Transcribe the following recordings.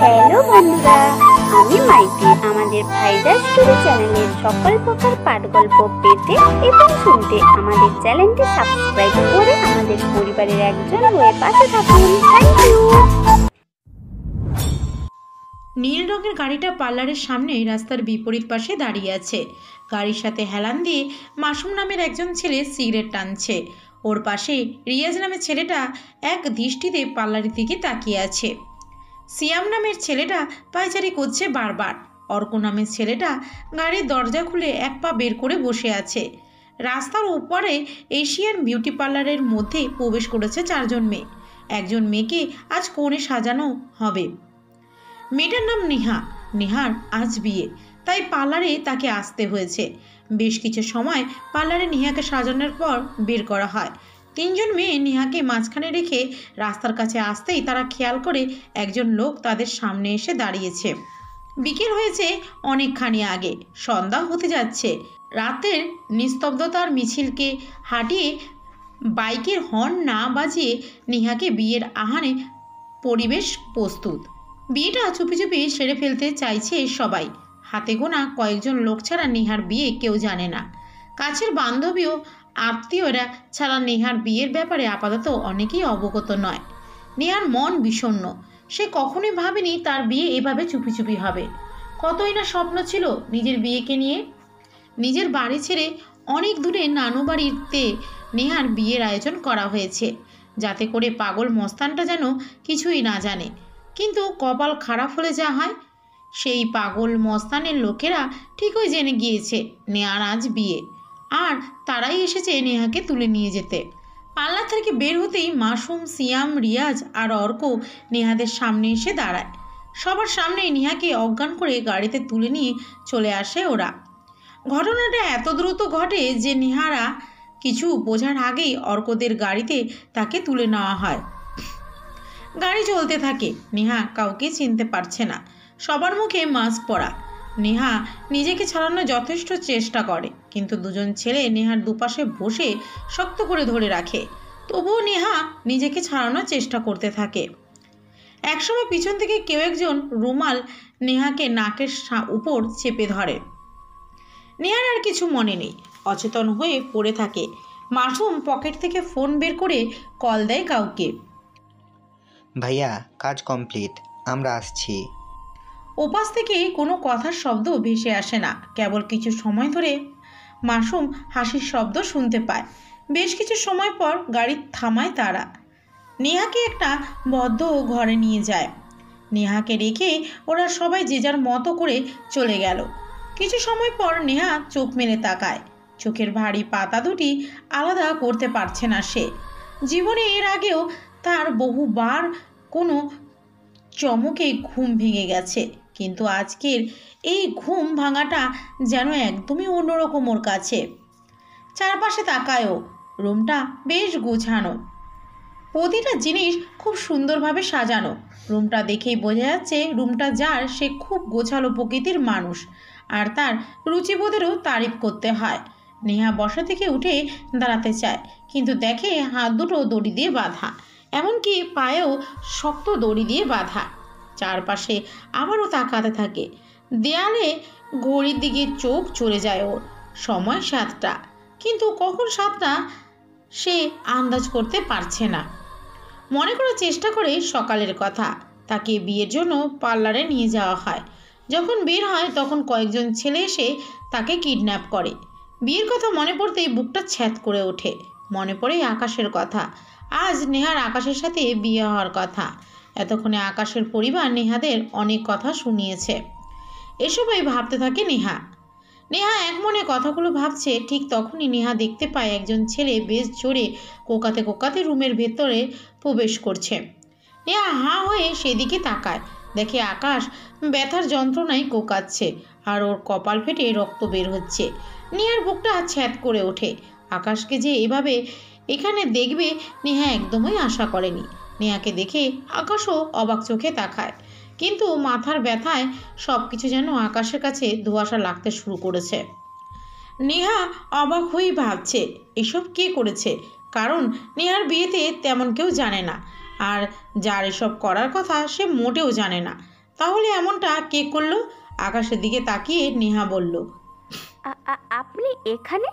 Hello বন্ধুরা, আমি মাইতি আমাদের ফাইদা স্টোরি চ্যানেলের সকল প্রকার পাঠ গল্প পেতে এবং শুনতে আমাদের চ্যানেলটি সাবস্ক্রাইব করে আমাদের পরিবারের একজন হয়ে পাশে থাকুন। থ্যাংক ইউ নীল রঙের গাড়িটা পার্লারের সামনে রাস্তার বিপরীত পাশে দাঁড়িয়ে আছে। গাড়ির সাথে হেলান দিয়ে মাসুম নামের একজন ছেলে সিগারেট টানছে। ওর পাশে রিয়াজ নামের ছেলেটা এক দৃষ্টিতে পার্লারের দিকে তাকিয়ে আছে। সিয়াম নামের ছেলেটা পায়চারি করছে বারবার। অর্ক নামের ছেলেটা গাড়ির দরজা খুলে এক পা বের করে বসে আছে। রাস্তার ওপারে এশিয়ান বিউটি পার্লারের মধ্যে প্রবেশ করেছে চারজন মেয়ে। একজন মেয়েকে আজ কোণে সাজানো হবে। মেয়েটার নাম নেহা। নেহার আজ বিয়ে। তাই পার্লারে তাকে আসতে হয়েছে। বেশ কিছু সময় পার্লারে নেহাকে সাজানোর পর বের করা হয়। তিনজন মেয়ে নেহাকে মাঝখানে রেখে রাস্তার কাছে আসতেই তারা খেয়াল করে একজন লোক তাদের সামনে এসে দাঁড়িয়েছে। বিকেল হয়েছে অনেকখানি আগে, সন্ধ্যা হতে যাচ্ছে। রাতের নিস্তব্ধতার মিছিলকে হাঁটিয়ে বাইকের হর্ন না বাজিয়ে নেহাকে বিয়ের আহানে পরিবেশ প্রস্তুত। বিয়েটা চুপি চুপি সেরে ফেলতে চাইছে সবাই। হাতে গোনা কয়েকজন লোক ছাড়া নেহার বিয়ে কেউ জানে না। কাছের বান্ধবীও আত্মীয়রা ছাড়া নেহার বিয়ের ব্যাপারে আপাতত অনেকেই অবগত নয়। নেহার মন বিষণ্ণ। সে কখনোই ভাবেনি তার বিয়ে এভাবে চুপি চুপি হবে। কতই না স্বপ্ন ছিল নিজের বিয়েকে নিয়ে। নিজের বাড়ি ছেড়ে অনেক দূরে নানু বাড়িতে নেহার বিয়ের আয়োজন করা হয়েছে, যাতে করে পাগল মস্তানটা যেন কিছুই না জানে। কিন্তু কপাল খারাপ হলে যা হয় সেই পাগল মস্তানের লোকেরা ঠিকই জেনে গিয়েছে নেহার আজ বিয়ে। আর তারাই এসেছে নেহাকে তুলে নিয়ে যেতে। পাল্লা থেকে বের হতেই মাসুম, সিয়াম, রিয়াজ আর অর্ক নেহাদের সামনে এসে দাঁড়ায়। সবার সামনে নেহাকে অজ্ঞান করে গাড়িতে তুলে নিয়ে চলে আসে ওরা। ঘটনাটা এত দ্রুত ঘটে যে নেহারা কিছু বোঝার আগেই অর্কদের গাড়িতে তাকে তুলে নেওয়া হয়। গাড়ি চলতে থাকে। নেহা কাউকে চিনতে পারছে না। সবার মুখে মাস্ক পরা। নেহা নিজেকে ছাড়ানোর যথেষ্ট চেষ্টা করে, কিন্তু দুজন ছেলে নেহার দুপাশে বসে শক্ত করে ধরে রাখে। তবুও নেহা নিজেকে ছাড়ানোর চেষ্টা করতে থাকে। একসময় পিছন থেকে কেউ একজন রুমাল নেহাকে নাকের উপর চেপে ধরে। নেহার আর কিছু মনে নেই, অচেতন হয়ে পড়ে থাকে। মাসুম পকেট থেকে ফোন বের করে কল দেয় কাউকে। ভাইয়া, কাজ কমপ্লিট আমরা আসছি। ওপাশ থেকে কোনো কথার শব্দ ভেসে আসে না। কেবল কিছু সময় ধরে মাসুম হাসির শব্দ শুনতে পায়। বেশ কিছু সময় পর গাড়ি থামায় তারা। নেহাকে একটা বদ্ধ ঘরে নিয়ে যায়। নেহাকে রেখে ওরা সবাই যে যার মতো করে চলে গেল। কিছু সময় পর নেহা চোখ মেলে তাকায়। চোখের ভারী পাতা দুটি আলাদা করতে পারছে না সে। জীবনে এর আগেও তার বহুবার কোনো চমকে ঘুম ভেঙে গেছে। কিন্তু আজকের এই ঘুম ভাঙাটা যেন একদমই অন্যরকম ওর কাছে। চারপাশে তাকায়ও, রুমটা বেশ গোছানো। প্রতিটা জিনিস খুব সুন্দরভাবে সাজানো। রুমটা দেখেই বোঝা যাচ্ছে রুমটা যার সে খুব গোছালো প্রকৃতির মানুষ, আর তার রুচিবোধেরও তারিফ করতে হয়। নেহা বসা থেকে উঠে দাঁড়াতে চায়, কিন্তু দেখে হাত দুটো দড়ি দিয়ে বাঁধা। এমনকি পায়েও শক্ত দড়ি দিয়ে বাঁধা। চারপাশে আবারও তাকাতে থাকে। দেয়ালে ঘড়ির দিকে চোখ চলে যায় ওর। সময় সাতটা। কিন্তু কখন সাতটা সে আন্দাজ করতে পারছে না। মনে করার চেষ্টা করে সকালের কথা। তাকে বিয়ের জন্য পার্লারে নিয়ে যাওয়া হয়। যখন বের হয় তখন কয়েকজন ছেলে এসে তাকে কিডন্যাপ করে। বিয়ের কথা মনে পড়তেই বুকটা ছ্যাদ করে ওঠে। মনে পড়ে আকাশের কথা। আজ নেহার আকাশের সাথে বিয়ে হওয়ার কথা। এতক্ষণে আকাশের পরিবার নেহাদের অনেক কথা শুনিয়েছে। এসবই ভাবতে থাকে নেহা। নেহা এক মনে কথাগুলো ভাবছে, ঠিক তখনই নেহা দেখতে পায় একজন ছেলে বেশ জোরে কোকাতে কোকাতে রুমের ভেতরে প্রবেশ করছে। নেহা হা হয়ে সেদিকে তাকায়, দেখে আকাশ ব্যথার যন্ত্রণায় কোকাচ্ছে আর ওর কপাল ফেটে রক্ত বের হচ্ছে। নেহার বুকটা ছ্যাদ করে ওঠে। আকাশকে যে এভাবে এখানে দেখবে, নেহা একদমই আশা করেনি। নেহাকে দেখে আকাশও অবাক চোখে তাকায়। কিন্তু মাথার ব্যথায় সব কিছু যেন আকাশের কাছে ধোঁয়াশা লাগতে শুরু করেছে। নেহা অবাক হয়েই ভাবছে, এসব কে করেছে? কারণ নেহার বিয়েতে তেমন কেউ জানে না। আর যার এসব করার কথা সে মোটেও জানে না। তাহলে এমনটা কে করল? আকাশের দিকে তাকিয়ে নেহা বলল আপনি এখানে?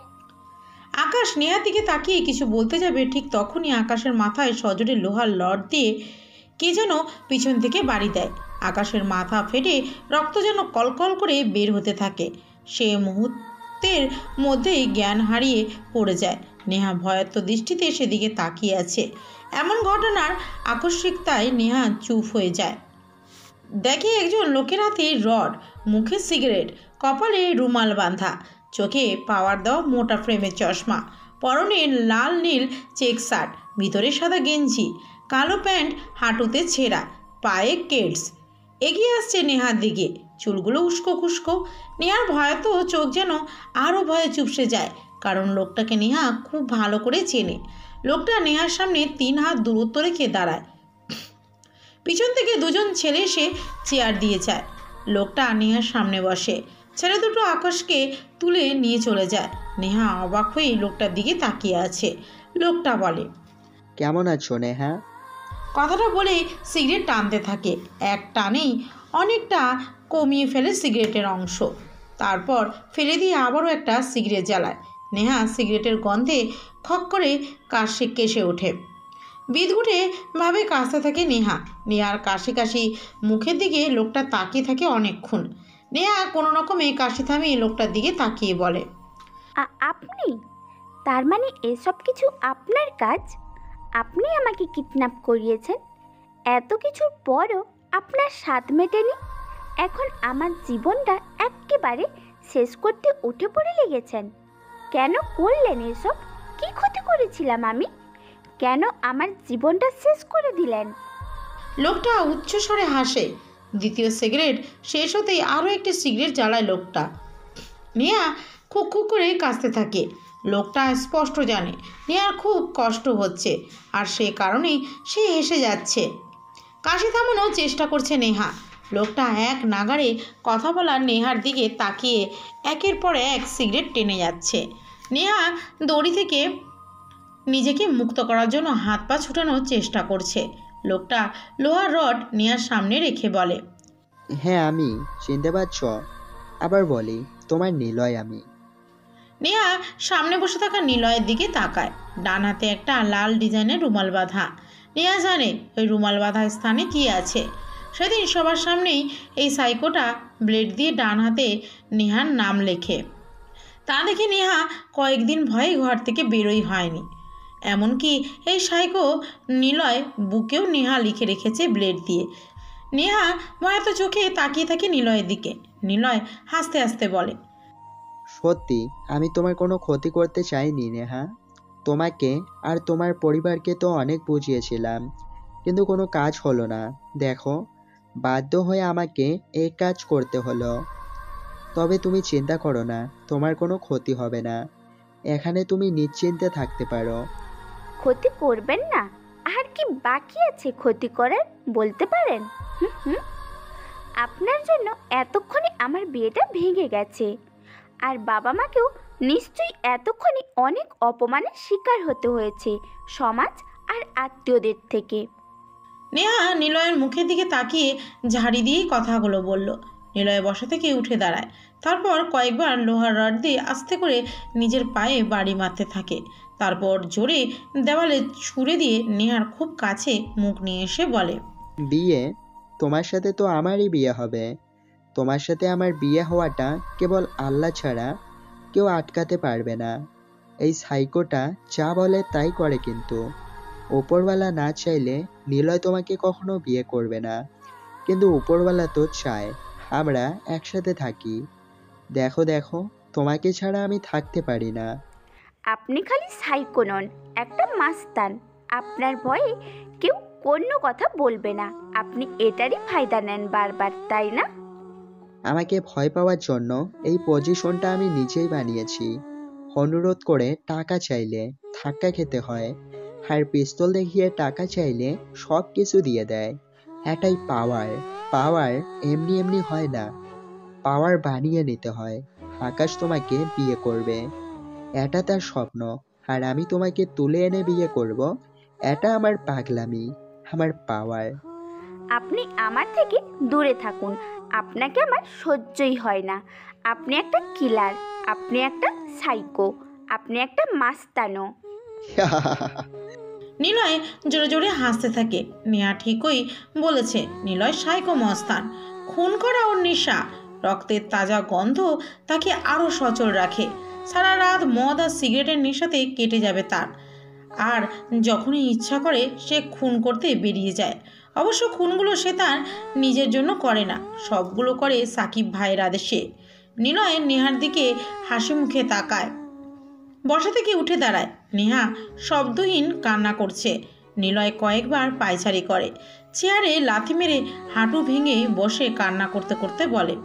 আকাশ নেহার দিকে তাকিয়ে কিছু বলতে যাবে, ঠিক তখনই আকাশের মাথায় সজোরে লোহার লড দিয়ে কে যেন পিছন থেকে বাড়ি দেয়। আকাশের মাথা ফেটে রক্ত যেন কলকল করে বের হতে থাকে। সে মুহূর্তের মধ্যেই জ্ঞান হারিয়ে পড়ে যায়। নেহা ভয়াত্ম দৃষ্টিতে সেদিকে তাকিয়ে আছে। এমন ঘটনার আকস্মিকতায় নেহা চুপ হয়ে যায়। দেখে একজন লোকের হাতে রড, মুখে সিগারেট, কপালে রুমাল বাঁধা। চোখে পাওয়ার দেওয়া মোটা ফ্রেমের চশমা। পরনে লাল নীল চেক শার্ট, ভিতরে সাদা গেঞ্জি, কালো প্যান্ট, হাঁটুতে ছেঁড়া, পায়ে কেটস এগিয়ে আসছে নেহার দিকে, চুলগুলো উস্কো খুস্কো। নেহার ভয়াত চোখ যেন আরও ভয়ে চুপসে যায়, কারণ লোকটাকে নেহা খুব ভালো করে চেনে। লোকটা নেহার সামনে তিন হাত দূরত্ব রেখে দাঁড়ায়। পিছন থেকে দুজন ছেলে এসে চেয়ার দিয়ে যায়। লোকটা নেহার সামনে বসে। ছেলে দুটো আকাশকে তুলে নিয়ে চলে যায়। নেহা অবাক হয়ে লোকটার দিকে তাকিয়ে আছে। লোকটা বলে কেমন আছো নেহা? কথাটা বলে সিগারেট টানতে থাকে। এক টানেই অনেকটা কমিয়ে ফেলে সিগারেটের অংশ। তারপর ফেলে দিয়ে আবারও একটা সিগারেট জ্বালায়। নেহা সিগারেটের গন্ধে খক করে কাশি কেসে ওঠে। বিদঘুটে ভাবে কাশতে থাকে নেহা। নেহার কাশি কাশি মুখের দিকে লোকটা তাকিয়ে থাকে অনেকক্ষণ। নেহা কোনো রকম রকমে কাশি থামিয়ে লোকটার দিকে তাকিয়ে বলে। আ- আপনি? তার মানে এসব কিছু আপনার কাজ? আপনি আমাকে কিডন্যাপ করিয়েছেন? এত কিছুর পরও আপনার স্বাদ মেটেনি? এখন আমার জীবনটা একেবারে শেষ করতে উঠে পড়ে লেগেছেন। কেন করলেন এসব? কি ক্ষতি করেছিলাম আমি? কেন আমার জীবনটা শেষ করে দিলেন? লোকটা উচ্চস্বরে হাসে। দ্বিতীয় সিগারেট, শেষ হতেই আরও একটি সিগারেট জ্বালায় লোকটা। নেহা খুব খুব করে কাঁচতে থাকে। লোকটা স্পষ্ট জানে নেহার খুব কষ্ট হচ্ছে আর সে কারণেই সে হেসে যাচ্ছে। কাশি থামানোর চেষ্টা করছে নেহা। লোকটা এক নাগাড়ে কথা বলার নেহার দিকে তাকিয়ে একের পর এক সিগারেট টেনে যাচ্ছে। নেহা দড়ি থেকে নিজেকে মুক্ত করার জন্য হাত পা ছুটানোর চেষ্টা করছে। লোকটা লোহার রড নেহার সামনে রেখে বলে হ্যাঁ আমি চিনতে পারছ আবার বলি তোমার নিলয় আমি। নেহা সামনে বসে থাকা নিলয়ের দিকে তাকায়। ডান হাতে একটা লাল ডিজাইনের রুমাল বাঁধা। নেহা জানে ওই রুমাল বাঁধা স্থানে কি আছে। সেদিন সবার সামনেই এই সাইকোটা ব্লেড দিয়ে ডান হাতে নেহার নাম লেখে। তা দেখে নেহা কয়েকদিন ভয়ে ঘর থেকে বেরোই হয়নি। এমনকি এই সাইকো নিলয় বুকেও নেহা লিখে রেখেছে ব্লেড দিয়ে। নেহা ভয়াত চোখে তাকিয়ে থাকে নিলয়ের দিকে। নিলয় হাসতে হাসতে বলে, সত্যি, আমি তোমার কোনো ক্ষতি করতে চাইনি, নেহা। তোমাকে আর তোমার পরিবারকে তো অনেক বুঝিয়েছিলাম, কিন্তু কোনো কাজ হলো না। দেখো, বাধ্য হয়ে আমাকে এই কাজ করতে হলো। তবে তুমি চিন্তা করো না, তোমার কোনো ক্ষতি হবে না। এখানে তুমি নিশ্চিন্তে থাকতে পারো। ক্ষতি করবেন না। আর কি বাকি আছে ক্ষতি করার, বলতে পারেন? হুম আপনার জন্য এতক্ষণে আমার বিয়েটা ভেঙে গেছে। আর বাবা মাকেও নিশ্চয়ই এতক্ষণে অনেক অপমানের শিকার হতে হয়েছে সমাজ আর আত্মীয়দের থেকে। নেহা নিলয়ের মুখের দিকে তাকিয়ে ঝাড়ি দিয়েই কথাগুলো বলল। নিলয় বসা থেকে উঠে দাঁড়ায়। তারপর কয়েকবার লোহার রড দিয়ে আস্তে করে নিজের পায়ে বাড়ি মারতে থাকে। তারপর জোরে দেওয়ালে ছুঁড়ে দিয়ে নেহার খুব কাছে মুখ নিয়ে এসে বলে, বিয়ে? তোমার সাথে তো আমারই বিয়ে হবে। তোমার সাথে আমার বিয়ে হওয়াটা কেবল আল্লাহ ছাড়া কেউ আটকাতে পারবে না। এই সাইকোটা যা বলে তাই করে কিন্তু। ওপরওয়ালা না চাইলে নিলয় তোমাকে কখনো বিয়ে করবে না। কিন্তু উপরওয়ালা তো চায়, আমরা একসাথে থাকি। দেখো দেখো, তোমাকে ছাড়া আমি থাকতে পারি না। আপনি খালি সাইকো নন, একটা মাস্তান। আপনার ভয়ে কেউ কোনো কথা বলবে না। আপনি এটারই ফায়দা নেন বারবার, তাই না? আমাকে ভয় পাওয়ার জন্য এই পজিশনটা আমি নিজেই বানিয়েছি। অনুরোধ করে টাকা চাইলে ধাক্কা খেতে হয় আর পিস্তল দেখিয়ে টাকা চাইলে সব কিছু দিয়ে দেয়। এটাই পাওয়ার পাওয়ার এমনি এমনি হয় না। পাওয়ার বানিয়ে নিতে হয়। আকাশ তোমাকে বিয়ে করবে। এটা তার স্বপ্ন। আর আমি তোমাকে তুলে এনে বিয়ে করব। এটা আমার পাগলামি আমার পাওয়ার। আপনি আমার থেকে দূরে থাকুন। আপনাকে আমার সহ্যই হয় না। আপনি একটা কিলার আপনি একটা সাইকো আপনি একটা মাস্তানো। নিলয় জোরে জোরে হাসতে থাকে। নেহা ঠিকই বলেছে নিলয় সাইকো মস্তান। খুন করা ওর নেশা। রক্তের তাজা গন্ধ তাকে আরও সচল রাখে। সারা রাত মদ আর সিগারেটের নেশাতে কেটে যাবে তার। আর যখনই ইচ্ছা করে, সে খুন করতে বেরিয়ে যায়। অবশ্য খুনগুলো সে তার নিজের জন্য করে না, সবগুলো করে সাকিব ভাইয়ের আদেশে। নিলয় নেহার দিকে হাসি মুখে তাকায়। বসা থেকে উঠে দাঁড়ায়। নেহা শব্দহীন কান্না করছে। নিলয় কয়েকবার পায়চারি করে। চেয়ারে লাথি মেরে হাঁটু ভেঙে বসে কান্না করতে করতে বলে,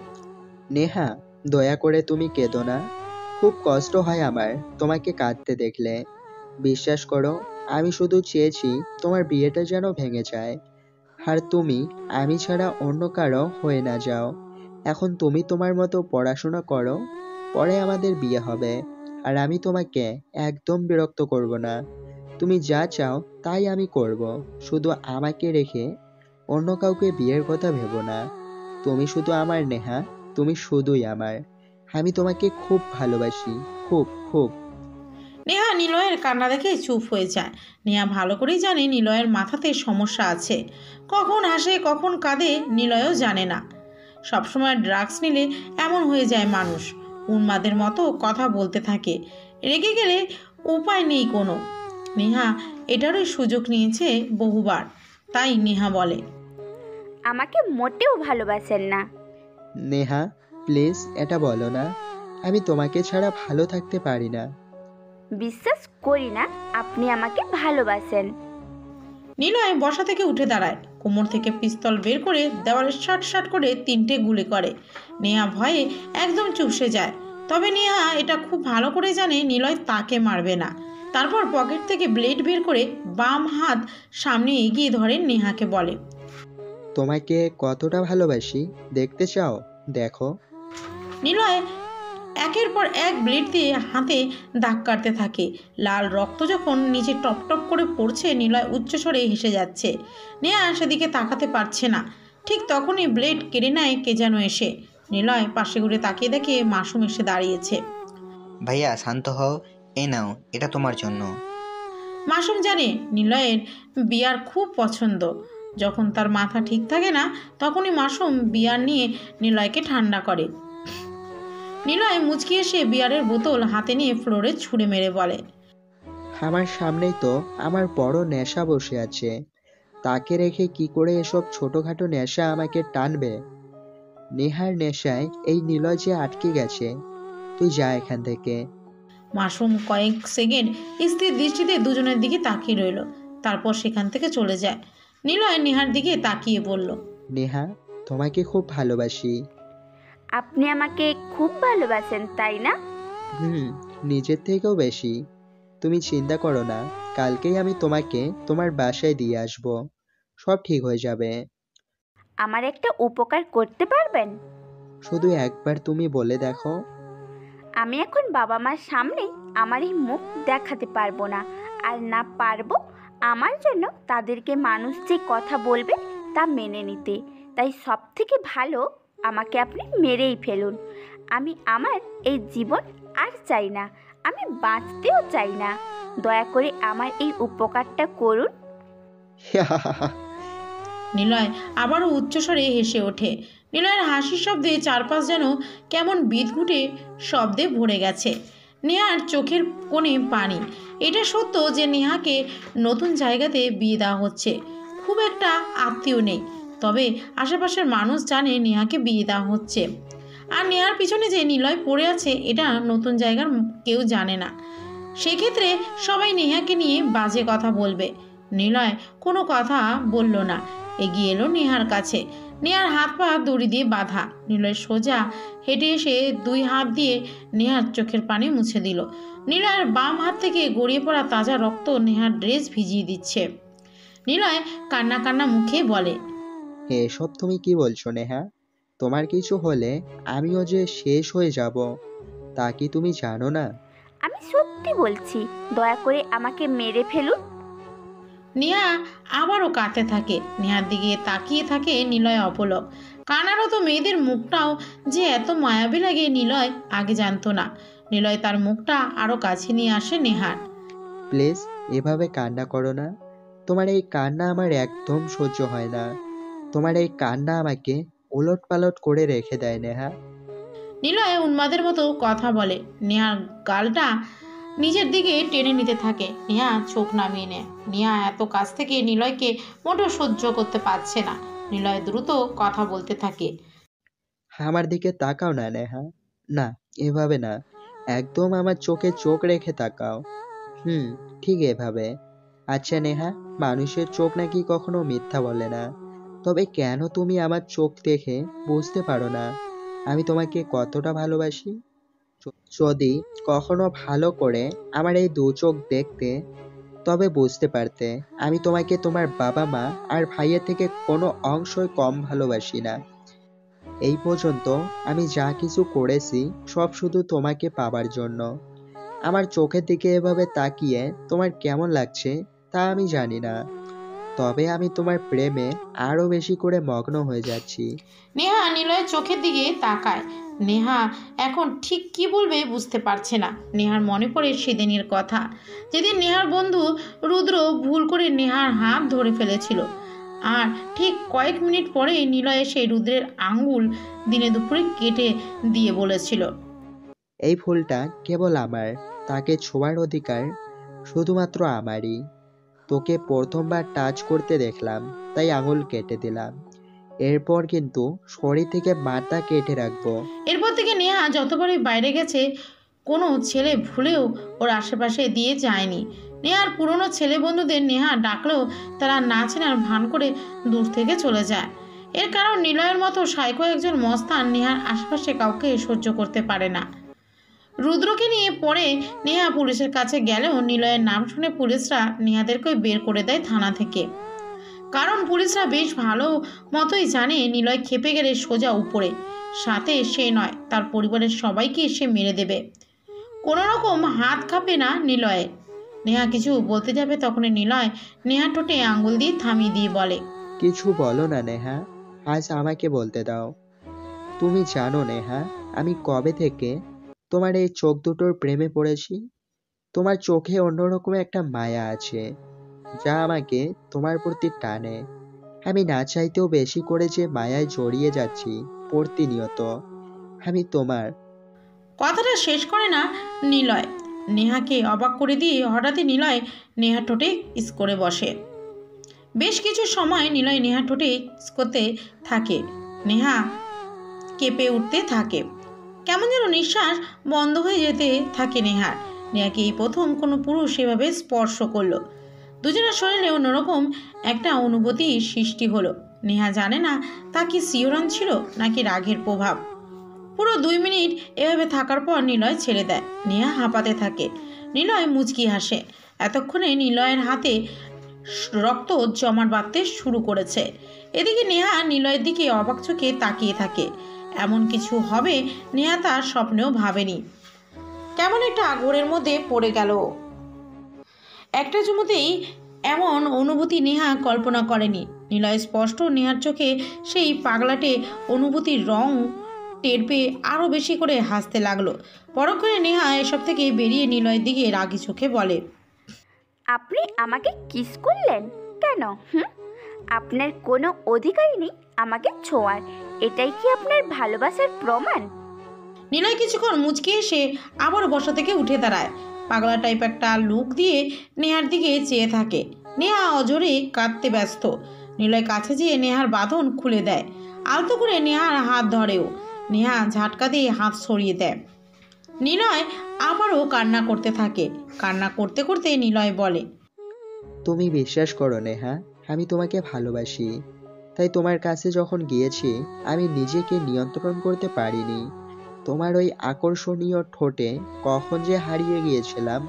নেহা, দয়া করে তুমি কেঁদো না। খুব কষ্ট হয় আমার। তোমাকে কাঁদতে দেখলে। বিশ্বাস করো, আমি শুধু চেয়েছি তোমার বিয়েটা যেন ভেঙে যায়। আর তুমি, আমি ছাড়া অন্য কারও হয়ে না যাও। এখন তুমি তোমার মতো পড়াশোনা করো, পরে আমাদের বিয়ে হবে। আর আমি তোমাকে একদম বিরক্ত করব না। তুমি যা চাও, তাই আমি করব। শুধু আমাকে রেখে অন্য কাউকে বিয়ের কথা ভেবো না। তুমি শুধু আমার নেহা, তুমি শুধুই আমার। আমি তোমাকে খুব ভালোবাসি। খুব খুব। নেহা নিলয়ের কান্না দেখে চুপ হয়ে যায়। নেহা ভালো করেই জানে নিলয়ের মাথাতে সমস্যা আছে। কখন হাসে কখন কাঁদে নিলয়ও জানে না। সবসময় ড্রাগস নিলে এমন হয়ে যায় মানুষ। উন্মাদের মতো কথা বলতে থাকে। রেগে গেলে উপায় নেই কোনো। নেহা এটারই সুযোগ নিয়েছে বহুবার। তাই নেহা বলে আমাকে মোটেও ভালোবাসেন না। নেহা প্লিজ এটা বলো না আমি তোমাকে ছাড়া ভালো থাকতে পারি না। বিশ্বাস করি না আপনি আমাকে ভালোবাসেন। নিলয় বসা থেকে উঠে দাঁড়ায়। কোমর থেকে পিস্তল বের করে দেওয়ালে শাট শাট করে তিনটে গুলি করে। নেহা ভয়ে একদম চুপসে যায়। তবে নেহা এটা খুব ভালো করে জানে নিলয় তাকে মারবে না। তারপর পকেট থেকে ব্লেড বের করে বাম হাত সামনে এগিয়ে ধরে নেহাকে বলে তোমাকে কতটা ভালোবাসি দেখতে চাও? দেখো। নিলয় একের পর এক ব্লেড দিয়ে হাতে দাগ কাটতে থাকে। লাল রক্ত যখন নিচে টপ টপ করে পড়ছে নিলয় উচ্চস্বরে হেসে যাচ্ছে। নেহা সেদিকে তাকাতে পারছে না। ঠিক তখনই ব্লেড কেড়ে নেয় কে যেন এসে। নিলয় পাশে ঘুরে তাকিয়ে দেখে মাসুম এসে দাঁড়িয়েছে। ভাইয়া শান্ত হও। এ নাও এটা তোমার জন্য। মাসুম জানে নিলয়ের বিয়ার খুব পছন্দ। যখন তার মাথা ঠিক থাকে না তখনই মাসুম বিয়ার নিয়ে নিলয়কে ঠান্ডা করে। নিলয় মুচকি এসে বিয়ারের বোতল হাতে নিয়ে ফ্লোরে ছুঁড়ে মেরে বলে। আমার সামনেই তো আমার বড় নেশা বসে আছে। তাকে রেখে কি করে এসব ছোটখাটো নেশা আমাকে টানবে? নেহার নেশায় এই নিলয় যে আটকে গেছে। তুই যা এখান থেকে। মাসুম কয়েক সেকেন্ড স্থির দৃষ্টিতে দুজনের দিকে তাকিয়ে রইল। তারপর সেখান থেকে চলে যায়। নিলয় নেহার দিকে তাকিয়ে বলল নেহা তোমাকে খুব ভালোবাসি। আপনি আমাকে খুব ভালোবাসেন তাই না? হুম নিজের থেকেও বেশি। তুমি চিন্তা করো না কালকেই আমি তোমাকে তোমার বাসায় দিয়ে আসব। সব ঠিক হয়ে যাবে। আমার একটা উপকার করতে পারবেন? শুধু একবার তুমি বলে দেখো। আমি এখন বাবা মার সামনে আমার এই মুখ দেখাতে পারব না। আর না পারব আমার জন্য তাদেরকে মানুষ যে কথা বলবে তা মেনে নিতে। তাই সব থেকে ভালো আমাকে আপনি মেরেই ফেলুন। আমি আমার এই জীবন আর চাই না। আমি বাঁচতেও চাই না। দয়া করে আমার এই উপকারটা করুন। নিলয় আবারও উচ্চস্বরে হেসে ওঠে। নিলয়ের হাসির শব্দে চারপাশ যেন কেমন বিদঘুটে শব্দে ভরে গেছে। নেহার চোখের কোণে পানি। এটা সত্য যে নেহাকে নতুন জায়গাতে বিয়ে দেওয়া হচ্ছে। খুব একটা আত্মীয় নেই। তবে আশেপাশের মানুষ জানে নেহাকে বিয়ে দেওয়া হচ্ছে। আর নেহার পিছনে যে নিলয় পড়ে আছে, এটা নতুন জায়গার কেউ জানে না। সেক্ষেত্রে সবাই নেহাকে নিয়ে বাজে কথা বলবে। নিলয় কোনো কথা বলল না। এগিয়ে এলো নেহার কাছে। নেহার হাত পা দড়ি দিয়ে বাঁধা। নিলয় সোজা হেঁটে এসে দুই হাত দিয়ে নেহার চোখের পানি মুছে দিল। নিলয়ের বাম হাত থেকে গড়িয়ে পড়া তাজা রক্ত নেহার ড্রেস ভিজিয়ে দিচ্ছে। নিলয় কান্না কান্না মুখে বলে এসব তুমি কি বলছো নেহা? তোমার কিছু হলে আমিও যে শেষ হয়ে যাব তা কি তুমি জানো না? আমি সত্যি বলছি দয়া করে আমাকে মেরে ফেলুন। নেহা আবারও কাঁদতে থাকে। নেহার দিকে তাকিয়ে থাকে নিলয় অপলক। কানারও তো মেয়েদের মুখটাও যে এত মায়াবী লাগে নিলয় আগে জানতো না। নিলয় তার মুখটা আরও কাছে নিয়ে আসে নেহার। প্লিজ এভাবে কান্না করো না। তোমার এই কান্না আমার একদম সহ্য হয় না। তোমার এই কান্না আমাকে ওলট পালট করে রেখে দেয় নেহা। নিলয় উন্মাদের মতো কথা বলে। নেহার গালটা নিজের দিকে টেনে নিতে থাকে। নেহা চোখ নামিয়ে নেয়। নেহা এত কাছ থেকে নিলয়কে মোটেও সহ্য করতে পারছে না। নিলয় দ্রুত কথা বলতে থাকে। আমার দিকে তাকাও না নেহা। না এভাবে না। একদম আমার চোখে চোখ রেখে তাকাও। হুম ঠিক এভাবে। আচ্ছা নেহা মানুষের চোখ নাকি কখনো মিথ্যা বলে না। তবে কেন তুমি আমার চোখ দেখে বুঝতে পারো না? আমি তোমাকে কতটা ভালোবাসি? যদি কখনো ভালো করে আমার এই দু চোখ দেখতে, তবে বুঝতে পারতে আমি তোমাকে তোমার বাবা মা আর ভাইয়ের থেকে কোনো অংশই কম ভালোবাসি না। এই পর্যন্ত আমি যা কিছু করেছি সব শুধু তোমাকে পাবার জন্য। আমার চোখের দিকে এভাবে তাকিয়ে তোমার কেমন লাগছে তা আমি জানি না। তবে আমি তোমার প্রেমে আরও বেশি করে মগ্ন হয়ে যাচ্ছি। নেহা নিলয়ের চোখের দিকে তাকায়। নেহা এখন ঠিক কি বলবে বুঝতে পারছে না। নেহার মনে পড়ে সেদিনের কথা। যেদিন নেহার বন্ধু রুদ্র ভুল করে নেহার হাত ধরে ফেলেছিল। আর ঠিক কয়েক মিনিট পরে নিলয় এসে রুদ্রের আঙ্গুল দিনে দুপুরে কেটে দিয়ে বলেছিল এই ফুলটা কেবল আমার। তাকে ছোঁয়ার অধিকার শুধুমাত্র আমারই। তোকে প্রথমবার টাচ করতে দেখলাম, তাই আঙুল কেটে দিলাম। এরপর কিন্তু শরীর থেকে মাথা কেটে রাখব। এরপর থেকে নেহা যতবারই বাইরে গেছে, কোনো ছেলে ভুলেও ওর আশেপাশে দিয়ে যায়নি। নেহার পুরনো ছেলে বন্ধুদের নেহা ডাকলেও তারা না চেনার ভান করে দূর থেকে চলে যায়। এর কারণ নিলয়ের মতো সাইকো একজন মস্তান নেহার আশেপাশে কাউকে সহ্য করতে পারে না। রুদ্রকে নিয়ে পরে নেহা পুলিশের কাছে গেলেও নিলয়ের নাম শুনে পুলিশরা নেহাদেরকে বের করে দেয় থানা থেকে। কারণ পুলিশরা বেশ ভালো মতোই জানে নিলয় খেপে গেলে সোজা উপরে। সাথে সে নয়, তার পরিবারের সবাইকে সে মেরে দেবে। কোনো রকম হাত কাঁপে না নিলয়ের। নেহা কিছু বলতে যাবে তখনই নিলয় নেহা ঠোঁটে আঙ্গুল দিয়ে থামিয়ে দিয়ে বলে, কিছু বলো না নেহা, আজ আমাকে বলতে দাও। তুমি জানো নেহা, আমি কবে থেকে তোমার এই চোখ দুটোর প্রেমে পড়েছি। তোমার চোখে অন্যরকম একটা মায়া আছে, যা আমাকে তোমার প্রতি টানে। আমি না চাইতেও বেশি করে যে মায়ায় জড়িয়ে যাচ্ছি, প্রতিনিয়ত। আমি তোমার। কথাটা শেষ করে না নিলয়। নেহাকে অবাক করে দিয়ে হঠাৎই নিলয় নেহা ঠোঁটে ইস করে বসে। বেশ কিছু সময় নিলয় নেহা ঠোঁটে ইস করতে থাকে। নেহা কেঁপে উঠতে থাকে। কেমন যেন নিঃশ্বাস বন্ধ হয়ে যেতে থাকে নেহার। নেহাকে এই প্রথম কোনো পুরুষ এভাবে স্পর্শ করল। দুজনের শরীরে অন্যরকম একটা অনুভূতি সৃষ্টি হলো। নেহা জানে না তা কি শিহরণ ছিল নাকি রাগের প্রভাব। পুরো দুই মিনিট এভাবে থাকার পর নিলয় ছেড়ে দেয়। নেহা হাঁপাতে থাকে। নিলয় মুচকি হাসে। এতক্ষণে নিলয়ের হাতে রক্ত জমাট বাঁধতে শুরু করেছে। এদিকে নেহা নিলয়ের দিকে অবাক চোখে তাকিয়ে থাকে। এমন কিছু হবে নেহা তার স্বপ্নেও ভাবেনি। কেমন একটা ঘোরের মধ্যে পড়ে গেল। একটা চুমুতেই এমন অনুভূতি নেহা কল্পনা করেনি। নিলয় স্পষ্ট নেহার চোখে সেই পাগলাটে অনুভূতির রং টের পেয়ে আরও বেশি করে হাসতে লাগল। পরক্ষণে নেহা এসব থেকে বেরিয়ে নিলয়ের দিকে রাগি চোখে বলে, আপনি আমাকে কিস করলেন কেন, হুম? আপনার কোনো অধিকারই নেই আমাকে ছোঁয়ার। এটাই কি আপনার ভালোবাসার প্রমাণ? নিলয় কিছুক্ষণ মুচকে এসে আবার বসা থেকে উঠে দাঁড়ায়। পাগলা টাইপ একটা লুক দিয়ে নেহার দিকে চেয়ে থাকে। নেহা অজরে কাঁদতে ব্যস্ত। নিলয় কাছে যেয়ে নেহার বাঁধন খুলে দেয়। আলতো করে নেহার হাত ধরেও। নেহা ঝাটকা দিয়ে হাত সরিয়ে দেয়। নিলয় আবারও কান্না করতে থাকে। কান্না করতে করতে নিলয় বলে তুমি বিশ্বাস করো নেহা আমি তোমাকে ভালোবাসি। তাই তোমার কাছে যখন গিয়েছি, আমি নিজেকে নিয়ন্ত্রণ করতে পারিনি। তোমার ওই আকর্ষণীয় ঠোঁটে কখন যে হারিয়ে গিয়েছিলাম,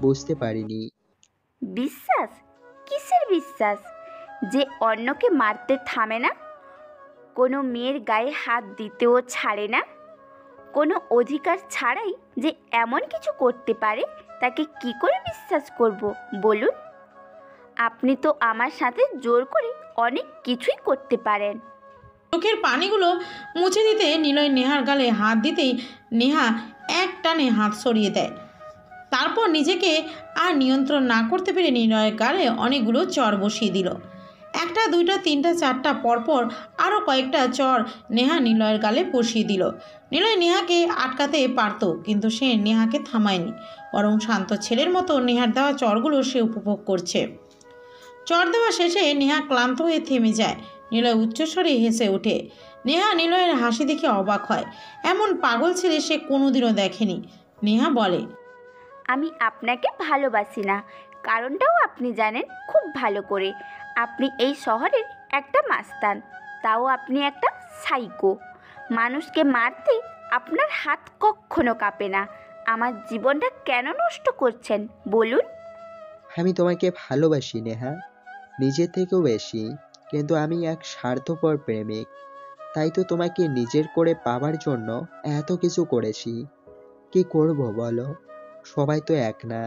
বুঝতে পারিনি। বিশ্বাস? কিসের বিশ্বাস? যে অন্যকে মারতে থামে না? কোনো মেয়ের গায়ে হাত দিতেও ছাড়ে না? কোনো অধিকার ছাড়াই যে এমন কিছু করতে পারে, তাকে কি করে বিশ্বাস করব, বলুন? আপনি তো আমার সাথে জোর করে অনেক কিছুই করতে পারেন। চোখের পানিগুলো মুছে দিতে নিলয় নেহার গালে হাত দিতেই নেহা এক টানে হাত সরিয়ে দেয়। তারপর নিজেকে আর নিয়ন্ত্রণ না করতে পেরে নিলয়ের গালে অনেকগুলো চর বসিয়ে দিল। একটা, দুইটা, তিনটা, চারটা পরপর আরও কয়েকটা চর নেহা নিলয়ের গালে বসিয়ে দিল। নিলয় নেহাকে আটকাতে পারত, কিন্তু সে নেহাকে থামায়নি। বরং শান্ত ছেলের মতো নেহার দেওয়া চরগুলো সে উপভোগ করছে। চর দেওয়া শেষে নেহা ক্লান্ত হয়ে থেমে যায়। নিলয় উচ্চস্বরে হেসে ওঠে। নেহা নিলয়ের হাসি দেখে অবাক হয়। এমন পাগল ছেলে সে কোনোদিনও দেখেনি। নেহা বলে আমি আপনাকে ভালোবাসি না। কারণটাও আপনি জানেন খুব ভালো করে। আপনি এই শহরের একটা মাস্তান। তাও আপনি একটা সাইকো। মানুষকে মারতে আপনার হাত কখনো কাঁপে না। আমার জীবনটা কেন নষ্ট করছেন বলুন? আমি তোমাকে ভালোবাসি নেহা। নিজের থেকেও বেশি, কিন্তু আমি এক স্বার্থপর প্রেমিক। তাই তো তোমাকে নিজের করে পাওয়ার জন্য এত কিছু করেছি। কি করব বলো? সবাই তো এক না।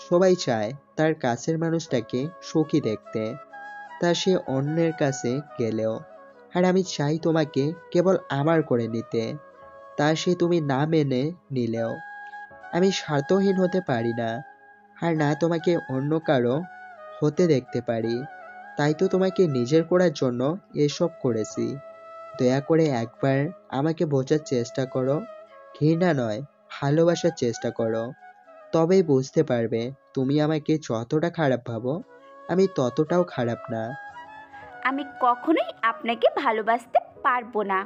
সবাই চায় তার কাছের মানুষটাকে সুখী দেখতে। তা সে অন্যের কাছে গেলেও, আর আমি চাই তোমাকে কেবল আমার করে নিতে। তা সে তুমি না মেনে নিলেও, আমি স্বার্থহীন হতে পারি না। আর না তোমাকে অন্য কারও হতে দেখতে পারি। তাই তো তোমাকে নিজের করার জন্য এসব করেছি। দয়া করে একবার আমাকে বোঝার চেষ্টা করো। ঘৃণা নয় ভালোবাসার চেষ্টা করো। তবেই বুঝতে পারবে তুমি আমাকে যতটা খারাপ ভাবো আমি ততটাও খারাপ না। আমি কখনোই আপনাকে ভালোবাসতে পারব না।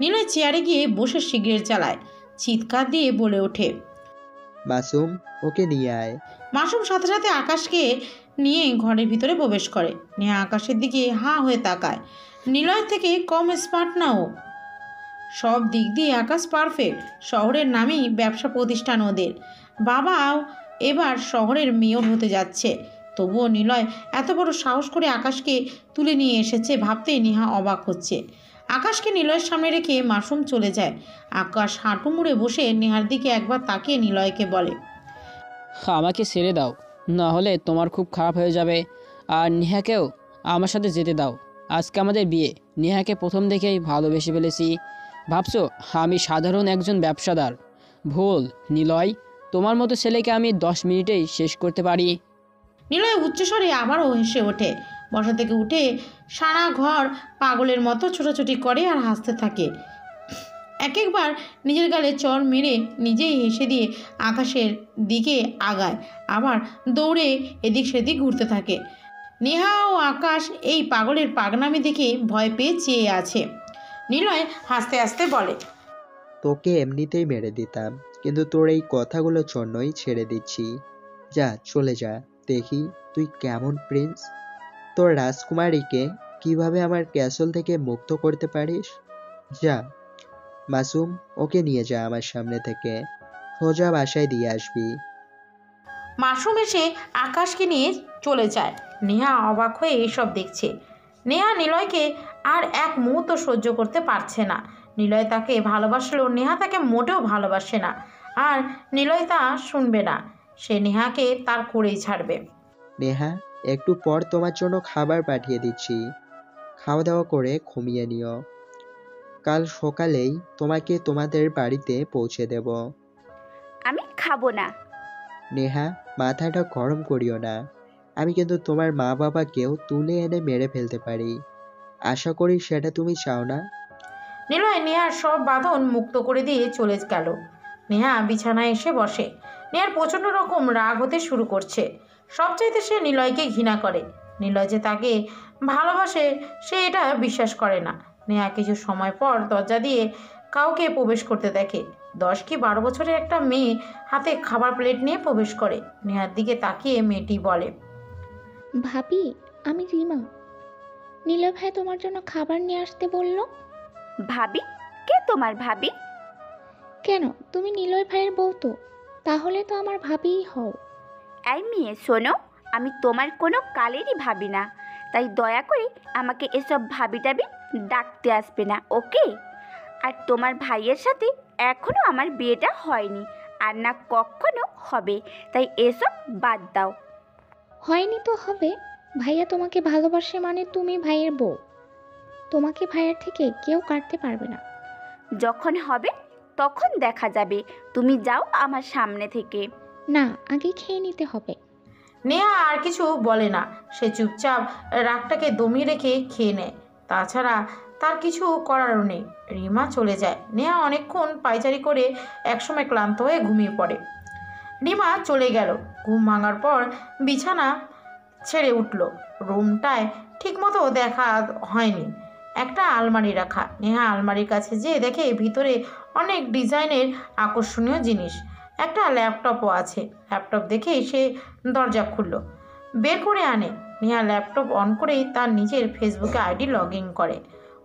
নিলয় চেয়ারে গিয়ে বসে সিগারেট চালায় চিৎকার দিয়ে বলে ওঠে মাসুম ওকে নিয়ে আয়। মাসুম সাথে সাথে আকাশকে নিয়ে ঘরের ভিতরে প্রবেশ করে। নেহা আকাশের দিকে হা হয়ে তাকায়। নিলয় থেকে কম স্মার্ট না ও। সব দিক দিয়ে আকাশ পারফেক্ট শহরের নামেই ব্যবসা প্রতিষ্ঠান ওদের। বাবাও এবার শহরের মেয়র হতে যাচ্ছে। তবুও নিলয় এত বড় সাহস করে আকাশকে তুলে নিয়ে এসেছে ভাবতে নেহা অবাক হচ্ছে। আকাশকে নিলয়ের সামনে রেখে মাসুম চলে যায়। আকাশ হাঁটু মুড়ে বসে নেহার দিকে একবার তাকিয়ে নিলয়কে বলে আমাকে ছেড়ে দাও না হলে তোমার খুব খারাপ হয়ে যাবে। আর নেহাকেও আমার সাথে যেতে দাও। আজকে আমাদের বিয়ে নেহাকে প্রথম দেখেই ভালোবেসে ফেলেছি। ভাবছ আমি সাধারণ একজন ব্যবসাদার? ভুল নিলয় তোমার মতো ছেলেকে আমি দশ মিনিটেই শেষ করতে পারি। নিলয় উচ্চস্বরে আবারও হেসে ওঠে। বসা থেকে উঠে সারা ঘর পাগলের মতো ছোটাছুটি করে আর হাসতে থাকে। এক একবার নিজের গালে চর মেরে নিজেই হেসে দিয়ে আকাশের দিকে আগায়, আবার দৌড়ে এদিক সেদিক ঘুরতে থাকে। নেহা ও আকাশ এই পাগলের পাগনামি দেখে ভয় পেয়ে চেয়ে আছে। নিলয় হাসতে হাসতে বলে, তোকে এমনিতেই মেরে দিতাম, কিন্তু তোর এই কথাগুলোর জন্যই ছেড়ে দিচ্ছি। যা, চলে যা, দেখি তুই কেমন প্রিন্স? তোর রাজকুমারীকে কীভাবে আমার ক্যাসল থেকে মুক্ত করতে পারিস? যা মাসুম ওকে নিয়ে যা আমার সামনে থেকে। সোজা বাসায় দিয়ে আসবি। মাসুম এসে আকাশকে নিয়ে চলে যায়। নেহা অবাক হয়ে এইসব দেখছে। নেহা নিলয়কে আর এক মুহূর্ত সহ্য করতে পারছে না। নিলয় তাকে ভালোবাসলেও নেহা তাকে মোটেও ভালোবাসে না। আর নিলয় তা শুনবে না। সে নেহাকে তার করেই ছাড়বে। নেহা একটু পর তোমার জন্য খাবার পাঠিয়ে দিচ্ছি। খাওয়া দাওয়া করে ঘুমিয়ে নিও। কাল সকালেই তোমাকে তোমাদের বাড়িতে পৌঁছে দেব। আমি খাব না। নেহা মাথাটা গরম করিও না। আমি কিন্তু তোমার মা বাবাকেও তুলে এনে মেরে ফেলতে পারি। আশা করি সেটা তুমি চাও না। নিলয় নেহার সব বাঁধন মুক্ত করে দিয়ে চলে গেল। নেহা বিছানায় এসে বসে। নেহার প্রচণ্ড রকম রাগ হতে শুরু করছে। সবচাইতে সে নিলয়কে ঘৃণা করে। নিলয় যে তাকে ভালোবাসে সে এটা বিশ্বাস করে না। নেহা কিছু সময় পর দরজা দিয়ে কাউকে প্রবেশ করতে দেখে। দশ কি বারো বছরের একটা মেয়ে হাতে খাবার প্লেট নিয়ে প্রবেশ করে। নেহার দিকে তাকিয়ে মেয়েটি বলে ভাবি আমি রিমা। নীলা ভাই তোমার জন্য খাবার নিয়ে আসতে বলল? ভাবি? কে তোমার ভাবি? কেন? তুমি নিলয় ভাইয়ের বউ তো। তাহলে তো আমার ভাবিই হও। এই মেয়ে শোনো আমি তোমার কোনো কালেরই ভাবি না। তাই দয়া করে আমাকে এসব ভাবি টাবি ডাকতে আসবে না ওকে? আর তোমার ভাইয়ের সাথে এখনও আমার বিয়েটা হয়নি আর না কখনো হবে। তাই এসব বাদ দাও। হয়নি তো হবে। ভাইয়া তোমাকে ভালোবাসে মানে তুমি ভাইয়ের বউ। তোমাকে ভাইয়ের থেকে কেউ কাটতে পারবে না। যখন হবে তখন দেখা যাবে। তুমি যাও আমার সামনে থেকে। না, আগে খেয়ে নিতে হবে। নেহা আর কিছু বলে না। সে চুপচাপ রাগটাকে দমিয়ে রেখে খেয়ে নেয়। তাছাড়া তার কিছু করারও নেই। রিমা চলে যায়। নেহা অনেকক্ষণ পায়চারি করে একসময় ক্লান্ত হয়ে ঘুমিয়ে পড়ে। রিমা চলে গেল। ঘুম ভাঙার পর বিছানা ছেড়ে উঠল। রুমটায় ঠিকমতো দেখা হয়নি। একটা আলমারি রাখা। নেহা আলমারির কাছে যেয়ে দেখে ভিতরে অনেক ডিজাইনের আকর্ষণীয় জিনিস। একটা ল্যাপটপও আছে। ল্যাপটপ দেখেই সে দরজা খুলল। বের করে আনে। নেহা ল্যাপটপ অন করেই তার নিজের ফেসবুকে আইডি লগ ইন করে।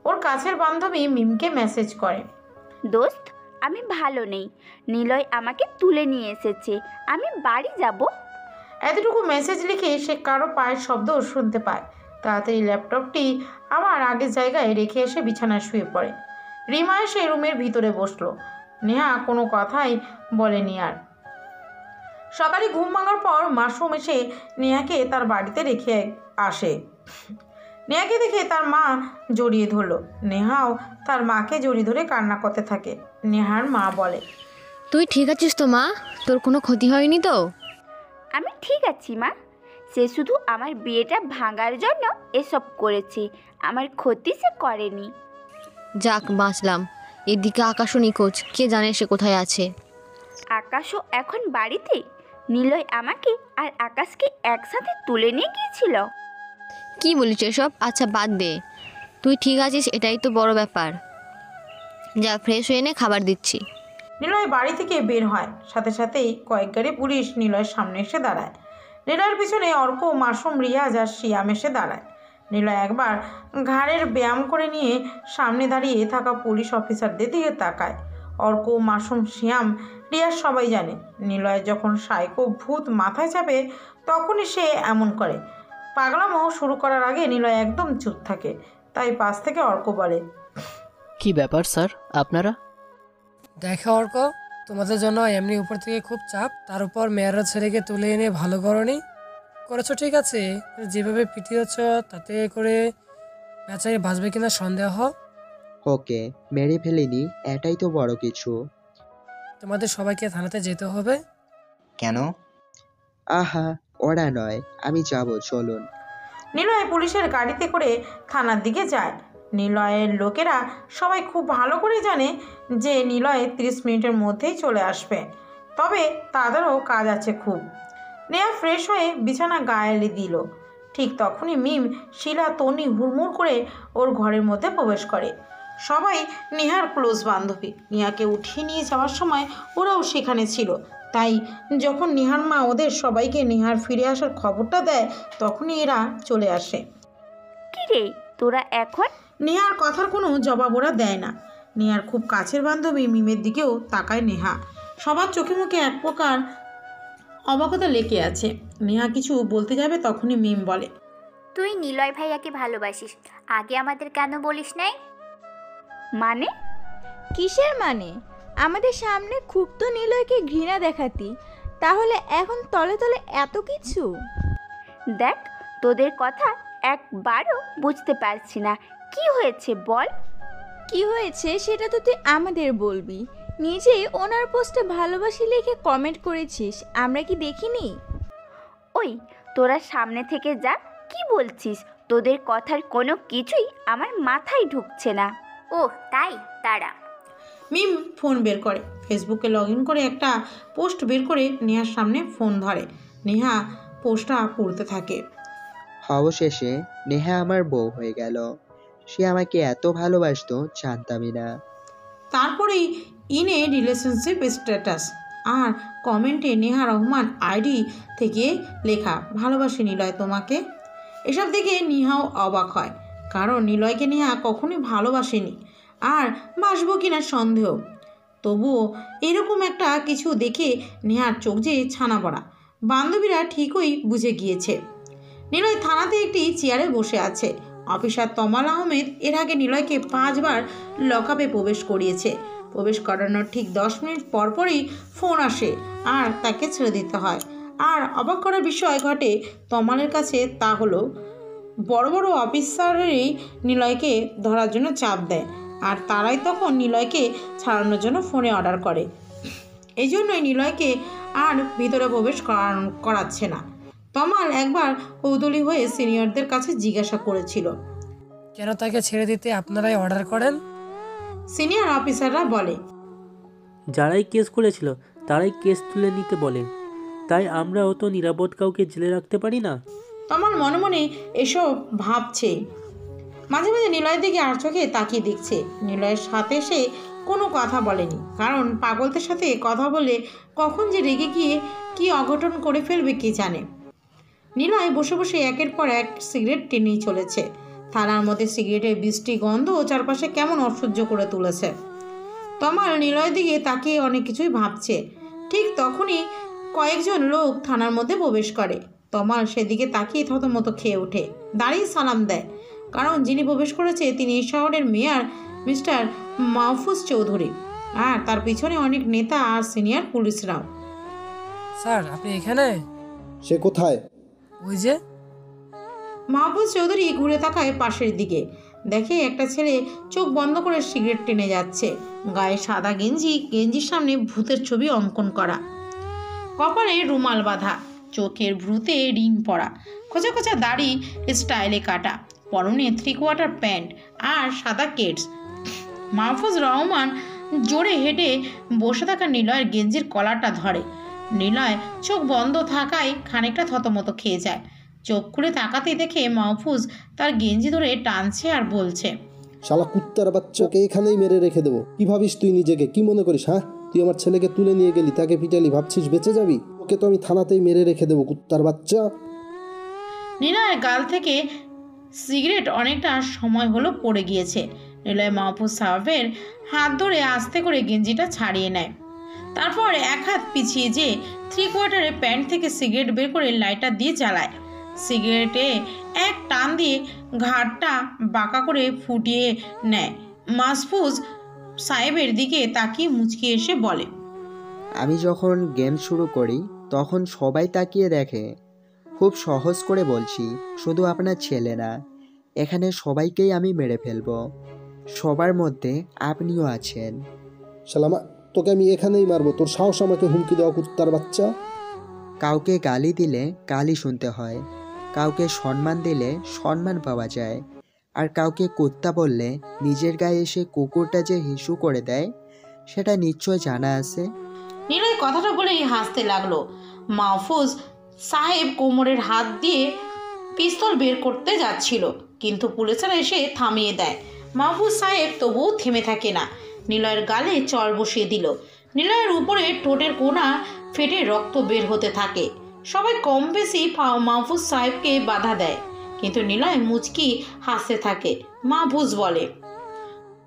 ওর কাছের বান্ধবী মিমকে মেসেজ করে। দোস্ত আমি ভালো নেই। নিলয় আমাকে তুলে নিয়ে এসেছে। আমি বাড়ি যাব। এতটুকু মেসেজ লিখে সে কারও পায়ের শব্দও শুনতে পায়। তাড়াতাড়ি ল্যাপটপটি আবার আগের জায়গায় রেখে এসে বিছানায় শুয়ে পড়ে। রিমা এসে রুমের ভিতরে বসল। নেহা কোনো কথাই বলেনি আর। সকালে ঘুম ভাঙার পর মাশরুম এসে নেহাকে তার বাড়িতে রেখে আসে। নেহাকে দেখে তার মা জড়িয়ে ধরলো। নেহাও তার মাকে জড়িয়ে ধরে কান্না করতে থাকে। নেহার মা বলে তুই ঠিক আছিস তো মা? তোর কোনো ক্ষতি হয়নি তো? আমি ঠিক আছি মা। সে শুধু আমার বিয়েটা ভাঙার জন্য এসব করেছে। আমার ক্ষতি সে করেনি। যাক বাঁচলাম। এদিকে আকাশও নিখোঁজ। কে জানে সে কোথায় আছে? আকাশও এখন বাড়িতে? নিলয় আমাকে আর আকাশকে একসাথে তুলে নিয়ে গিয়েছিল। কি বলিস এসব? আচ্ছা বাদ দে। তুই ঠিক আছিস এটাই তো বড় ব্যাপার। যা ফ্রেশ হয়ে নে খাবার দিচ্ছি। নিলয় বাড়ি থেকে বের হয়। সাথে সাথেই কয়েক গাড়ি পুলিশ নিলয়ের সামনে এসে দাঁড়ায়। নিলয়ের পিছনে অর্ক মাসুম রিয়াজ আর শিয়াম এসে দাঁড়ায়। নিলয় একবার। ঘাড়ের ব্যায়াম করে নিয়ে সামনে দাঁড়িয়ে থাকা পুলিশ অফিসারদের দিকে তাকায়। অর্ক মাসুম শিয়াম রিয়াজ সবাই জানে নিলয় যখন সাইকো ভূত মাথায় চাপে তখনই সে এমন করে। পাগলামো শুরু করার আগে নিলয় একদম চুপ থাকে। তাই পাশ থেকে অর্ক বলে কি ব্যাপার স্যার আপনারা? দেখা অর্ক তোমাদের জন্য এমনি উপর থেকে খুব চাপ তার উপর মেয়েরা ছেলেকে তুলে এনে ভালো করনি। করেছ ঠিক আছে? যেভাবে পিটিয়েছ তাতে করে বেচারি বাঁচবে কিনা সন্দেহ? ওকে মেরে ফেলিনি এটাই তো বড় কিছু। তোমাদের সবাইকে থানাতে যেতে হবে? কেন? আহা ওরা নয় আমি যাব চলুন। নিলয় পুলিশের গাড়িতে করে থানার দিকে যায়। নিলয়ের লোকেরা সবাই খুব ভালো করে জানে যে নিলয় তিরিশ মিনিটের মধ্যেই চলে আসবে। তবে তাদেরও কাজ আছে খুব। নেয়া ফ্রেশ হয়ে বিছানা গায়ে দিল। ঠিক তখনই মিম শিলা তনি হুড়মুড় করে ওর ঘরের মধ্যে প্রবেশ করে। সবাই নেহার ক্লোজ বান্ধবী। নেহাকে উঠিয়ে নিয়ে যাওয়ার সময় ওরাও সেখানে ছিল। তাই যখন নেহার মা ওদের সবাইকে নেহার ফিরে আসার খবরটা দেয় তখনই এরা চলে আসে। কি রে তোরা এখন? নেহার কথার কোনো জবাব ওরা দেয় না। নেহার খুব কাছের বান্ধবী মিমের দিকেও তাকায় নেহা। সবার চোখে মুখে এক প্রকার অবাকতা লেগে আছে। নেহা কিছু বলতে যাবে তখনই মিম বলে তুই নিলয় ভাইয়াকে ভালোবাসিস আগে আমাদের কেন বলিস নাই? মানে? কিসের মানে? আমাদের সামনে খুব তো নিলয়কে ঘৃণা দেখাতি তাহলে এখন তলে তলে এত কিছু? দেখ তোদের কথা একবারও বুঝতে পারছি না। কি হয়েছে বল? কি হয়েছে সেটা তো তুই আমাদের বলবি। নিজেই ওনার পোস্টে ভালোবাসি লিখে কমেন্ট করেছিস আমরা কি দেখিনি? ওই তোরা সামনে থেকে যা কি বলছিস? তোদের কথার কোনো কিছুই আমার মাথায় ঢুকছে না। ও তাই? তারা মিম ফোন বের করে ফেসবুকে লগ ইন করে একটা পোস্ট বের করে নেহার সামনে ফোন ধরে। নেহা পোস্টটা পড়তে থাকে। অবশেষে নেহা আমার বউ হয়ে গেল। সে আমাকে এত ভালোবাসতো জানতামই না। তারপরেই ইনে রিলেশনশিপ স্ট্যাটাস আর কমেন্টে নেহা রহমান আইডি থেকে লেখা, ভালোবাসি নিলয় তোমাকে। এসব দেখে নিহাও অবাক হয়, কারণ নিলয়কে নেহা কখনোই ভালোবাসেনি। আর বাসবো কিনা সন্দেহ, তবুও এরকম একটা কিছু দেখে নেহার চোখ যে ছানা পড়া। বান্ধবীরা ঠিকই বুঝে গিয়েছে। নিলয় থানাতে একটি চেয়ারে বসে আছে। অফিসার তমাল আহমেদ এর আগে নিলয়কে পাঁচবার লকআপে প্রবেশ করিয়েছে। প্রবেশ করানোর ঠিক দশ মিনিট পরপরই ফোন আসে আর তাকে ছেড়ে দিতে হয়। আর অবাক করার বিষয় ঘটে তমালের কাছে, তা হলো, বড় বড় অফিসারেরই নিলয়কে ধরার জন্য চাপ দেয় আর তারাই তখন নিলয়কে ছাড়ানোর জন্য ফোনে অর্ডার করে। এই জন্যই নিলয়কে আর ভিতরে প্রবেশ করাচ্ছে না। তমাল একবার কৌতূহলী হয়ে সিনিয়রদের কাছে জিজ্ঞাসা করেছিল। কেন তাকে ছেড়ে দিতে আপনারাই অর্ডার করেন? সিনিয়র অফিসাররা বলে যারাই কেস করেছিল তারাই কেস তুলে নিতে বলে। তাই আমরা অত নিরাপদ কাউকে জেলে রাখতে পারি না? তমাল মনে মনে এসব ভাবছে। মাঝে মাঝে নিলয়ের দিকে আর চোখে তাকিয়ে দেখছে। নিলয়ের সাথে সে কোনো কথা বলেনি কারণ পাগলদের সাথে কথা বলে কখন যে রেগে গিয়ে কি অঘটন করে ফেলবে কে জানে। নিলয় বসে বসে একের পর এক সিগারেট টেনেই চলেছে। থানার মধ্যে সিগারেটের বৃষ্টি গন্ধ ও চারপাশে কেমন অসহ্য করে তুলেছে। তমাল নিলয়ের দিকে তাকিয়ে অনেক কিছুই ভাবছে। ঠিক তখনই কয়েকজন লোক থানার মধ্যে প্রবেশ করে। তমাল সেদিকে তাকিয়ে থতমতো খেয়ে ওঠে। দাঁড়িয়ে সালাম দেয়। কারণ যিনি প্রবেশ করেছে তিনি এই শহরের মেয়র মিস্টার মাহফুজ চৌধুরী আর তার পিছনে অনেক নেতা আর সিনিয়র পুলিশরাও। স্যার আপনি এখানে? সে কোথায়? ওই যে মাহফুজ চৌধুরী ঘুরে তাকায় পাশের দিকে। দেখে একটা ছেলে চোখ বন্ধ করে সিগারেট টেনে যাচ্ছে। গায়ে সাদা গেঞ্জি, গেঞ্জির সামনে ভূতের ছবি অঙ্কন করা। কপালে রুমাল বাঁধা, চোখের ভ্রুতে রিং পরা, খোঁচা খোঁচা দাড়ি স্টাইলে কাটা, পরনে থ্রি কোয়ার্টার প্যান্ট আর সাদা কেটস মাহফুজ রহমান জোরে হেঁটে বসে থাকা নিলয়ের গেঞ্জির কলারটা ধরে। নিলয় চোখ বন্ধ থাকায় খানিকটা থতমতো খেয়ে যায়। চোখ খুলে তাকাতেই দেখে মাহফুজ তার গেঞ্জি ধরে টানছে আর বলছে শালা কুত্তার বাচ্চাকে এখানেই মেরে রেখে দেবো। কি ভাবিস তুই নিজেকে? কি মনে করিস হ্যাঁ? তুই আমার ছেলেকে তুলে নিয়ে গেলি তাকে পিটালি ভাবছিস বেঁচে যাবি? ওকে তো আমি থানাতেই মেরে রেখে দেবো কুত্তার বাচ্চা। নিলয়ের গাল থেকে সিগারেট অনেকটা সময় হলো পড়ে গিয়েছে। নিলয় মাহফুজ সাহেবের হাত ধরে আস্তে করে গেঞ্জিটা ছাড়িয়ে নেয়। তারপর এক হাত পিছিয়ে যে থ্রি কোয়ার্টারে প্যান্ট থেকে সিগারেট বের করে লাইটার দিয়ে জ্বালায়। সিগারেটে এক টান দিয়ে ঘাটটা বাঁকা করে ফুটিয়ে নেয়। মাসফুজ সাহেবের দিকে তাকিয়ে মুচকি এসে বলে আমি যখন গেম শুরু করি তখন সবাই তাকিয়ে দেখে। খুব সহজ করে বলছি শুধু আপনার ছেলে না এখানে সবাইকেই আমি মেরে ফেলব। সবার মধ্যে আপনিও আছেন। শালামা তোকে আমি এখানেই মারবো। তোর সাহস আমাকে হুমকি দেওয়া কুত্তার বাচ্চা? কাউকে গালি দিলে গালি শুনতে হয়। কাউকে সম্মান দিলে সম্মান পাওয়া যায়। আর কাউকে কুত্তা বললে নিজের গায়ে এসে কুকুরটা যে হিসু করে দেয়, সেটা নিশ্চয় জানা আছে। নিলয় কথাটা বলেই হাসতে লাগল। মাহফুজ সাহেব কোমরের হাত দিয়ে পিস্তল বের করতে যাচ্ছিল, কিন্তু পুলিশরা এসে থামিয়ে দেয়। মাহফুজ সাহেব তবুও থেমে থাকে না। নিলয়ের গালে চর বসিয়ে দিল। নিলয়ের উপরে ঠোঁটের কোনা ফেটে রক্ত বের হতে থাকে। সবাই কম বেশি মাহফুজ সাহেবকে বাধা দেয়। কিন্তু নিলয় মুচকি হাসতে থাকে। মাহফুজ বলে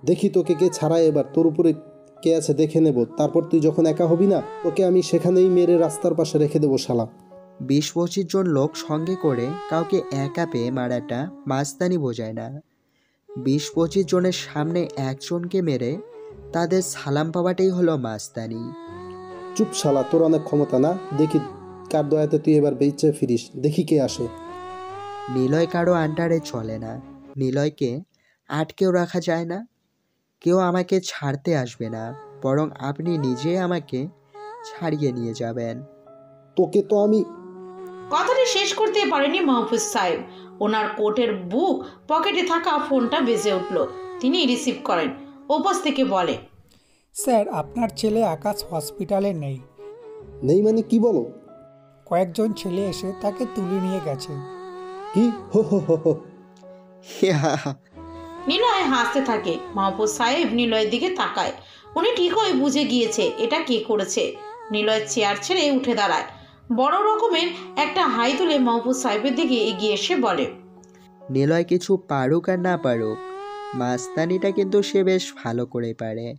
দেখি তোকে কে ছাড়ায় এবার। তোর উপরে কে আছে দেখে নেব। তারপর তুই যখন একা হবি না তোকে আমি সেখানেই মেরে রাস্তার পাশে রেখে দেবো শালা। বিশ পঁচিশ জন লোক সঙ্গে করে কাউকে একা পেয়ে মারাটা মাস্তানি বোঝায় না। বিশ পঁচিশ জনের সামনে একজনকে মেরে তাদের সালাম পাওয়াটাই হলো মাস্তানি চুপ শালা তোর অনেক ক্ষমতা না? দেখি কার দয়াতে তুই এবার বেঁচে ফিরিস? দেখি কে আসে। নিলয় কারও আন্ডারে চলে না। নিলয়কে আটকেও রাখা যায় না। কেউ আমাকে ছাড়তে আসবে না বরং আপনি নিজে আমাকে ছাড়িয়ে নিয়ে যাবেন। তোকে তো আমি কথাটি শেষ করতে পারেনি মাহফুজ সাহেব। ওনার কোটের বুক পকেটে থাকা ফোনটা বেজে উঠল। তিনি রিসিভ করেন। ওপাশ থেকে বলে স্যার আপনার ছেলে আকাশ হসপিটালে নেই। নেই মানে কি বলো? কয়েকজন ছেলে এসে তাকে তুলে নিয়ে গেছে। কি? হো হো হো হো। নিলয় হাসতে থাকে। মাহফুজ সাহেব নিলয়ের দিকে তাকায়। উনি ঠিক ঠিকই বুঝে গিয়েছে এটা কে করেছে। নিলয় চেয়ার ছেড়ে উঠে দাঁড়ায়। বড় রকমের একটা হাই তুলে মাহফুজ সাহেবের দিকে এগিয়ে এসে বলে নিলয় কিছু পারুক আর না পারুক মাস্তানিটা কিন্তু সে বেশ ভালো করে পারে।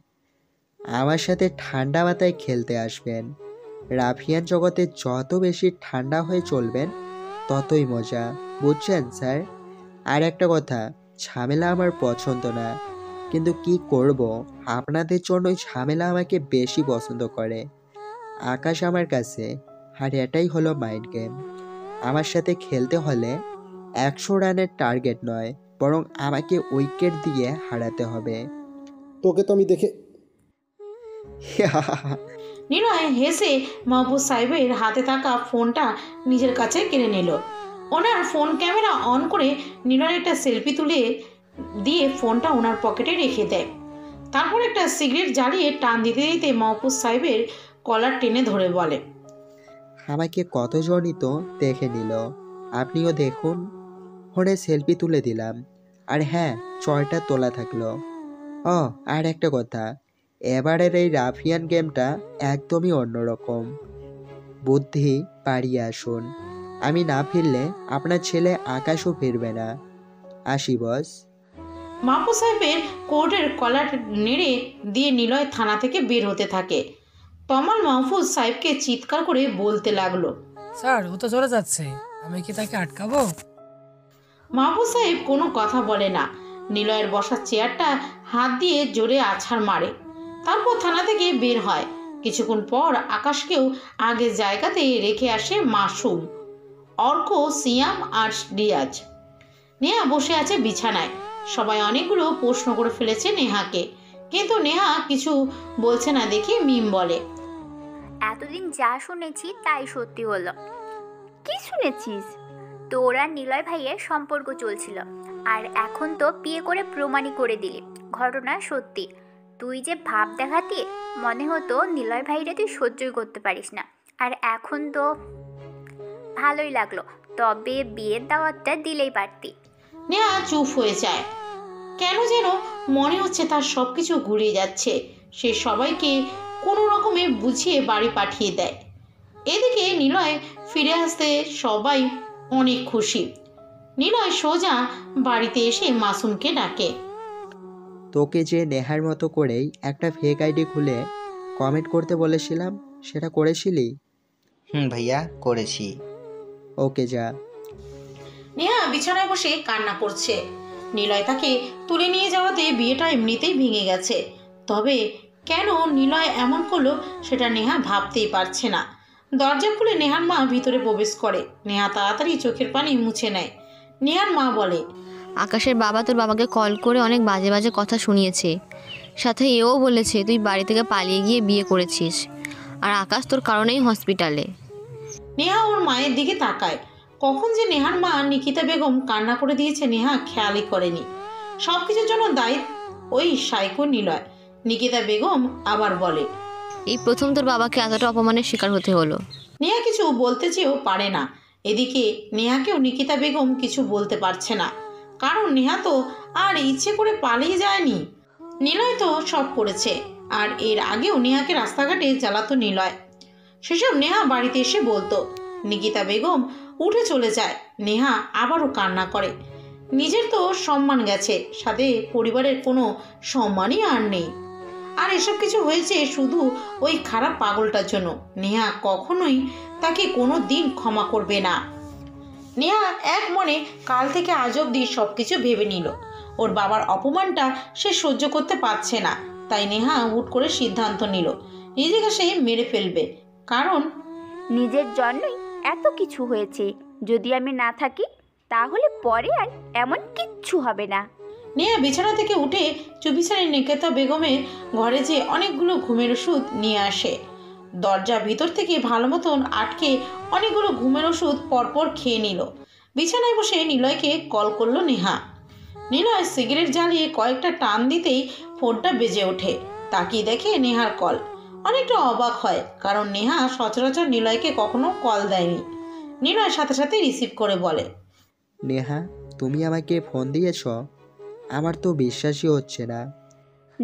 আমার সাথে ঠান্ডা মাথায় খেলতে আসবেন। রাফিয়ান জগতে যত বেশি ঠান্ডা হয়ে চলবেন ততই মজা। বুঝছেন স্যার? আর একটা কথা ঝামেলা আমার পছন্দ না। কিন্তু কি করব? আপনাদের জন্যই ঝামেলা আমাকে বেশি পছন্দ করে। আকাশ আমার কাছে আর এটাই হলো মাইন্ড গেম আমার সাথে খেলতে হলে একশো রানের টার্গেট নয় বরং আমাকে উইকেট দিয়ে হারাতে হবে। তোকে তো আমি দেখে নিলয় হেসে মাহবুব সাহেবের হাতে থাকা ফোনটা নিজের কাছে কিনে নিল। ওনার ফোন ক্যামেরা অন করে নিলয়ের একটা সেলফি তুলে দিয়ে ফোনটা ওনার পকেটে রেখে দেয়। তারপর একটা সিগারেট জ্বালিয়ে টান দিতে দিতে মাহবুব সাহেবের কলার টেনে ধরে বলে, আমাকে কতজনই তো দেখে নিল। আপনিও দেখুন। ফোনে সেলফি তুলে দিলাম। আর হ্যাঁ চয়টা তোলা থাকল। ও, আর একটা কথা। এবারের এই রাফিয়ান গেমটা একদমই অন্যরকম। বুদ্ধি পাড়িয়ে আসুন। আমি না ফিরলে আপনার ছেলে আকাশও ফিরবে না। আসি বস। মাহবুব সাহেবের কোর্টের কলার নেড়ে দিয়ে নিলয় থানা থেকে বের হতে থাকে। তমাল মাহফুজ সাহেবকে চিৎকার করে বলতে লাগল স্যার ও তো চলে যাচ্ছে। আমি কি তাকে আটকাবো? মাহবুব সাহেব কোনো কথা বলে না। নিলয়ের বসার চেয়ারটা হাত দিয়ে জোরে আছাড় মারে। তারপর থানা থেকে বের হয়। কিছুক্ষণ পর আকাশকেও আগের জায়গাতে রেখে আসে মাসুম। অর্ক, সিয়াম আর রিয়াজ। নেহা বসে আছে বিছানায়। সবাই অনেকগুলো প্রশ্ন করে ফেলেছে নেহাকে। কিন্তু নেহা কিছু বলছে না দেখে মিম বলে, এতদিন যা শুনেছি তাই সত্যি হলো। কি শুনেছিস? তোর আর নিলয় ভাইয়ের সম্পর্ক চলছিল। আর এখন তো বিয়ে করে প্রমাণই করে দিলি। ঘটনা সত্যি। তুই যে ভাব দেখাতি, মনে হতো নিলয় ভাইরে তুই সহ্যই করতে পারিস না। আর এখন তো ভালোই লাগল, তবে বিয়ের দাওয়াতটা দিলেই পারতি। নেহা চুপ হয়ে যায়। কেন যেন মনে হচ্ছে তার সব কিছু ঘুরিয়ে যাচ্ছে। সে সবাইকে কোনো রকমে বুঝিয়ে বাড়ি পাঠিয়ে দেয়। এদিকে নিলয় ফিরে আসতে সবাই অনেক খুশি। নিলয় সোজা বাড়িতে এসে মাসুমকে ডাকে। তোকে যে নেহার মতো করেই একটা ফেক আইডি খুলে কমেন্ট করতে বলেছিলাম সেটা করেছিলি? হুম ভাইয়া করেছি। ওকে যা। নেহা বিছানায় বসে কান্না করছে। নিলয় তাকে তুলে নিয়ে যাওয়াতে বিয়েটা এমনিতেই ভেঙে গেছে। তবে কেন নিলয় এমন করল সেটা নেহা ভাবতেই পারছে না। দরজা খুলে নেহার মা ভিতরে প্রবেশ করে। নেহা তাড়াতাড়ি চোখের পানি মুছে নেয়। নেহার মা বলে আকাশের বাবা তোর বাবাকে কল করে অনেক বাজে বাজে কথা শুনিয়েছে। সাথে এও বলেছে তুই বাড়ি থেকে পালিয়ে গিয়ে বিয়ে করেছিস। আর আকাশ তোর কারণেই হসপিটালে। নেহা ওর মায়ের দিকে তাকায়। কখন যে নেহার মা নিকিতা বেগম কান্না করে দিয়েছে নেহা খেয়ালই করেনি। সব কিছুর জন্য দায়ী ওই সাইকো নিলয়। নিকিতা বেগম আবার বলে এই প্রথম তোর বাবাকে এতটা অপমানের শিকার হতে হলো। নেহা কিছু বলতে চেয়েও পারে না। এদিকে নেহাকেও নিকিতা বেগম কিছু বলতে পারছে না। কারণ নেহা তো আর ইচ্ছে করে পালিয়ে যায়নি। নিলয় তো সব করেছে, আর এর আগেও নেহাকে রাস্তাঘাটে জ্বালাতো নিলয়। সেসব নেহা বাড়িতে এসে বলতো, নিকিতা বেগম উঠে চলে যায়। নেহা আবারও কান্না করে। নিজের তো সম্মান গেছে, সাথে পরিবারের কোনো সম্মানই আর নেই। আর এসব কিছু হয়েছে শুধু ওই খারাপ পাগলটার জন্য। নেহা কখনোই তাকে কোনো দিন ক্ষমা করবে না। নেহা এক মনে কাল থেকে আজ অব্দি সব কিছু ভেবে নিল। ওর বাবার অপমানটা সে সহ্য করতে পারছে না তাই নেহা হুট করে সিদ্ধান্ত নিল নিজেকে সে মেরে ফেলবে। কারণ? নিজের জন্যই এত কিছু হয়েছে যদি আমি না থাকি তাহলে পরে আর এমন কিচ্ছু হবে না। নেহা বিছানা থেকে উঠে চুপিসারি নিকেতা বেগমের ঘরে যে অনেকগুলো ঘুমের ওষুধ নিয়ে আসে। দরজা ভিতর থেকে ভালো মতন আটকে অনেকগুলো ঘুমের ওষুধ পরপর খেয়ে নিল। বিছানায় বসে নিলয়কে কল করল নেহা। নিলয় সিগারেট জ্বালিয়ে কয়েকটা টান দিতেই ফোনটা বেজে ওঠে। তাকিয়ে দেখে নেহার কল। অনেকটা অবাক হয় কারণ নেহা সচরাচর নিলয়কে কখনো কল দেয়নি। নিলয় সাথে সাথে রিসিভ করে বলে নেহা তুমি আমাকে ফোন দিয়েছ? আমার তো বিশ্বাসই হচ্ছে না।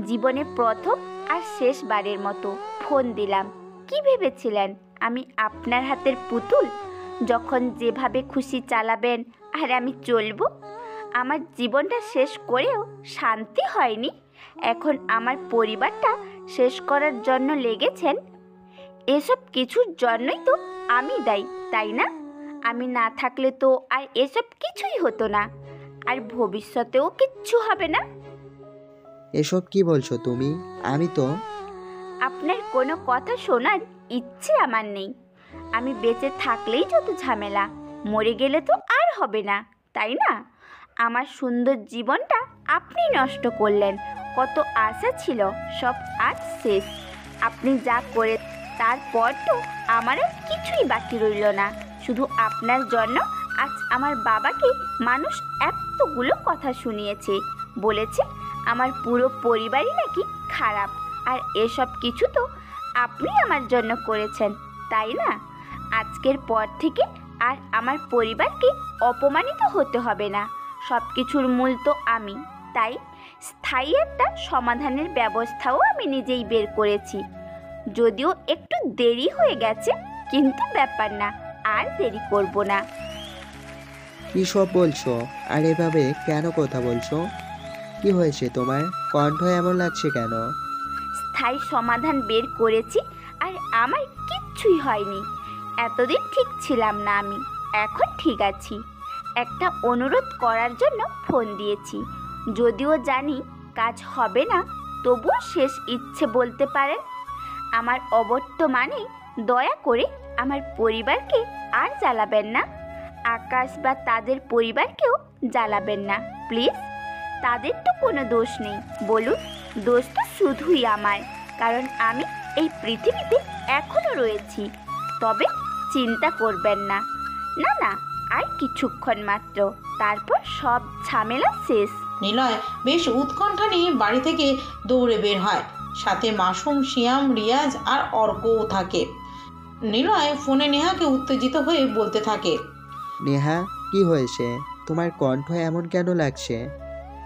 জীবনে প্রথম আর শেষবারের মতো ফোন দিলাম। কি ভেবেছিলেন? আমি আপনার হাতের পুতুল? যখন যেভাবে খুশি চালাবেন, আর আমি চলবো? আমার জীবনটা শেষ করেও শান্তি হয়নি? এখন আমার পরিবারটা শেষ করার জন্য লেগেছেন? এসব কিছুর জন্যই তো আমি দায়ী, তাই না? আমি না থাকলে তো আর এসব কিছুই হতো না। আর ভবিষ্যতেও কিচ্ছু হবে না? এসব কি বলছো তুমি? আমি তো আপনার কোনো কথা শোনার ইচ্ছে আমার নেই। আমি বেঁচে থাকলেই যত ঝামেলা, মরে গেলে তো আর হবে না, তাই না? আমার সুন্দর জীবনটা আপনি নষ্ট করলেন, কত আশা ছিল, সব আজ শেষ। আপনি যা করে তারপর তো আমার আর কিছুই বাকি রইল না। শুধু আপনার জন্য আজ আমার বাবাকে মানুষ এতগুলো কথা শুনিয়েছে, বলেছে, আমার পুরো পরিবারই নাকি খারাপ। আর এসব কিছু তো আপনি আমার জন্য করেছেন, তাই না? আজকের পর থেকে আর আমার পরিবারকে অপমানিত হতে হবে না। সব কিছুর মূল তো আমি, তাই স্থায়ী একটা সমাধানের ব্যবস্থাও আমি নিজেই বের করেছি। যদিও একটু দেরি হয়ে গেছে, কিন্তু ব্যাপার না, আর দেরি করব না। কি সব বলছো? আর এভাবে কেন কথা বলছো? কি হয়েছে তোমার? কণ্ঠ এমন লাগছে কেন? স্থায়ী সমাধান বের করেছি আর আমার কিচ্ছুই হয়নি। এতদিন ঠিক ছিলাম না আমি, এখন ঠিক আছি। একটা অনুরোধ করার জন্য ফোন দিয়েছি। যদিও জানি কাজ হবে না, তবুও শেষ ইচ্ছে বলতে পারেন। আমার অবর্তমানে দয়া করে আমার পরিবারকে আর জ্বালাবেন না। আকাশ বা তাদের পরিবারকেও জ্বালাবেন না, প্লিজ। তাদের তো কোনো দোষ নেই, বলুন। দোষ তো শুধুই আমার কারণ আমি এই পৃথিবীতে এখনও রয়েছি। তবে চিন্তা করবেন না। না না আর কিছুক্ষণ মাত্র। তারপর সব ঝামেলা শেষ। নিলয় বেশ উৎকণ্ঠা নিয়ে বাড়ি থেকে দৌড়ে বের হয়। সাথে মাসুম শিয়াম রিয়াজ আর অর্কও থাকে। নিলয় ফোনে নেহাকে উত্তেজিত হয়ে বলতে থাকে নেহা কি হয়েছে? তোমার কণ্ঠ এমন কেন লাগছে?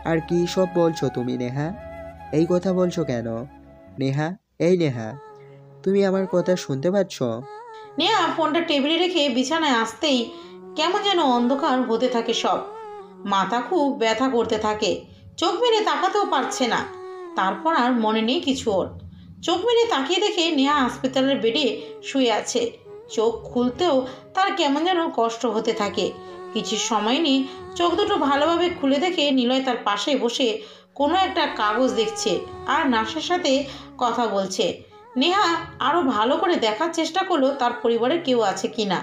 আর কি সব বলছো তুমি নেহা? এই কথা বলছো কেন? নেহা, এই নেহা, তুমি আমার কথা শুনতে পাচ্ছ? নেহা ফোনটা টেবিলে রেখে বিছানায় আসতেই কেমন যেন অন্ধকার হতে থাকে সব। মাথা খুব ব্যথা করতে থাকে। চোখ মেরে তাকাতেও পারছে না। তারপর আর মনে নেই কিছু ওর। চোখ মেরে তাকিয়ে দেখে নেহা হাসপাতালের বেডে শুয়ে আছে। চোখ খুলতেও তার কেমন যেন কষ্ট হতে থাকে। কিছু সময় নিয়ে চোখ দুটো ভালোভাবে খুলে দেখে নিলয় তার পাশে বসে কোনো একটা কাগজ দেখছে আর নার্সের সাথে কথা বলছে। নেহা আরও ভালো করে দেখার চেষ্টা করল তার পরিবারের কেউ আছে কি না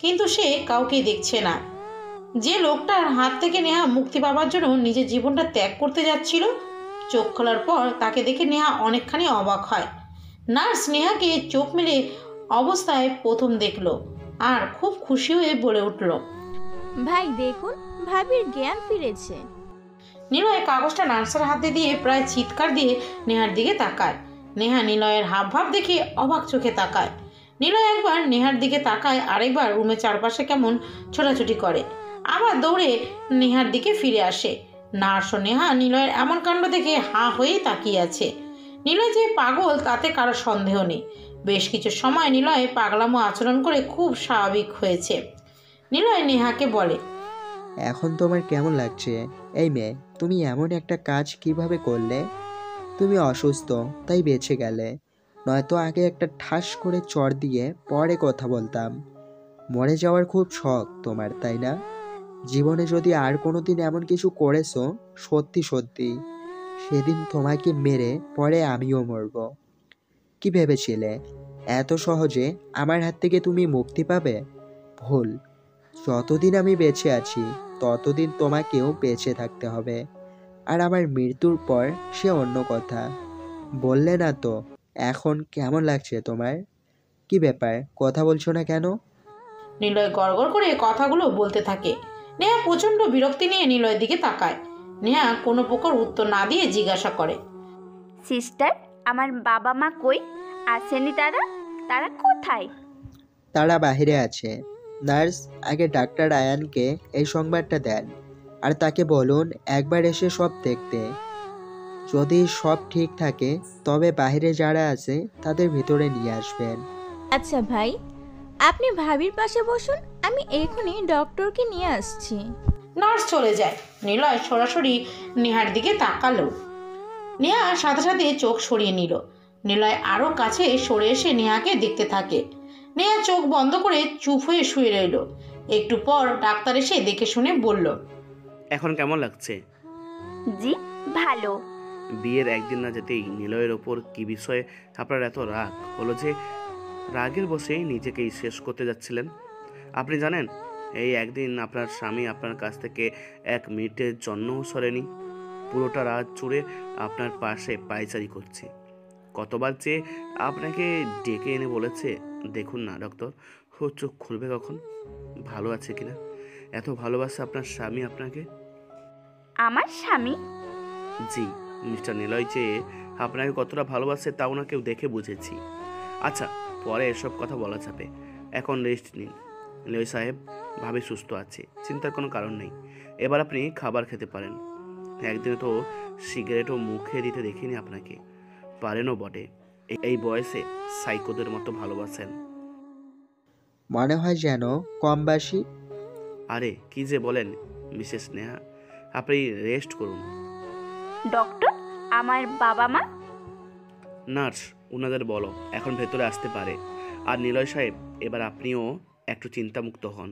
কিন্তু সে কাউকে দেখছে না। যে লোকটার হাত থেকে নেহা মুক্তি পাবার জন্য নিজের জীবনটা ত্যাগ করতে যাচ্ছিল, চোখ খোলার পর তাকে দেখে নেহা অনেকখানি অবাক হয়। নার্স নেহাকে চোখ মেলে অবস্থায় প্রথম দেখল আর খুব খুশি হয়ে বলে উঠল, ভাই, দেখুন, ভাবির জ্ঞান ফিরেছে। নিলয় কাগজটা নার্সের হাতে দিয়ে প্রায় চিৎকার দিয়ে নেহার দিকে তাকায়। নেহা নিলয়ের হাবভাব দেখে অবাক চোখে তাকায়। নিলয় একবার নেহার দিকে তাকায়, আরেকবার রুমের চারপাশে কেমন ছোটাছুটি করে। আবার দৌড়ে নেহার দিকে ফিরে আসে। নার্স ও নেহা নিলয়ের এমন কাণ্ড দেখে হাঁ হয়েই তাকিয়ে আছে। নিলয় যে পাগল, তাতে কারও সন্দেহ নেই। বেশ কিছু সময় নিলয় পাগলামো আচরণ করে খুব স্বাভাবিক হয়েছে। নিলয় নেহাকে বলে, এখন তোমার কেমন লাগছে? এই মেয়ে তুমি এমন একটা কাজ কীভাবে করলে? তুমি অসুস্থ, তাই বেঁচে গেলে। নয়তো আগে একটা ঠাস করে চর দিয়ে পরে কথা বলতাম। মরে যাওয়ার খুব শখ তোমার, তাই না? জীবনে যদি আর কোনো দিন এমন কিছু করেছ, সত্যি সত্যি, সেদিন তোমাকে মেরে পরে আমিও মরব। কি ভেবেছিলে? এত সহজে আমার হাত থেকে তুমি মুক্তি পাবে? ভুল। যতদিন আমি বেঁচে আছি ততদিন তোমাকেও বেঁচে থাকতে হবে। আর আমার মৃত্যুর পর সে অন্য কথা। বললে না তো এখন কেমন লাগছে তোমার? কি ব্যাপার কথা বলছো না কেন? নিলয় গড়গড় করে কথাগুলো বলতে থাকে। নেহা প্রচণ্ড বিরক্তি নিয়ে নিলয়ের দিকে তাকায়। নেহা কোনো প্রকার উত্তর না দিয়ে জিজ্ঞাসা করে। সিস্টার আমার বাবা মা কই? আসেনি তারা? তারা কোথায়? তারা বাহিরে আছে। নার্স আগে ডাক্তার আয়ানকে এই সংবাদটা দেন আর তাকে বলুন একবার এসে সব দেখতে। যদি সব ঠিক থাকে তবে বাইরে যারা আছে তাদের ভিতরে নিয়ে আসবেন। আচ্ছা ভাই আপনি ভাবির পাশে বসুন আমি এখনই ডক্টরকে নিয়ে আসছি। নার্স চলে যায়। নিলয় সরাসরি নেহার দিকে তাকালো। নেহা সাথে সাথে চোখ সরিয়ে নিল। নিলয় আরও কাছে সরে এসে নেহাকে দেখতে থাকে। নেহা চোখ বন্ধ করে চুপ হয়ে শুয়ে রইল। একটু পর ডাক্তার এসে দেখে শুনে বলল এখন কেমন লাগছে? জি ভালো। বিয়ের একদিন না যেতেই নিলয়ের ওপর কি বিষয়ে আপনার এত রাগ? হলো যে রাগের বসে নিজেকেই শেষ করতে যাচ্ছিলেন। আপনি জানেন এই একদিন আপনার স্বামী আপনার কাছ থেকে এক মিনিটের জন্যও সরেনি। পুরোটা রাত জুড়ে আপনার পাশে পায়চারি করছে। কতবার যে আপনাকে ডেকে এনে বলেছে দেখুন না ডক্টর। ও চোখ খুলবে কখন? ভালো আছে কিনা এত ভালোবাসে আপনার স্বামী আপনাকে? আমার স্বামী? জি মিস্টার নিলয় যে আপনাকে কতটা ভালোবাসে তা ওনাকেও দেখে বুঝেছি। আচ্ছা পরে এসব কথা বলা যাবে। এখন রেস্ট নিন। নিলয় সাহেব ভাবে সুস্থ আছে চিন্তার কোনো কারণ নেই। এবার আপনি খাবার খেতে পারেন। একদিনে তো সিগারেটও মুখে দিতে দেখিনি আপনাকে। পারেনও বটে। এই বয়সে সাইকোদের মতো ভালোবাসেন। মনে হয় যেন কমবাসী আরে কি যে বলেন মিসেস নেহা আপনি রেস্ট করুন। ডক্টর আমার বাবা মা? নার্স ওনাদের বলো এখন ভেতরে আসতে পারে। আর নিলয় সাহেব এবার আপনিও একটু চিন্তামুক্ত হন।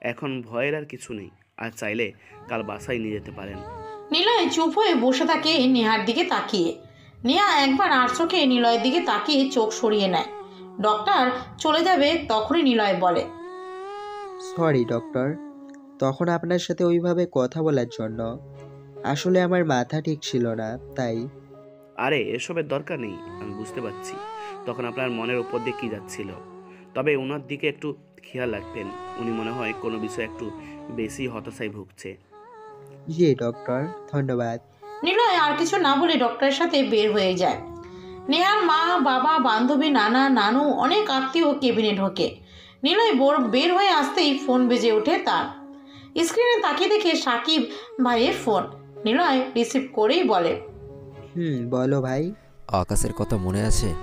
এখন ভয়ের আর কিছু নেই আর চাইলে কাল বাসায় নিয়ে যেতে পারেন। নিলয় চুপ হয়ে বসে থাকে নেহার দিকে তাকিয়ে। নেহা একবার আর চোখে নিলয়ের দিকে তাকিয়ে চোখ সরিয়ে নেয়। ডক্টর চলে যাবে তখনই নিলয় বলে। Sorry doctor. তখন আপনার সাথে ওইভাবে কথা বলার জন্য। আসলে আমার মাথা ঠিক ছিল না তাই। আরে এসবের দরকার নেই আমি বুঝতে পারছি। তখন আপনার মনের ওপর দিয়ে কী যাচ্ছিল? তবে ওনার দিকে একটু খেয়াল রাখবেন উনি মনে হয় কোনো বিষয়ে একটু বেশি হতাশায় ভুগছে। জি ডক্টর। ধন্যবাদ। নিলয় আর কিছু না বলে ডক্টরের সাথে বের হয়ে যায়। নেহার মা বাবা বান্ধবী নানা নানু অনেক আত্মীয় কেবিনে ঢোকে। নিলয় বোর- বের হয়ে আসতেই ফোন বেজে ওঠে তার। স্ক্রিনে তাকিয়ে দেখে সাকিব ভাইয়ের ফোন। নিলয় রিসিভ করেই বলে হুম বলো ভাই। আকাশের কথা মনে আছে?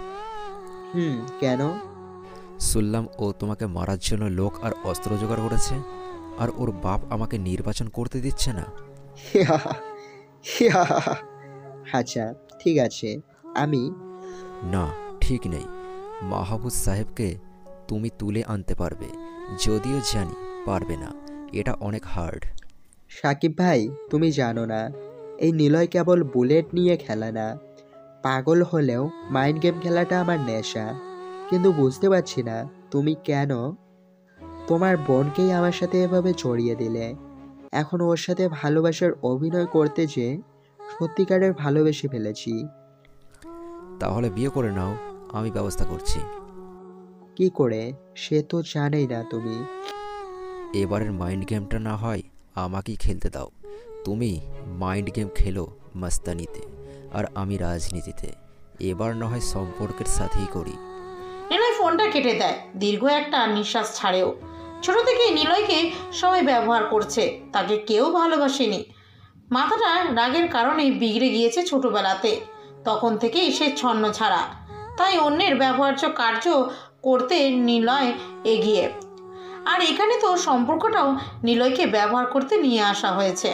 হুম কেন? শুনলাম ও তোমাকে মারার জন্য লোক আর অস্ত্র জোগাড় করেছে আর ওর বাপ আমাকে নির্বাচন করতে দিচ্ছে না। আচ্ছা ঠিক আছে। আমি না ঠিক নেই। মাহবুব সাহেবকে তুমি তুলে আনতে পারবে যদিও জানি পারবে না। এটা অনেক হার্ড সাকিব ভাই তুমি জানো না এই নিলয় কেবল বুলেট নিয়ে খেলা না। পাগল হলেও মাইন্ড গেম খেলাটা আমার নেশা। কিন্তু বুঝতে পারছি না তুমি কেন? তোমার বোনকেই আমার সাথে এভাবে জড়িয়ে দিলে। এখন ওর সাথে ভালোবাসার অভিনয় করতে যে সত্যিকারের ভালোবেসে ফেলেছি। তাহলে বিয়ে করে নাও আমি ব্যবস্থা করছি। কি করে? সে তো জানেই না তুমি। এবারের মাইন্ড গেমটা না হয় আমাকেই খেলতে দাও। তুমি মাইন্ড গেম খেলো মাস্তানিতে আর আমি রাজনীতিতে। এবার না হয় সম্পর্কের সাথেই করি। নিলয় ফোনটা কেটে দেয়। দীর্ঘ একটা নিঃশ্বাস ছাড়েও। ছোট থেকেই নিলয়কে সবাই ব্যবহার করছে, তাকে কেউ ভালোবাসেনি। মাথাটা রাগের কারণে বিগড়ে গিয়েছে ছোটবেলাতে। তখন থেকেই সে ছন্ন ছাড়া। তাই অন্যের ব্যবহার্য কার্য করতে নিলয় এগিয়ে। আর এখানে তো সম্পর্কটাও নিলয়কে ব্যবহার করতে নিয়ে আসা হয়েছে।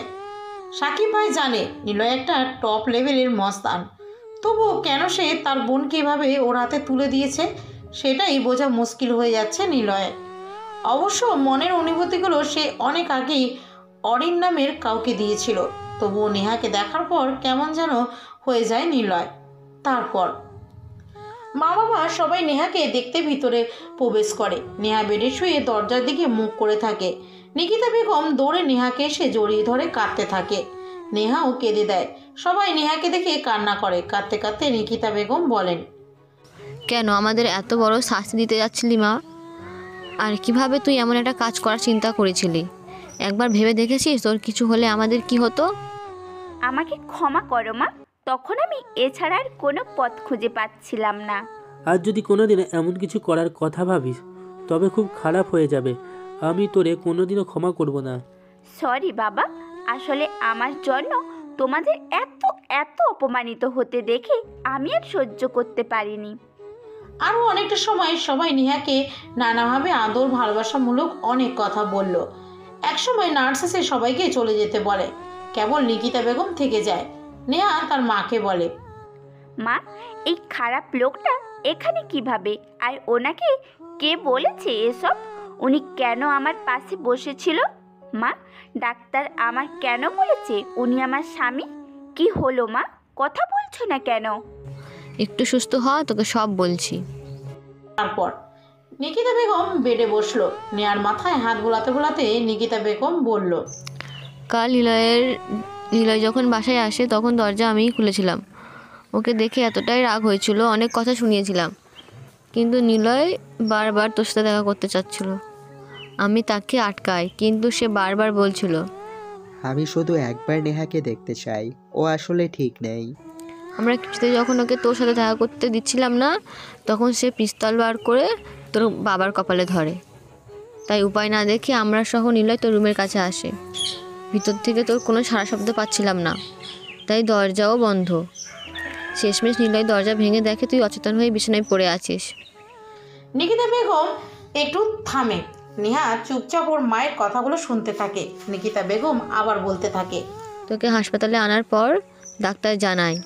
সাকিব ভাই জানে, নিলয় একটা টপ লেভেলের মস্তান। তবুও কেন সে তার বোনকে এভাবে ওর হাতে তুলে দিয়েছে, সেটাই বোঝা মুশকিল হয়ে যাচ্ছে নিলয়ের। অবশ্য মনের অনুভূতিগুলো সে অনেক আগেই অরিন নামের কাউকে দিয়েছিল। তবুও নেহাকে দেখার পর কেমন যেন হয়ে যায় নিলয় তারপর মা বাবা সবাই নেহাকে দেখতে ভিতরে প্রবেশ করে। নেহা বেডে শুয়ে দরজার দিকে মুখ করে থাকে। নিকিতা বেগম দৌড়ে নেহাকে এসে জড়িয়ে ধরে কাঁদতে থাকে। নেহাও কেঁদে দেয়। সবাই নেহাকে দেখে কান্না করে। কাঁদতে কাঁদতে নিকিতা বেগম বলেন, কেন আমাদের এত বড় শাস্তি দিতে যাচ্ছিলি মা? আর কীভাবে তুই এমন একটা কাজ করার চিন্তা করেছিলি? একবার ভেবে দেখেছিস তোর কিছু হলে আমাদের কি হতো? আমাকে ক্ষমা করো মা। তখন আমি এছাড়া আর কোনো পথ খুঁজে পাচ্ছিলাম না। আর যদি কোনোদিন এমন কিছু করার কথা ভাবিস তবে খুব খারাপ হয়ে যাবে। আমি তোরে কোনোদিনও ক্ষমা করব না। সরি বাবা। আসলে আমার জন্য তোমাদের এত এত অপমানিত হতে দেখে আমি আর সহ্য করতে পারিনি। আরও অনেকটা সময় সবাই নেহাকে নানাভাবে আদর, ভালোবাসামূলক অনেক কথা বলল। একসময় নার্স এসে সবাইকে চলে যেতে বলে। কেবল নিকিতা বেগম থেকে যায়। নেহা তার মাকে বলে, মা, এই খারাপ লোকটা এখানে কীভাবে? আর ওনাকে কে বলেছে এসব? উনি কেন আমার পাশে বসেছিল? মা, ডাক্তার আমার কেন বলেছে? উনি আমার স্বামী? কি হলো মা? কথা বলছো না কেন? একটু সুস্থ হ তোকে সব বলছি। তারপর নিকিতা বেগম বেডে বসল। নেয়ার মাথায় হাত বোলাতে বোলাতে নিকিতা বেগম বলল কাল নিলয়ের নিলয় যখন বাসায় আসে তখন দরজা আমিই খুলেছিলাম। ওকে দেখে এতটাই রাগ হয়েছিল অনেক কথা শুনিয়েছিলাম। কিন্তু নিলয় বারবার তোর সাথে দেখা করতে চাচ্ছিল। আমি তাকে আটকাই কিন্তু সে বারবার বলছিল আমি শুধু একবার নেহাকে দেখতে চাই ও আসলে ঠিক নেই। আমরা কিছুতে যখন ওকে তোর সাথে দেখা করতে দিচ্ছিলাম না তখন সে পিস্তল বার করে তোর বাবার কপালে ধরে। তাই উপায় না দেখে আমরা সহ নিলয় তোর রুমের কাছে আসে। ভিতর থেকে তোর কোনো সারা শব্দ পাচ্ছিলাম না। তাই দরজাও বন্ধ। শেষমেশ নিলয় দরজা ভেঙে দেখে তুই অচেতন হয়ে বিছানায় পড়ে আছিস। নিকিতা বেগম একটু থামে। নেহা চুপচাপ ওর মায়ের কথাগুলো শুনতে থাকে। নিকিতা বেগম আবার বলতে থাকে। তোকে হাসপাতালে আনার পর ডাক্তার জানায়।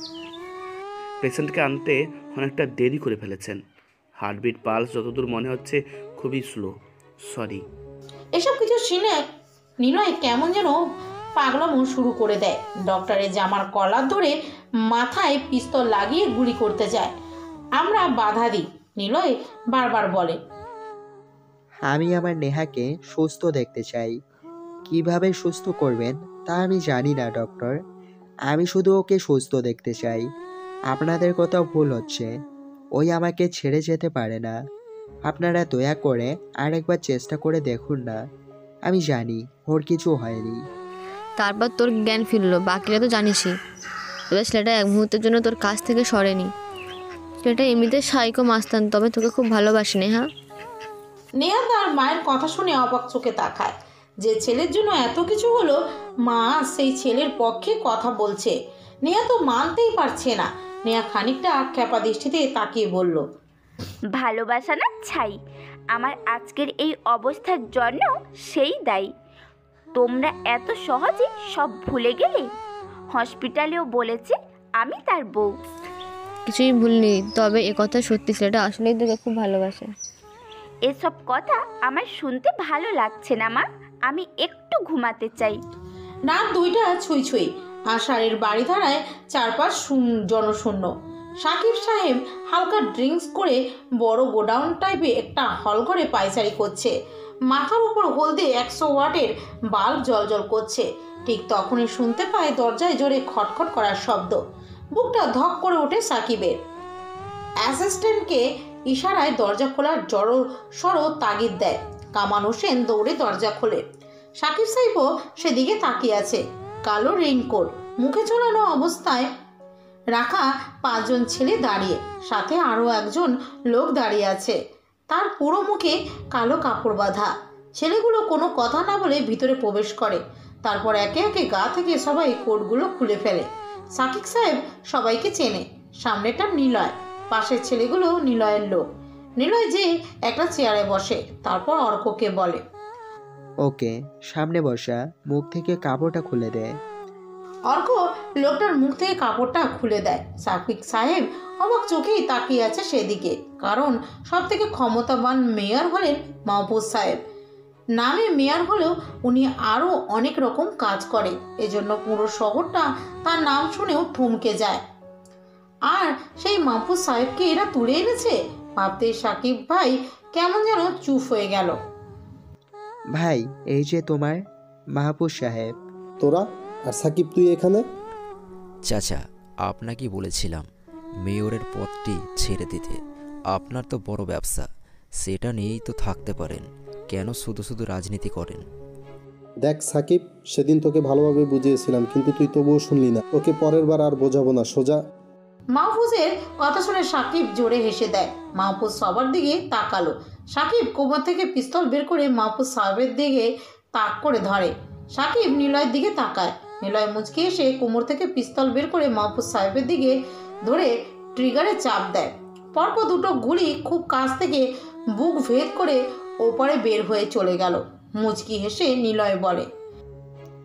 পেশেন্টকে আনতে অনেকটা দেরি করে ফেলেছেন। হার্টবিট পালস যতদূর মনে হচ্ছে খুবই স্লো সরি এসব কিছু শুনে নিলয় কেমন যেন পাগলামো শুরু করে দেয়। ডক্টরের জামার কলার ধরে মাথায় পিস্তল লাগিয়ে গুলি করতে যায়। আমরা বাধা দিই নিলয় বারবার বলে। আমি আমার নেহাকে সুস্থ দেখতে চাই। কীভাবে সুস্থ করবেন তা আমি জানি না ডক্টর। আমি শুধু ওকে সুস্থ দেখতে চাই। আপনাদের কোথাও ভুল হচ্ছে ওই আমাকে ছেড়ে যেতে পারে না। আপনারা দয়া করে আরেকবার চেষ্টা করে দেখুন না। আমি জানি ওর কিছু হয়নি। তারপর তোর জ্ঞান ফিরলো বাকিরা তো জানিসই। তবে ছেলেটা এক মুহূর্তের জন্য তোর কাছ থেকে সরেনি। ছেলেটা এমনিতে সাইকো মাস্তান তবে তোকে খুব ভালোবাসে নেহা? নেহা তার মায়ের কথা শুনে অবাক চোখে তাকায়। যে ছেলের জন্য এত কিছু হলো মা সেই ছেলের পক্ষে কথা বলছে। নেহা তো মানতেই পারছে না। নেহা খানিকটা খ্যাপা দৃষ্টিতে তাকিয়ে বলল ভালোবাসা না ছাই? আমার আজকের এই অবস্থার জন্য সেই দায়ী। তোমরা এত সহজে সব ভুলে গেলে? হসপিটালেও বলেছে আমি তার বউ। কিছুই ভুলনি তবে একথা সত্যি ছেলেটা আসলেই তোকে খুব ভালোবাসে। এসব কথা আমার শুনতে ভালো লাগছে না মা। আমি একটু ঘুমাতে চাই। রাত দুইটা ছুঁই ছুঁই আষাঢ়ের বাড়ি ধারায় চারপাশ শূন্য জনশূন্য। সাকিব সাহেব হালকা ড্রিঙ্কস করে বড় গোডাউন টাইপে একটা হল ঘরে পায়চারি করছে। মাথার উপর হলদে একশো ওয়াটের বাল্ব জল করছে। ঠিক তখনই শুনতে পায় দরজায় জোরে খটখট করার শব্দ। বুকটা ধক করে ওঠে সাকিবের। অ্যাসিস্ট্যান্টকে ইশারায় দরজা খোলার জড়ো সড়ো তাগিদ দেয়। কামাল হোসেন দৌড়ে দরজা খোলে। সাকিব সাহেবও সেদিকে তাকিয়ে আছে। কালো রেইনকোট, মুখে চড়ানো অবস্থায় রাখা পাঁচজন ছেলে দাঁড়িয়ে, সাথে আরও একজন লোক দাঁড়িয়ে আছে। তার পুরো মুখে কালো কাপড় বাঁধা। ছেলেগুলো কোনো কথা না বলে ভিতরে প্রবেশ করে। তারপর একে একে গা থেকে সবাই কোটগুলো খুলে ফেলে। সাকিব সাহেব সবাইকে চেনে। সামনেটা নিলয়, পাশের ছেলেগুলো নিলয়ের লোক। নিলয় যে একটা চেয়ারে বসে, তারপর অর্ককে বলে ওকে, সামনে বসা, মুখ থেকে কাপড়টা খুলে দে। অর্ক লোকটার মুখ থেকে কাপড়টা খুলে দেয়। সাকিব সাহেব অবাক চোখেই তাকিয়ে আছে সেদিকে, কারণ সব থেকে ক্ষমতাবান মেয়র হলেন মাহফুজ সাহেব। নামে মেয়র হলেও উনি আরও অনেক রকম কাজ করে, এজন্য পুরো শহরটা তার নাম শুনেও থমকে যায়। আর সেই মাহফুজ সাহেবকে এরা তুলে এনেছে? ভাবতে সাকিব ভাই কেমন যেন চুপ হয়ে গেল। ভাই এই যে তোমার মাহফুজ সাহেব। তোরা আর সাকিব তুই এখানে? চাচা আপনাকে বলেছিলাম মেয়রের পদটি ছেড়ে দিতে। আপনার তো বড় ব্যবসা সেটা নিয়েই তো থাকতে পারেন। কেন শুধু শুধু রাজনীতি করেন? দেখ সাকিব সেদিন তোকে ভালোভাবে বুঝিয়েছিলাম কিন্তু তুই তবুও শুনলি না। তোকে পরের বার আর বোঝাবো না সোজা। মাহফুজের কথা শুনে সাকিব জোরে হেসে দেয়। মাহফুজ সবার দিকে তাকালো। সাকিব কোমর থেকে পিস্তল বের করে মাহফুজ সাহেবের দিকে তাক করে ধরে। সাকিব নিলয়ের দিকে তাকায়। নিলয় মুচকে এসে কোমর থেকে পিস্তল বের করে মাহফুজ সাহেবের দিকে ধরে ট্রিগারে চাপ দেয়। পরপর দুটো গুলি খুব কাছ থেকে বুক ভেদ করে ওপারে বের হয়ে চলে গেল। মুচকি হেসে নিলয় বলে,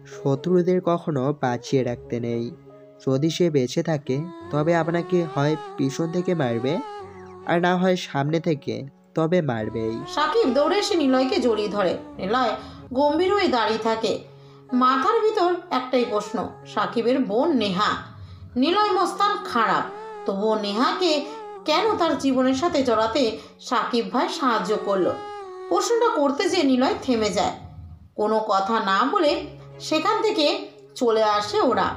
শত্রুদের কখনো বাঁচিয়ে রাখতে নেই। যদি সে বেঁচে থাকে, তবে আপনাকে হয় পিছন থেকে মারবে, আর না হয় সামনে থেকে। তবে মারবেই। সাকিব দৌড়ে এসে নিলয়কে জড়িয়ে ধরে। নিলয় গম্ভীর হয়ে দাঁড়িয়ে থাকে। মাথার ভিতর একটাই প্রশ্ন, সাকিবের বোন নেহা। নিলয় মস্তান খারাপ। তবুও নেহাকে কেন তার জীবনের সাথে জড়াতে সাকিব ভাই সাহায্য করল? প্রশ্নটা করতে যে নিলয় থেমে যায়। কোনো কথা না বলে সেখান থেকে চলে আসে ওরা।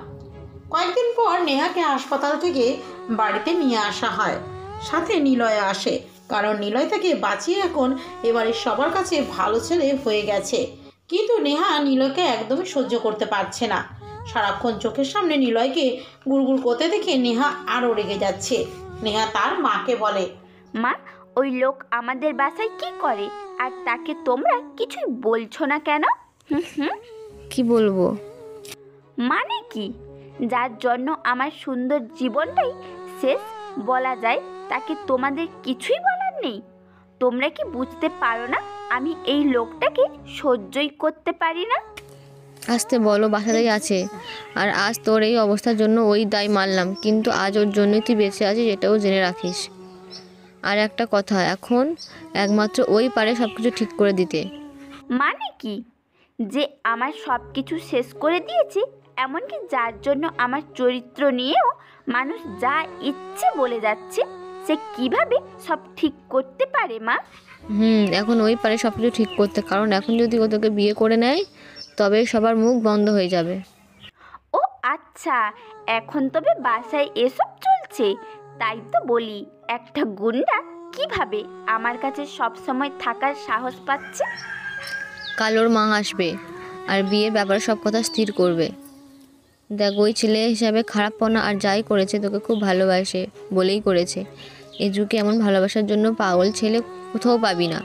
কয়েকদিন পর নেহাকে হাসপাতাল থেকে বাড়িতে নিয়ে আসা হয়। সাথে নিলয় আসে। কারণ নিলয় তাকে বাঁচিয়ে এখন এবারে সবার কাছে ভালো ছেলে হয়ে গেছে। কিন্তু নেহা নিলয়কে একদমই সহ্য করতে পারছে না। সারাক্ষণ চোখের সামনে নিলয়কে গুড়গুড় করতে দেখে নেহা আরও রেগে যাচ্ছে। নেহা তার মাকে বলে মা ওই লোক আমাদের বাসায় কি করে? আর তাকে তোমরা কিছুই বলছো না কেন? হুম হুম। কি বলব? মানে কি? যার জন্য আমার সুন্দর জীবনটাই শেষ বলা যায় তাকে তোমাদের কিছুই বলার নেই। তোমরা কি বুঝতে পারো না আমি এই লোকটাকে সহ্যই করতে পারি না? আসতে বলো বাসাতেই আছে। আর আজ তোর এই অবস্থার জন্য ওই দায় মানলাম কিন্তু আজ ওর জন্যই তুই বেঁচে আছিস এটাও জেনে রাখিস। আর একটা কথা এখন একমাত্র ওই পারে সব কিছু ঠিক করে দিতে। মানে কি? যে আমার সব কিছু শেষ করে দিয়েছে এমনকি যার জন্য আমার চরিত্র নিয়েও মানুষ যা ইচ্ছে বলে যাচ্ছে সে কীভাবে সব ঠিক করতে পারে মা? হুম এখন ওই পারে সব কিছু ঠিক করতে কারণ এখন যদি ও তোকে বিয়ে করে নেয় তবে সবার মুখ বন্ধ হয়ে যাবে। ও আচ্ছা এখন তবে বাসায় এসব চলছে। তাই তো বলি একটা গুন্ডা কীভাবে আমার কাছে সব সময় থাকার সাহস পাচ্ছে? কাল ওর মা আসবে আর বিয়ের ব্যাপারে সব কথা স্থির করবে। দেখ ওই ছেলে হিসাবে খারাপপনা আর যাই করেছে তোকে খুব ভালোবাসে বলেই করেছে। এ যুগে এমন ভালোবাসার জন্য পাগল ছেলে কোথাও পাবি না।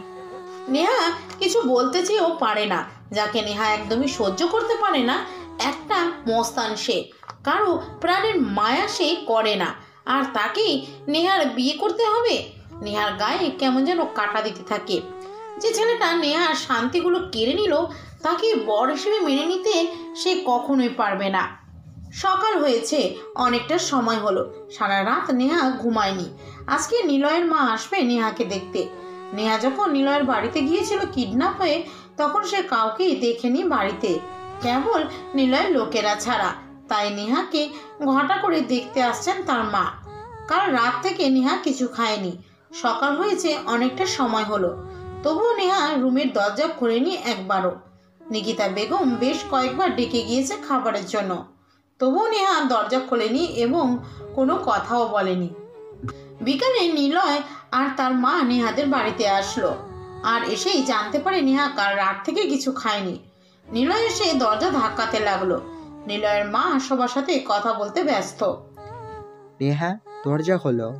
নেহা কিছু বলতে চেয়েও পারে না, যাকে নেহা একদমই সহ্য করতে পারে না, একটা মস্তান সে। কারও প্রাণের মায়া সে করে না, আর তাকেই নেহার বিয়ে করতে হবে। নেহার গায়ে কেমন যেন কাটা দিতে থাকে। যে ছেলেটা নেহার শান্তিগুলো কেড়ে নিল, তাকে বর হিসেবে মেনে নিতে সে কখনোই পারবে না। সকাল হয়েছে, অনেকটা সময় হলো। সারা রাত নেহা ঘুমায়নি। আজকে নিলয়ের মা আসবে নেহাকে দেখতে। নেহা যখন নিলয়ের বাড়িতে গিয়েছিল কিডন্যাপ হয়ে, তখন সে কাউকেই দেখেনি বাড়িতে। কেবল নিলয়ের লোকেরা ছাড়া। তাই নেহাকে ঘটা করে দেখতে আসছেন তার মা। কাল রাত থেকে নেহা কিছু খায়নি। সকাল হয়েছে, অনেকটা সময় হলো। তবুও নেহা রুমের দরজা খুলেনি একবারও। নিকিতা বেগম বেশ কয়েকবার ডেকে গিয়েছে খাবারের জন্য। তবুও নেহা দরজা খোলেনি এবং কোনো কথাও বলেনি। বিকালে নিলয় আর তার মা নেহাদের বাড়িতে আসলো। আর এসেই জানতে পারে নেহা কাল রাত থেকে কিছু খায়নি। নিলয় এসে দরজা ধাক্কাতে লাগল। নিলয়ের মা সবার সাথে কথা বলতে ব্যস্ত। নেহা দরজা খোলো।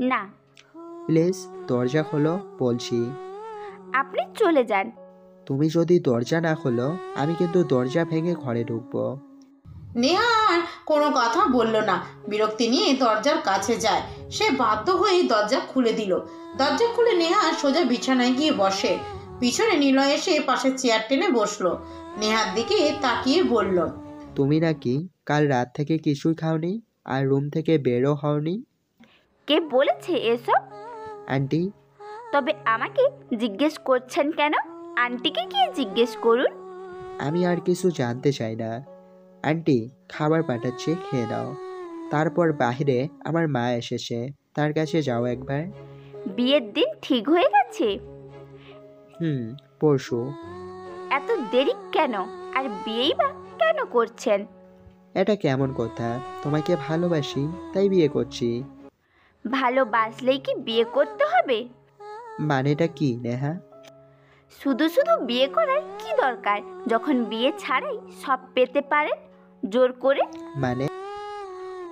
না। প্লিজ দরজা খোলো বলছি। আপনি চলে যান। তুমি যদি দরজা না খোলো আমি কিন্তু দরজা ভেঙে ঘরে ঢুকবো। নেহা আর কোনো কথা বলল না। বিরক্তি নিয়ে দরজার কাছে যায়। সে বাধ্য হয়ে দরজা খুলে দিল। দরজা খুলে নেহা সোজা বিছানায় গিয়ে বসে। পিছনে নিলয় এসে পাশে চেয়ার টেনে বসল। নেহার দিকে তাকিয়ে বলল তুমি নাকি কাল রাত থেকে কিছুই খাওনি আর রুম থেকে বেরো হওনি? কে বলেছে এসব? আন্টি। তবে আমাকে জিজ্ঞেস করছেন কেন? আন্টিকে গিয়ে জিজ্ঞেস করুন। আমি আর কিছু জানতে চাই না। আন্টি খাবার পাঠাচ্ছে খেয়ে নাও। তারপর বাইরে আমার মা এসেছে। তার কাছে যাও একবার। বিয়ের দিন ঠিক হয়ে গেছে? হুম পরশু। এত দেরি কেন? আর বিয়েই বা কেন করছেন? এটা কেমন কথা? তোমাকে ভালোবাসি তাই বিয়ে করছি। ভালোবাসলেই কি বিয়ে করতে হবে? মানেটা কি নেহা? শুধু শুধু বিয়ে করার কি দরকার? যখন বিয়ে ছাড়াই সব পেতে পারেন? জোর করে মানে?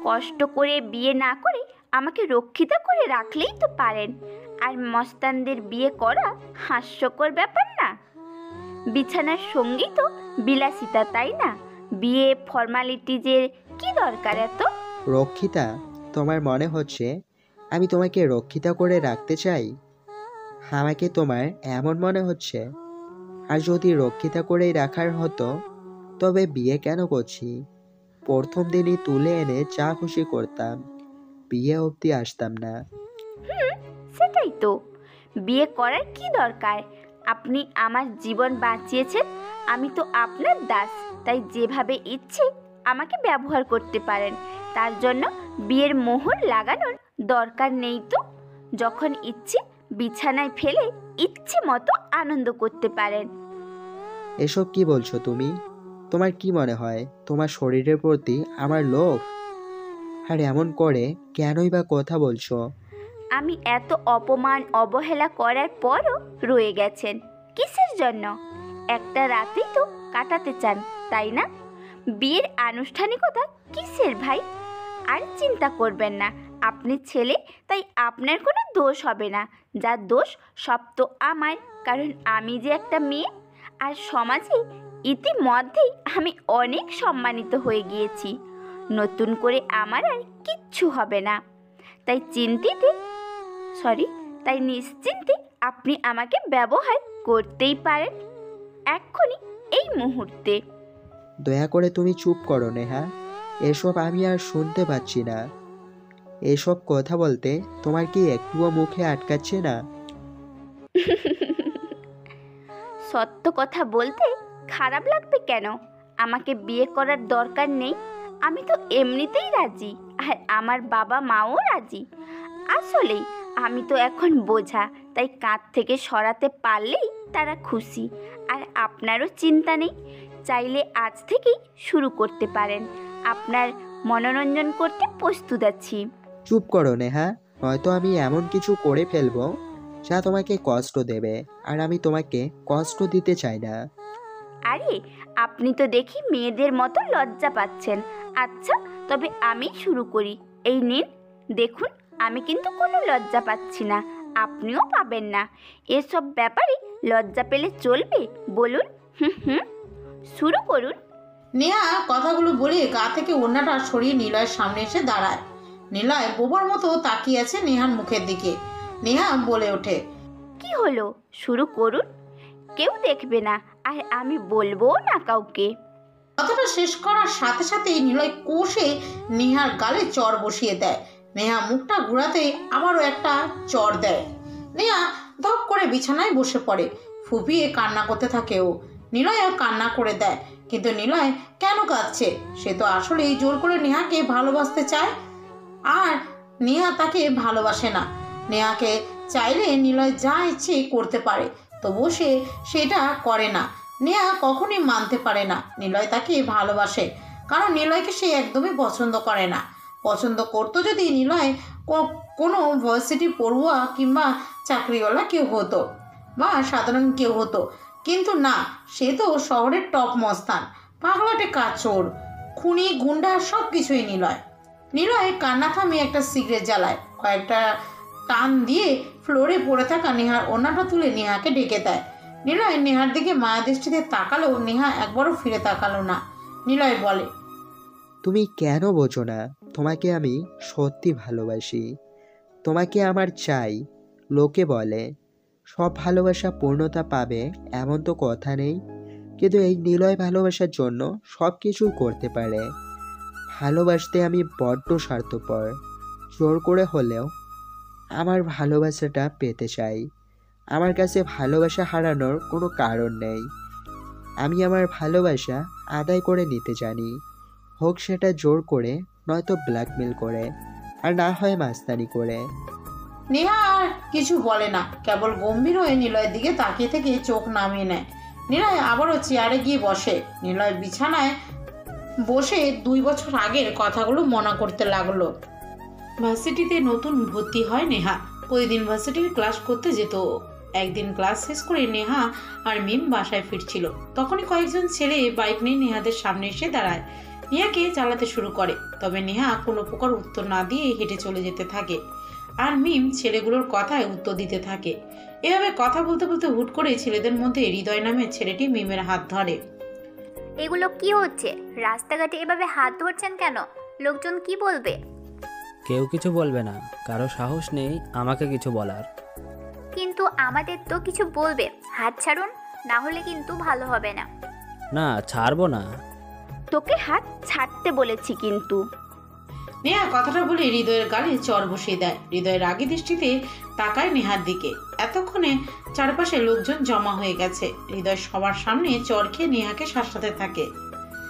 কষ্ট করে বিয়ে না করে আমাকে রক্ষিতা করে রাখলেই তো পারেন। আর মস্তানদের বিয়ে করা হাস্যকর ব্যাপার না। বিছানার সঙ্গী তো বিলাসিতা তাই না? বিয়ে ফর্মালিটিজের কি দরকার এত? রক্ষিতা তোমার মনে হচ্ছে আমি তোমাকে রক্ষিতা করে রাখতে চাই? আমাকে তোমার এমন মনে হচ্ছে? আর যদি রক্ষিতা করেই রাখার হতো তবে বিয়ে কেন করছি? প্রথম দিনই তুলে এনে চা খুশি করতাম। বিয়ে অবধি আসতাম না। হুম সেটাই তো। বিয়ে করার কি দরকার? আপনি আমার জীবন বাঁচিয়েছেন আমি তো আপনার দাস। তাই যেভাবে ইচ্ছে আমাকে ব্যবহার করতে পারেন। তার জন্য বিয়ের মোহর লাগানোর দরকার নেই তো। যখন ইচ্ছে বিছানায় ফেলে ইচ্ছে মতো আনন্দ করতে পারেন। এসব কি বলছো তুমি? তোমার কি মনে হয়? তোমার শরীরের প্রতি আমার লোভ? আর এমন করে কেনই বা কথা বলছো? আমি এত অপমান, অবহেলা করার পরও রয়ে গেছেন। কিসের জন্য? একটা রাতেই তো কাটাতে চান, তাই না? বিয়ের আনুষ্ঠানিকতা কিসের ভাই? আর চিন্তা করবেন না, আপনি ছেলে, তাই আপনার কোনো দোষ হবে না। যার দোষ সব তো আমার, কারণ আমি যে একটা মেয়ে, আর সমাজে ইতিমধ্যেই আমি অনেক সম্মানিত হয়ে গিয়েছি। নতুন করে আমার আর কিচ্ছু হবে না। তাই চিন্তিতে সরি তাই নিশ্চিন্তে আপনি আমাকে ব্যবহার করতেই পারেন এক্ষুনি এই মুহূর্তে। দয়া করে তুমি চুপ করো নেহা। এসব আমি আর শুনতে পাচ্ছি না। এসব কথা বলতে তোমার কি একটুও মুখে আটকাচ্ছে না? সত্য কথা বলতে খারাপ লাগবে কেন? আমাকে বিয়ে করার দরকার নেই। আমি তো এমনিতেই রাজি, আর আমার বাবা মাও রাজি। আসলেই, আমি তো এখন বোঝা, তাই কাঁধ থেকে সরাতে পারলেই তারা খুশি। আর আপনারও চিন্তা নেই, চাইলে আজ থেকেই শুরু করতে পারেন। আপনার মনোরঞ্জন করতে প্রস্তুত আছি। চুপ করো নেহা, নয়তো আমি এমন কিছু করে ফেলব, যা তোমাকে কষ্ট দেবে, আর আমি তোমাকে কষ্ট দিতে চাই না। আরে আপনি তো দেখি মেয়েদের মতো লজ্জা পাচ্ছেন। আচ্ছা তবে আমি শুরু করি। এই নিন। দেখুন আমি কিন্তু কোনো লজ্জা পাচ্ছি না। আপনিও পাবেন না। এসব ব্যাপারে লজ্জা পেলে চলবে? বলুন। হুম হুম। শুরু করুন। নেহা কথাগুলো বলে গা থেকে ওড়নাটা সরিয়ে নিলয়ের সামনে এসে দাঁড়ায়। নিলয় বোবার মতো তাকিয়ে আছে নেহার মুখের দিকে। নেহা বলে ওঠে কি হলো? শুরু করুন। কেউ দেখবে না। আর আমি বলব না কাউকে। কথাটা শেষ করার সাথে সাথেই নিলয় কোষে নেহার গালে চর বসিয়ে দেয়। নেহা মুখটা ঘুরাতে আবারও একটা চর দেয়। নেহা ধপ করে বিছানায় বসে পড়ে। ফুপিয়ে কান্না করতে থাকে ও। নিলয়ও কান্না করে দেয়। কিন্তু নিলয় কেন কাঁদছে? সে তো আসলেই জোর করে নেহাকে ভালোবাসতে চায়। আর নেহা তাকে ভালোবাসে না। নেহাকে চাইলে নিলয় যা ইচ্ছে করতে পারে। তবুও সে সেটা করে না। নেহা কখনই মানতে পারে না। নিলয় তাকে ভালোবাসে, কারণ নিলয়কে সে একদমই পছন্দ করে না। পছন্দ করতো যদি নিলয় কোনো ভার্সিটি পড়ুয়া কিংবা চাকরিওয়ালা কেউ হতো বা সাধারণ কেউ হতো। কিন্তু না, সে তো শহরের টপ মস্তান, পাগলাটে কাচোর, খুনি, গুন্ডা সব কিছুই নিলয়। নিলয় কান্না থামিয়ে একটা সিগারেট জ্বালায়, কয়েকটা টান দিয়ে ফ্লোরে পড়ে থাকা নেহার ওনাটা তুলে নেহাকে ডেকে দেয়। নিলয় নেহার দিকে মায়া দৃষ্টিতে তাকালো, নেহা একবারও ফিরে তাকালো না। নিলয় বলে, তুমি কেন বোঝো না? তোমাকে আমি সত্যি ভালোবাসি। তোমাকে আমার চাই। লোকে বলে, সব ভালোবাসা পূর্ণতা পাবে, এমন তো কথা নেই। কিন্তু এই নিলয় ভালোবাসার জন্য সব কিছু করতে পারে। ভালোবাসতে আমি বড্ড স্বার্থপর। জোর করে হলেও আমার ভালোবাসাটা পেতে চাই। আমার কাছে ভালোবাসা হারানোর কোনো কারণ নেই। আমি আমার ভালোবাসা আদায় করে নিতে জানি। হোক সেটা জোর করে, নয়তো ব্ল্যাকমেল করে, আর না হয় মাস্তানি করে। নেহা আর কিছু বলে না, কেবল গম্ভীর হয়ে নিলয়ের দিকে তাকিয়ে থেকে চোখ নামিয়ে নেয়। নিলয় আবারও চেয়ারে গিয়ে বসে। নিলয় বিছানায় বসে দুই বছর আগের কথাগুলো মনে করতে লাগল। ভার্সিটিতে নতুন ভর্তি হয় নেহা। প্রতিদিন ভার্সিটির ক্লাস করতে যেত। একদিন ক্লাস শেষ করে নেহা আর মিম বাসায় ফিরছিল। তখনই কয়েকজন ছেলে বাইক নিয়ে নেহাদের সামনে এসে দাঁড়ায়। নেহাকে চালাতে শুরু করে, তবে নেহা কোনো প্রকার উত্তর না দিয়ে হেঁটে চলে যেতে থাকে। আর মিম ছেলেগুলোর কথায় উত্তর দিতে থাকে। এভাবে কথা বলতে বলতে হুট করে ছেলেদের মধ্যে হৃদয় নামের ছেলেটি মিমের হাত ধরে। এগুলো কি হচ্ছে? রাস্তাঘাটে এভাবে হাত ধরছেন কেন? লোকজন কি বলবে? কেউ কিছু বলবে না। কারও সাহস নেই আমাকে কিছু বলার। কিন্তু আমাদের তো কিছু বলবে। হাত ছাড়ুন না হলে কিন্তু ভালো হবে না। না ছাড়বো না। তোকে হাত ছাড়তে বলেছি কিন্তু। নেহা কথাটা বলে হৃদয়ের গালে চর বসিয়ে দেয়। হৃদয়ের রাগী দৃষ্টিতে তাকায় নেহার দিকে। এতক্ষণে চারপাশে লোকজন জমা হয়ে গেছে। হৃদয় সবার সামনে চর খেয়ে নেহাকে শাসাতে থাকে।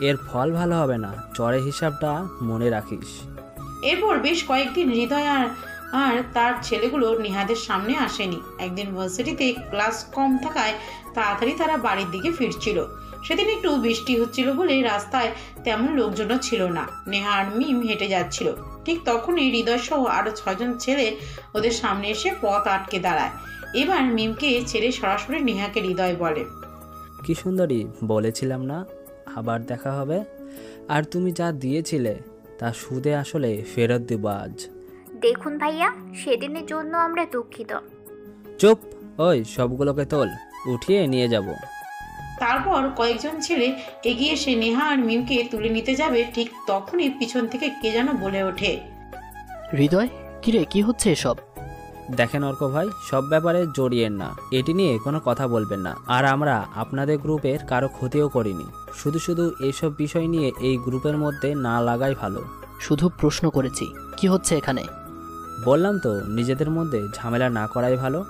এর ফল ভালো হবে না। চরের হিসাবটা মনে রাখিস। এরপর বেশ কয়েকদিন হৃদয় আর আর তার ছেলেগুলো নিহাদের সামনে আসেনি। একদিন ভার্সিটিতে ক্লাস কম থাকায় তাড়াতাড়ি তারা বাড়ির দিকে ফিরছিল। সেদিন একটু বৃষ্টি হচ্ছিল বলে রাস্তায় তেমন লোকজনও ছিল না। নেহা আর মিম হেঁটে যাচ্ছিল। ঠিক তখনই হৃদয় সহ আরও ছজন ছেলে ওদের সামনে এসে পথ আটকে দাঁড়ায়। এবার মিমকে ছেড়ে সরাসরি নেহাকে হৃদয় বলে। কি সুন্দরী, বলেছিলাম না, আবার দেখা হবে। আর তুমি যা দিয়েছিলে তা সুদে আসলে ফেরত দেব আজ। দেখুন ভাইয়া সেদিনের জন্য আমরা দুঃখিত। চুপ ওই সবগুলোকে তোল উঠিয়ে নিয়ে যাব। তারপর কয়েকজন ছেলে এগিয়ে এসে নেহা আর মিমকে তুলে নিতে যাবে ঠিক তখনই পিছন থেকে কে যেন বলে ওঠে। হৃদয় কিরে কি হচ্ছে এসব? দেখেন অর্ক ভাই সব ব্যাপারে জড়িয়েন না। এটি নিয়ে কোনো কথা বলবেন না। আর আমরা আপনাদের গ্রুপের কারও ক্ষতিও করিনি। শুধু শুধু এইসব বিষয় নিয়ে এই গ্রুপের মধ্যে না লাগাই ভালো। শুধু প্রশ্ন করেছি কি হচ্ছে এখানে? বললাম তো নিজেদের মধ্যে ঝামেলা না করাই ভালো।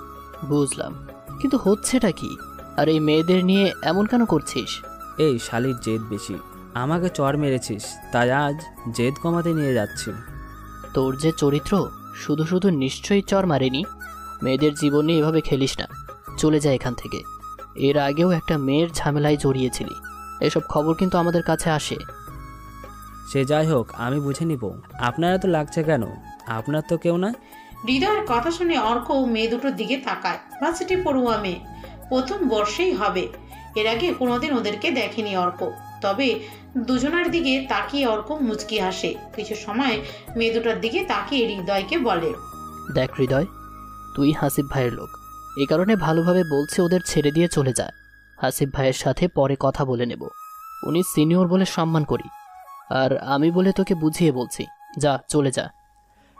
বুঝলাম। কিন্তু হচ্ছেটা কি? আর এই মেয়েদের নিয়ে এমন কেন করছিস? এই শালির জেদ বেশি। আমাকে চর মেরেছিস তাই আজ জেদ কমাতে নিয়ে যাচ্ছি। তোর যে চরিত্র শুধু শুধু নিশ্চয়ই চর মারেনি। মেয়েদের জীবন নিয়ে এভাবে খেলিস না। চলে যায় এখান থেকে। এর আগেও একটা মেয়ের ঝামেলায় জড়িয়েছিলি। এসব খবর কিন্তু আমাদের কাছে আসে। সে যাই হোক আমি বুঝে নিব। আপনারা তো লাগছে কেন? আপনার তো কেউ না হৃদয়ের কথা শুনে অর্ক মেয়ে দুটোর দিকে তাকায়। ভার্সিটি পড়ুয়া মেয়ে। প্রথম বর্ষেই হবে। এর আগে কোনোদিন ওদেরকে দেখেনি অর্ক। তবে দুজনের দিকে তাকিয়ে অর্ক মুচকি হাসে। কিছু সময় মেয়ে দুটার দিকে তাকিয়ে হৃদয়কে বলে দেখ হৃদয় তুই হাসিব ভাইয়ের লোক। এই কারণে ভালোভাবে বলছে ওদের ছেড়ে দিয়ে চলে যায় হাসিব ভাইয়ের সাথে পরে কথা বলে নেব। উনি সিনিয়র বলে সম্মান করি। আর আমি বলে তোকে বুঝিয়ে বলছি। যা চলে যা।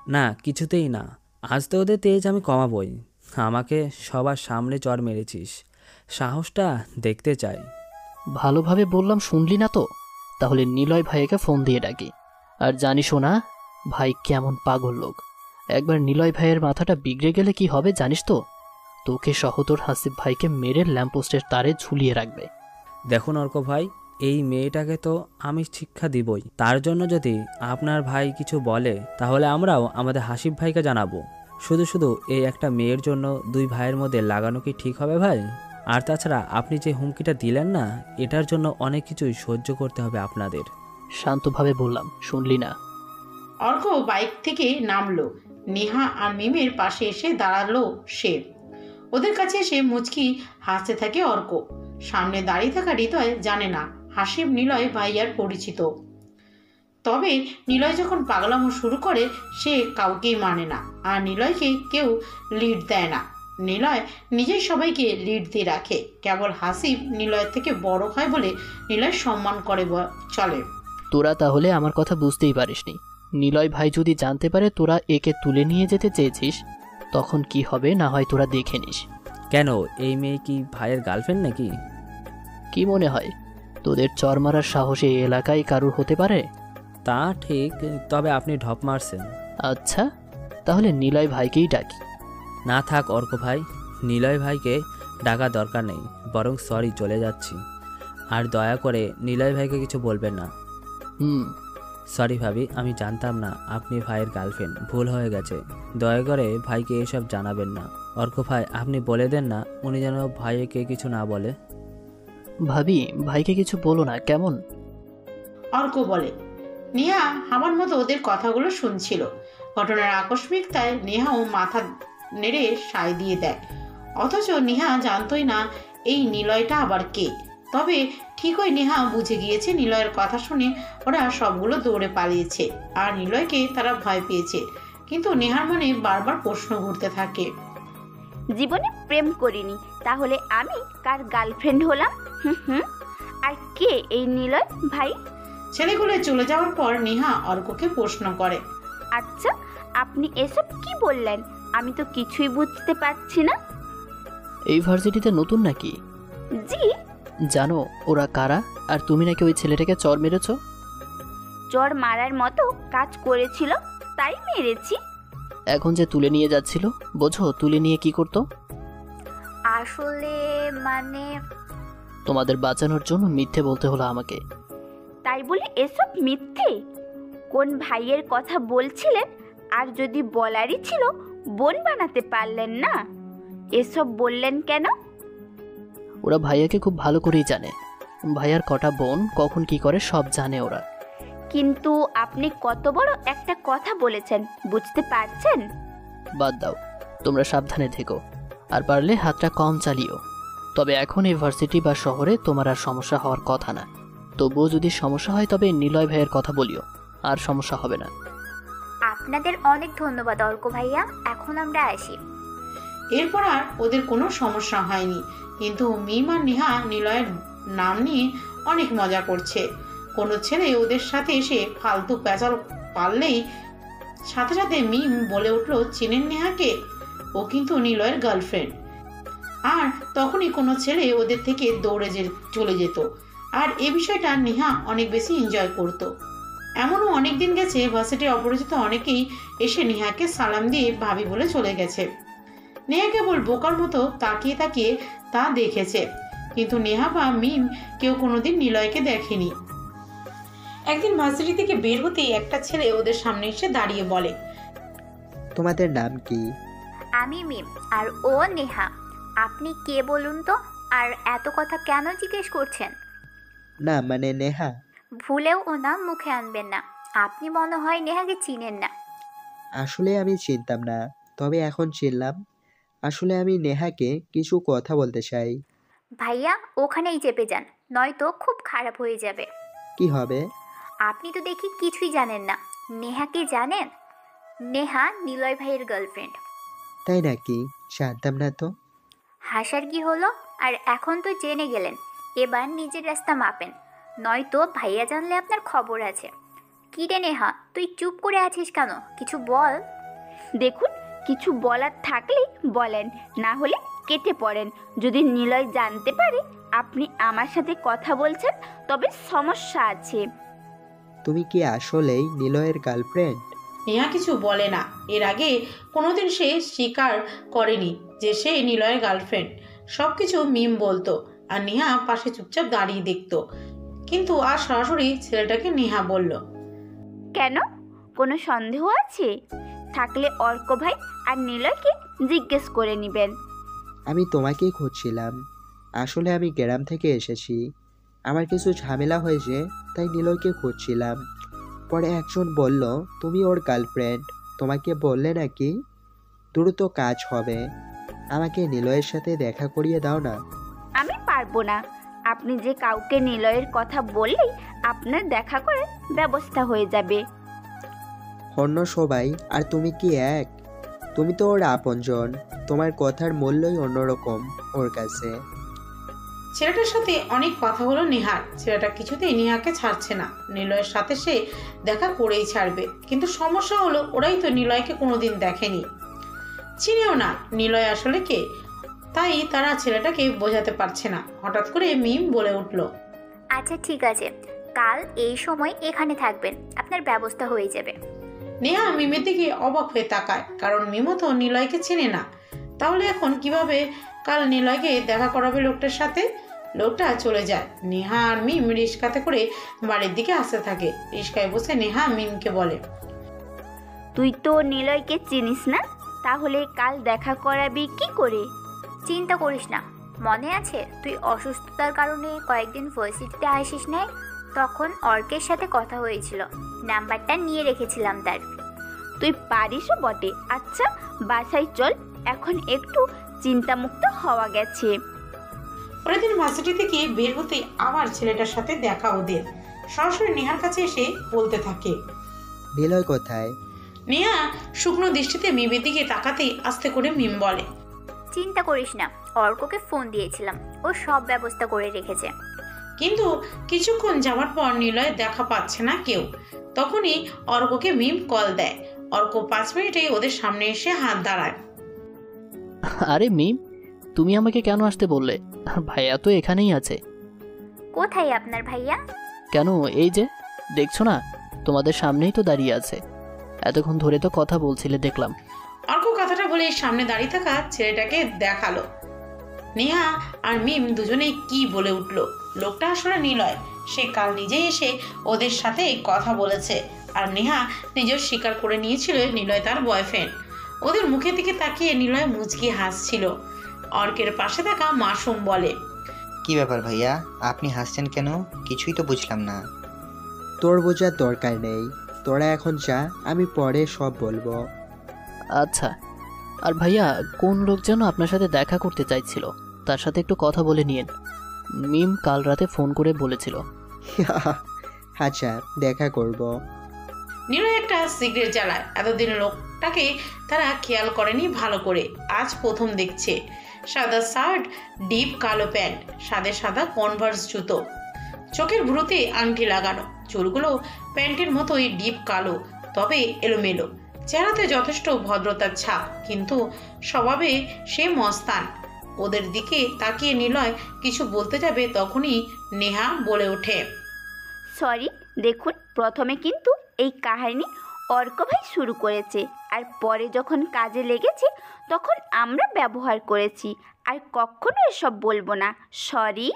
না কিছুতেই না। আজ তো ওদের তেজ আমি কমাবই। আমাকে সবার সামনে চর মেরেছিস। সাহসটা দেখতে চাই। ভালোভাবে বললাম, শুনলি না তো? তাহলে নিলয় ভাইকে ফোন দিয়ে ডাকি। আর জানিসও না ভাই কেমন পাগল লোক। একবার নিলয় ভাইয়ের মাথাটা বিগড়ে গেলে কি হবে জানিস তো? তোকে সহ তোর হাসিব ভাইকে মেরে ল্যাম্পোস্টের তারে ঝুলিয়ে রাখবে। দেখুন অর্ক ভাই, এই মেয়েটাকে তো আমি শিক্ষা দিবই। তার জন্য যদি আপনার ভাই কিছু বলে, তাহলে আমরাও আমাদের হাসিব ভাইকে জানাব। শুধু শুধু এই একটা মেয়ের জন্য দুই ভাইয়ের মধ্যে লাগানো কি ঠিক হবে ভাই? আর তাছাড়া আপনি যে হুমকিটা দিলেন না এটার জন্য অনেক কিছুই সহ্য করতে হবে আপনাদের। শান্তভাবে বললাম শুনলি না। অর্ক বাইক থেকে নামলো। নেহা আর মিমের পাশে এসে দাঁড়াল সে। ওদের কাছে এসে মুচকি হাসতে থাকে অর্ক সামনে দাঁড়িয়ে থাকা হৃদয় জানে না হাসিব নিলয় ভাইয়ার পরিচিত। তবে নিলয় যখন পাগলামো শুরু করে সে কাউকেই মানে না আর নিলয়কে কেউ লিড দেয় না। নিলয় নিজেই সবাইকে লিড দিয়ে রাখে। কেবল হাসিব নিলয়ের থেকে বড় হয় বলে নিলয় সম্মান করে ব- চলে। তোরা তাহলে আমার কথা বুঝতেই পারিসনি। নিলয় ভাই যদি জানতে পারে তোরা একে তুলে নিয়ে যেতে চেয়েছিস তখন কি হবে না হয় তোরা দেখে নিস। কেন? এই মেয়ে কি ভাইয়ের গার্লফ্রেন্ড নাকি? কি মনে হয়? তোদের চর মারার সাহসে এই এলাকায় কারুর হতে পারে? তা ঠিক তবে আপনি ঢপ মারছেন। আচ্ছা তাহলে নিলয় ভাইকেই ডাকি। না থাক অর্ক ভাই নিলয় ভাইকে ডাকা দরকার নেই বরং সরি চলে যাচ্ছি। আর দয়া করে নিলয় ভাইকে কিছু বলবেন না। হুম। সরি ভাবি আমি জানতাম না আপনি ভাইয়ের গার্লফ্রেন্ড ভুল হয়ে গেছে। দয়া করে ভাইকে এসব জানাবেন না। অর্ক ভাই আপনি বলে দেন না উনি যেন ভাইকে কিছু না বলে। ভাবি ভাইকে কিছু বলো না কেমন? অর্ক বলে নেহা আমার মতো ওদের কথাগুলো শুনছিল। ঘটনার আকস্মিকতায় নেহাও মাথা নেড়ে সায় দিয়ে দেয়। অথচ নেহা জানতই না এই নিলয়টা আবার কে। তবে ঠিকই নেহা বুঝে গিয়েছে নিলয়ের কথা শুনে ওরা সবগুলো দৌড়ে পালিয়েছে আর নিলয়কে তারা ভয় পেয়েছে। কিন্তু নেহার মনে বারবার প্রশ্ন ঘুরতে থাকে। জীবনে প্রেম করিনি তাহলে আমি কার গার্লফ্রেন্ড হলাম? হুম হুম। আর কে এই নিলয় ভাই? ছেলেগুলো চলে যাওয়ার পর নেহা অর্ককে প্রশ্ন করে। আচ্ছা আপনি এসব কি বললেন? আমি তো কিছুই বুঝতে পারছি না। এই ভার্সিটিতে নতুন নাকি? জি। জানো ওরা কারা? আর তুমি নাকি ওই ছেলেটাকে চর মেরেছ? চর মারার মতো কাজ করেছিল তাই মেরেছি। এখন যে তুলে নিয়ে যাচ্ছিল বোঝো তুলে নিয়ে কি করতো? আসলে মানে তোমাদের বাঁচানোর জন্য মিথ্যে বলতে হলো আমাকে। তাই বলে এসব মিথ্যে? কোন ভাইয়ের কথা বলছিলেন আর যদি বলারই ছিল বোন বানাতে পারলেন না? এসব বললেন কেন? ওরা ভাইয়াকে খুব ভালো করেই জানে। ভাইয়ার কটা বোন কখন কি করে সব জানে ওরা। কিন্তু আপনি কত বড় একটা কথা বলেছেন বুঝতে পারছেন? বাদ দাও তোমরা সাবধানে থেকো। আর পারলে হাতটা কম চালিও। তবে এখন এই ভার্সিটি বা শহরে তোমার আর সমস্যা হওয়ার কথা না। তবুও যদি সমস্যা হয় তবে নিলয় ভাইয়ের কথা বলিও আর সমস্যা হবে না। আপনাদের অনেক ধন্যবাদ, অর্ক ভাইয়া। এখন আমরা আসি। এরপর আর ওদের কোনো সমস্যা হয়নি। কিন্তু মিম আর নেহা নিলয়ের নাম নিয়ে অনেক মজা করছে। কোনো ছেলে ওদের সাথে এসে ফালতু প্যাচাল পারলেই সাথে সাথে মিম বলে উঠল, চেনেন নেহাকে? ও কিন্তু নিলয়ের গার্লফ্রেন্ড আর তখনই কোনো ছেলে ওদের থেকে দৌড়ে চলে যেত। আর এ বিষয়টা নেহা অনেক বেশি এনজয় করতো। এমনও অনেক দিন গেছে ভার্সিটির অপরিচিত অনেকেই এসে নেহাকে সালাম দিয়ে ভাবি বলে চলে গেছে। নেহা কেবল বোকার মতো তাকিয়ে তাকিয়ে তা দেখেছে। কিন্তু নেহা বা মিম কেউ কোনোদিন নিলয়কে দেখেনি। একদিন ভার্সিটি থেকে বের হতেই একটা ছেলে ওদের সামনে এসে দাঁড়িয়ে বলে তোমাদের নাম কি? আমি মিম আর ও নেহা। আপনি কে বলুন তো? আর এত কথা কেন জিজ্ঞেস করছেন? না মানে নেহা। ভুলেও ও নাম মুখে আনবেন না। আপনি মনে হয় নেহাকে চিনেন না। আসলে আমি চিনতাম না তবে এখন চিনলাম। আসলে আমি নেহাকে কিছু কথা বলতে চাই। ভাইয়া ওখানেই চেপে যান নয়তো খুব খারাপ হয়ে যাবে। কি হবে? আপনি তো দেখি কিছুই জানেন না। নেহাকে জানেন? নেহা নিলয় ভাইয়ের গার্লফ্রেন্ড তাই নাকি? জানতাম না তো। হাসার কি হলো? আর এখন তো জেনে গেলেন। এবার নিজের রাস্তা মাপেন। নয়তো ভাইয়া জানলে আপনার খবর আছে। কি রে নেহা তুই চুপ করে আছিস কেন? কিছু বল। দেখুন কিছু বলার থাকলেই বলেন না হলে কেটে পড়েন। যদি নিলয় জানতে পারে আপনি আমার সাথে কথা বলছেন তবে সমস্যা আছে। তুমি কি আসলেই নিলয়ের গার্লফ্রেন্ড নেহা কিছু বলে না। এর আগে কোনোদিন সে স্বীকার করেনি যে সে নিলয়ের গার্লফ্রেন্ড সব কিছু মিম বলতো আর নেহা পাশে চুপচাপ দাঁড়িয়ে দেখতো। কিন্তু আর সরাসরি ছেলেটাকে নেহা বলল কেন? কোনো সন্দেহ আছে? থাকলে অর্ক ভাই আর নিলয়কে জিজ্ঞেস করে নেবেন। আমি তোমাকেই খুঁজছিলাম। আসলে আমি গ্রাম থেকে এসেছি। আমার কিছু ঝামেলা হয়েছে তাই নিলয়কে খুঁজছিলাম। পরে একজন বলল তুমি ওর গার্লফ্রেন্ড তোমাকে বললে নাকি? দ্রুত কাজ হবে। আমাকে নিলয়ের সাথে দেখা করিয়ে দাও না। আমি পারব না। আপনি যে কাউকে নিলয়ের কথা বললেই আপনার দেখা করে ব্যবস্থা হয়ে যাবে। অন্য সবাই আর তুমি কি এক? তুমি তো ওর আপনজন। তোমার কথার মূল্যই অন্যরকম ওর কাছে। ছেলেটার সাথে অনেক কথা হলো নেহার। ছেলেটা কিছুতেই নেহাকে ছাড়ছে না। নিলয়ের সাথে সে দেখা করেই ছাড়বে। কিন্তু সমস্যা হলো ওরাই তো নিলয়কে কোনোদিন দেখেনি। চিনেও না নিলয় আসলে কে? তাই তারা ছেলেটাকে বোঝাতে পারছে না। হঠাৎ করে মিম বলে উঠল আচ্ছা ঠিক আছে। কাল এই সময় এখানে থাকবেন। আপনার ব্যবস্থা হয়ে যাবে। নেহা মিমের দিকে অবাক হয়ে তাকায় কারণ মিমও তো নিলয়কে চেনে না। তাহলে এখন কীভাবে কাল নিলয়কে দেখা করাবে লোকটার সাথে? লোকটা চলে যায়। নেহা আর মিম রিস্কাতে করে বাড়ির দিকে আসতে থাকে। রিস্কায় বসে নেহা মিমকে বলে তুই তো নিলয়কে চিনিস না? তাহলে কাল দেখা করাবি কি করে? চিন্তা করিস না। মনে আছে তুই অসুস্থতার কারণে কয়েকদিন ভার্সিটিতে আসিস নাই? তখন অর্কের সাথে কথা হয়েছিল। নাম্বারটা নিয়ে রেখেছিলাম তার। তুই পারিসও বটে। আচ্ছা বাসায় চল এখন একটু চিন্তামুক্ত হওয়া গেছে। পরের দিন ভার্সিটি থেকে বের হতে আবার ছেলেটার সাথে দেখা ওদের। সরাসরি নেহার কাছে এসে বলতে থাকে নিলয় কোথায়? নেহা শুকনো দৃষ্টিতে মিমের দিকে তাকাতেই আস্তে করে মিম বলে চিন্তা করিস না অর্ককে ফোন দিয়েছিলাম। ও সব ব্যবস্থা করে রেখেছে। কিন্তু কিছুক্ষণ যাওয়ার পর নিলয় দেখা পাচ্ছে না কেউ। তখনই অর্ককে মিম কল দেয়। অর্ক পাঁচ মিনিটেই ওদের সামনে এসে হাত দাঁড়ায়। আরে মিম তুমি আমাকে কেন আসতে বললে? ভাইয়া তো এখানেই আছে। কোথায় আপনার ভাইয়া? কেন এই যে দেখছ না? তোমাদের সামনেই তো দাঁড়িয়ে আছে। এতক্ষণ ধরে তো কথা বলছিলে দেখলাম। অর্ক কথাটা বলে সামনে দাঁড়িয়ে থাকা ছেলেটাকে দেখাল। নেহা আর মিম দুজনেই কি বলে উঠল? লোকটা আসলে নিলয়। সে কাল নিজেই এসে ওদের সাথে কথা বলেছে। আর নেহা নিজের স্বীকার করে নিয়েছিল নিলয় তার বয়ফ্রেন্ড ওদের মুখের দিকে তাকিয়ে নিলয় মুচকি হাসছিল। অর্কের পাশে থাকা মাসুম বলে কি ব্যাপার ভাইয়া? আপনি হাসছেন কেন? কিছুই তো বুঝলাম না। তোর বোঝার দরকার নেই। তোরা এখন যা আমি পরে সব বলব। আচ্ছা। আর ভাইয়া কোন লোক যেন আপনার সাথে দেখা করতে চাইছিল? তার সাথে একটু কথা বলে নিন মিম কাল রাতে ফোন করে বলেছিল। আচ্ছা দেখা করব। নিলয় একটা সিগারেট জ্বালায়। এতদিন লোকটাকে তারা খেয়াল করেনি ভালো করে। আজ প্রথম দেখছে। সাদা শার্ট ডিপ কালো প্যান্ট সাদে সাদা কনভার্স জুতো। চোখের ভ্রুতে আংটি লাগানো। চুলগুলো প্যান্টের মতোই ডিপ কালো তবে এলোমেলো। চেহারাতে যথেষ্ট ভদ্রতার ছাপ কিন্তু স্বভাবে সে মস্তান। ওদের দিকে তাকিয়ে নিলয় কিছু বলতে যাবে তখনই নেহা বলে ওঠে সরি দেখুন প্রথমে কিন্তু এই কাহিনী অর্ক ভাই শুরু করেছে আর পরে যখন কাজে লেগেছে তখন আমরা ব্যবহার করেছি আর কখনো এসব বলব না। সরি?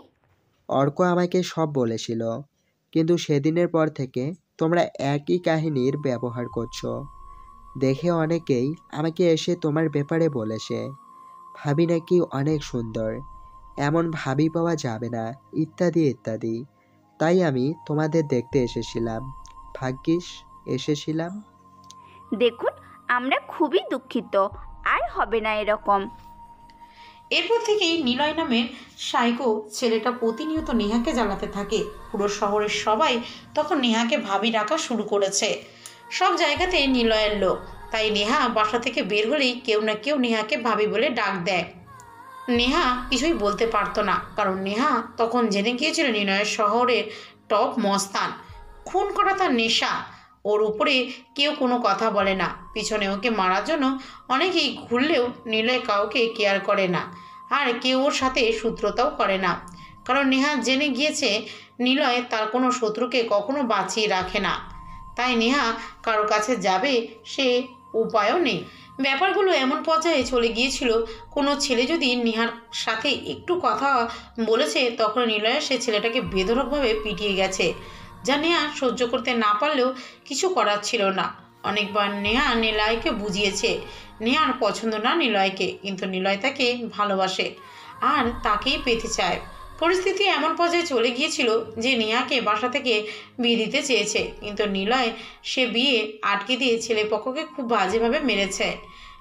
অর্ক আমাকে সব বলেছিল কিন্তু সেদিনের পর থেকে তোমরা একই কাহিনীর ব্যবহার করছ। দেখে অনেকেই আমাকে এসে তোমার ব্যাপারে বলেছে। ভাবি নাকি অনেক সুন্দর। এমন ভাবি পাওয়া যাবে না ইত্যাদি ইত্যাদি। তাই আমি তোমাদের দেখতে এসেছিলাম। ভাগ্যিস এসেছিলাম। দেখুন আমরা খুবই দুঃখিত। আর হবে না এরকম। এরপর থেকেই নিলয় নামের সাইকো ছেলেটা প্রতিনিয়ত নেহাকে জ্বালাতে থাকে। পুরো শহরের সবাই তখন নেহাকে ভাবি রাখা শুরু করেছে। সব জায়গাতে নিলয়ের লোক। তাই নেহা বাসা থেকে বের হলেই কেউ না কেউ নেহাকে ভাবি বলে ডাক দেয়। নেহা কিছুই বলতে পারতো না, কারণ নেহা তখন জেনে গিয়েছিল নিলয়ের শহরের টপ মস্তান। খুন করা তার নেশা। ওর উপরে কেউ কোনো কথা বলে না। পিছনে ওকে মারার জন্য অনেকেই ঘুরলেও নিলয় কাউকে কেয়ার করে না। আর কেউ ওর সাথে সূত্রতাও করে না। কারণ নেহা জেনে গিয়েছে নিলয় তার কোনো শত্রুকে কখনো বাঁচিয়ে রাখে না। তাই নেহা কারও কাছে যাবে সে উপায়ও নেই। ব্যাপারগুলো এমন পর্যায়ে চলে গিয়েছিল, কোনো ছেলে যদি নেহার সাথে একটু কথা বলেছে, তখন নিলয় সে ছেলেটাকে বেধরকভাবে পিটিয়ে গেছে, যা নেহা সহ্য করতে না পারলেও কিছু করার ছিল না। অনেকবার নেহা নিলয়কে বুঝিয়েছে, নেহার পছন্দ না নিলয়কে, কিন্তু নিলয় তাকে ভালোবাসে আর তাকেই পেতে চায়। পরিস্থিতি এমন পর্যায়ে চলে গিয়েছিল যে নেহাকে বাসা থেকে বিয়ে দিতে চেয়েছে। কিন্তু নিলয় সে বিয়ে আটকে দিয়ে ছেলেপক্ষকে খুব বাজেভাবে মেরেছে।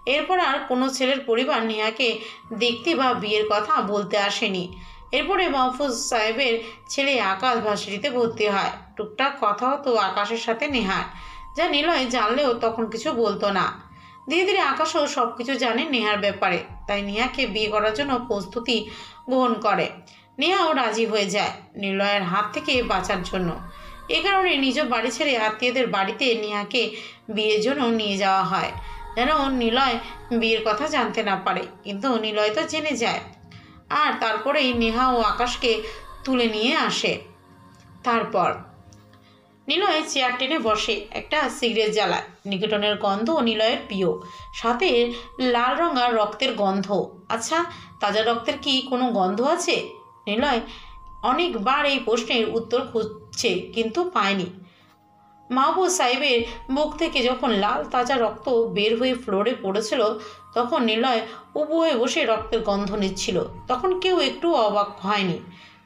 এরপর আর কোনো ছেলের পরিবার নেহাকে দেখতে বা বিয়ের কথা বলতে আসেনি। এরপরে মাহফুজ সাহেবের ছেলে আকাশ ভার্সিটিতে ভর্তি হয়। টুকটাক কথা হতো আকাশের সাথে নেহার, যা নিলয় জানলেও তখন কিছু বলতো না। ধীরে ধীরে আকাশও সব কিছু জানে নেহার ব্যাপারে, তাই নেহাকে বিয়ে করার জন্য প্রস্তুতি গ্রহণ করে। নেহাও রাজি হয়ে যায় নিলয়ের হাত থেকে বাঁচার জন্য। এ কারণে নিজ বাড়ি ছেড়ে আত্মীয়দের বাড়িতে নেহাকে বিয়ের জন্য নিয়ে যাওয়া হয়। যেন নিলয় বিয়ের কথা জানতে না পারে, কিন্তু নিলয় তো জেনে যায়। আর তারপরেই নেহা ও আকাশকে তুলে নিয়ে আসে। তারপর নিলয় চেয়ার টেনে বসে, একটা সিগারেট জ্বালায়। নিকেটনের গন্ধ নিলয়ের প্রিয়, সাথে লাল রঙা রক্তের গন্ধ। আচ্ছা তাজা রক্তের কি কোনো গন্ধ আছে? নিলয় অনেকবার এই প্রশ্নের উত্তর খুঁজছে কিন্তু পায়নি। মাহবুব সাহেবের মুখ থেকে যখন লাল তাজা রক্ত বের হয়ে ফ্লোরে পড়েছিল তখন নিলয় উবু হয়ে বসে রক্তের গন্ধ নিচ্ছিল। তখন কেউ একটু অবাক হয়নি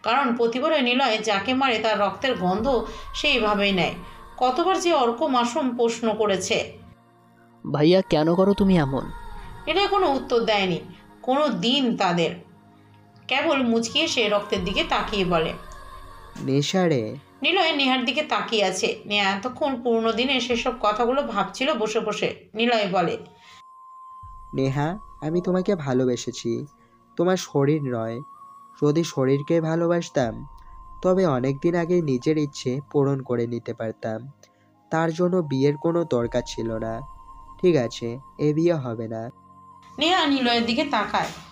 কারণ প্রতিবারে নিলয় যাকে মারে তার রক্তের গন্ধ সেইভাবেই নেয়। কতবার যে অর্ক মাসুম প্রশ্ন করেছে। ভাইয়া কেন করো তুমি এমন? এটা কোনো উত্তর দেয়নি। কোনো দিন তাদের কেবল মুচকিয়ে সে রক্তের দিকে তাকিয়ে বলে। নেশারে? নিলয় নেহার দিকে তাকিয়ে আছে। নেহা এতক্ষণ পুরনো দিনে সেসব কথাগুলো ভাবছিল বসে বসে। নিলয় বলে নেহা আমি তোমাকে ভালোবেসেছি। তোমার শরীর নয়। যদি শরীরকে ভালোবাসতাম তবে অনেক দিন আগে নিজের ইচ্ছে পূরণ করে নিতে পারতাম। তার জন্য বিয়ের কোনো দরকার ছিল না। ঠিক আছে এ বিয়ে হবে না। নেহা নিলয়ের দিকে তাকায়।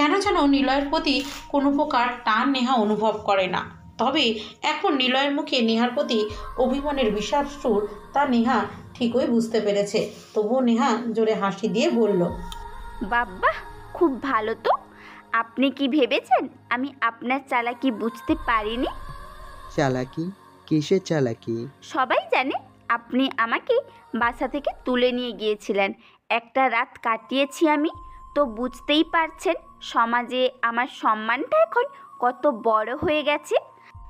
কেন যেন নিলয়ের প্রতি কোনো প্রকার টান নেহা অনুভব করে না। তবে এখন নিলয়ের মুখে নেহার প্রতি অভিমানের বিশাল সুর তা নেহা ঠিকই বুঝতে পেরেছে। তবুও নেহা জোরে হাসি দিয়ে বলল বাব্বা খুব ভালো তো। আপনি কি ভেবেছেন আমি আপনার চালাকি বুঝতে পারিনি? চালাকি? কিসের চালাকি? সবাই জানে আপনি আমাকে বাসা থেকে তুলে নিয়ে গিয়েছিলেন। একটা রাত কাটিয়েছি আমি তো বুঝতেই পারছেন সমাজে আমার সম্মানটা এখন কত বড় হয়ে গেছে।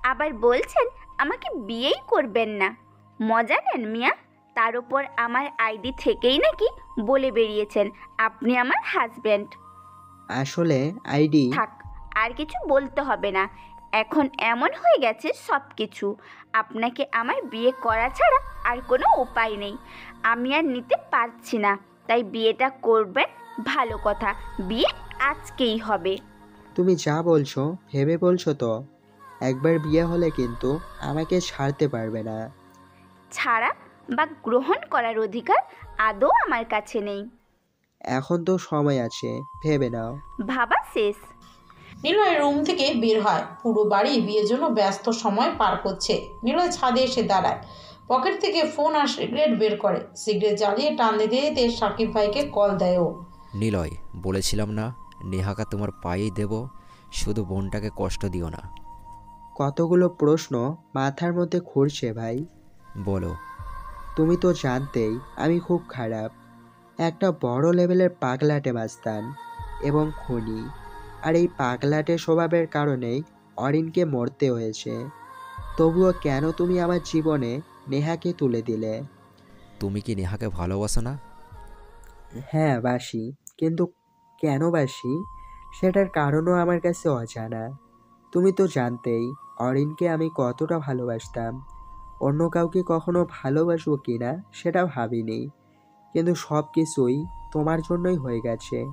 আবার বলছেন আমাকে বিয়েই করবেন না। মজা নেন মিয়া তার উপর আমার আইডি থেকেই নাকি বলে বেরিয়েছেন আপনি আমার হাজব্যান্ড আসলে আইডি থাক আর কিছু বলতে হবে না। এখন এমন হয়ে গেছে সব কিছু আপনাকে আমার বিয়ে করা ছাড়া আর কোনো উপায় নেই। আমি আর নিতে পারছি না তাই বিয়েটা করবেন ভালো কথা বিয়ে আজকেই হবে। তুমি যা বলছো ভেবে বলছো তো। একবার বিয়ে হলে কিন্তু আমাকে ছাড়তে পারবে না। ছাড়া বা গ্রহণ করার অধিকার আদৌ আমার কাছে নেই। এখন তো সময় আছে ভেবে নাও। ভাবা শেষ। নিলয় রুম থেকে বের হয়। পুরো বাড়ি বিয়ের জন্য ব্যস্ত সময় পার করছে। নিলয় ছাদে এসে দাঁড়ায়। পকেট থেকে ফোন আর সিগারেট বের করে। সিগারেট জ্বালিয়ে টান দিতে দিতে সাকিব ভাইকে কল দেয় ও। নিলয় বলেছিলাম না নেহাকা তোমার পায়েই দেব শুধু বোনটাকে কষ্ট দিও না। কতগুলো প্রশ্ন মাথার মধ্যে ঘুরছে ভাই। বলো। তুমি তো জানতেই আমি খুব খারাপ। একটা বড় লেভেলের পাগলাটে মাস্তান এবং খুনি। আর এই পাগলাটে স্বভাবের কারণেই অরিনকে মরতে হয়েছে। তবুও কেন তুমি আমার জীবনে নেহাকে তুলে দিলে? তুমি কি নেহাকে ভালোবাসো না? হ্যাঁ বাসি। কিন্তু কেন বাসি? সেটার কারণও আমার কাছে অজানা। তুমি তো জানতেই, অরিনকে আমি কতটা ভালোবাসতাম। অন্য কাউকে কখনো ভালোবাসবো কি না সেটা ভাবিনি। কিন্তু সব কিছুই তোমার জন্যই হয়ে গেছে।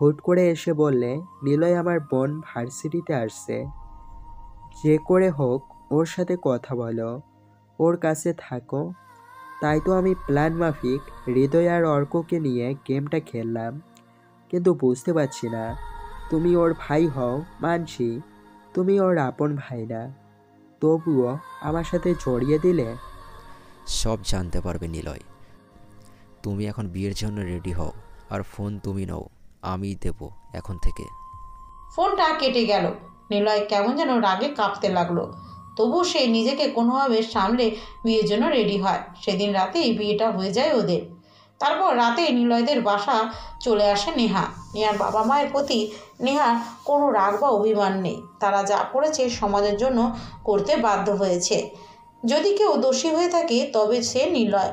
হুট করে এসে বললে, নিলয় আমার বোন ভার্সিটিতে আসছে। যে করে হোক, ওর সাথে কথা বলো। ওর কাছে থাকো তাই তো আমি প্ল্যান মাফিক হৃদয় আর অর্ককে নিয়ে গেমটা খেললাম। কিন্তু বুঝতে পারছি না তুমি ওর ভাই হও মানছি। তুমি ওর আপন ভাই না। তবুও আমার সাথে জড়িয়ে দিলে? সব জানতে পারবে নিলয়। তুমি এখন বিয়ের জন্য রেডি হও আর ফোন তুমি নাও আমিই দেব এখন থেকে। ফোনটা কেটে গেল। নিলয় কেমন যেন রাগে কাঁপতে লাগল। তবুও সে নিজেকে কোনোভাবে সামলে বিয়ের জন্য রেডি হয়। সেদিন রাতেই বিয়েটা হয়ে যায় ওদের। তারপর রাতে নিলয়দের বাসা চলে আসে নেহা। নেহার বাবা মায়ের প্রতি নেহার কোনো রাগ বা অভিমান নেই। তারা যা করেছে সমাজের জন্য করতে বাধ্য হয়েছে। যদি কেউ দোষী হয়ে থাকে, তবে সে নিলয়।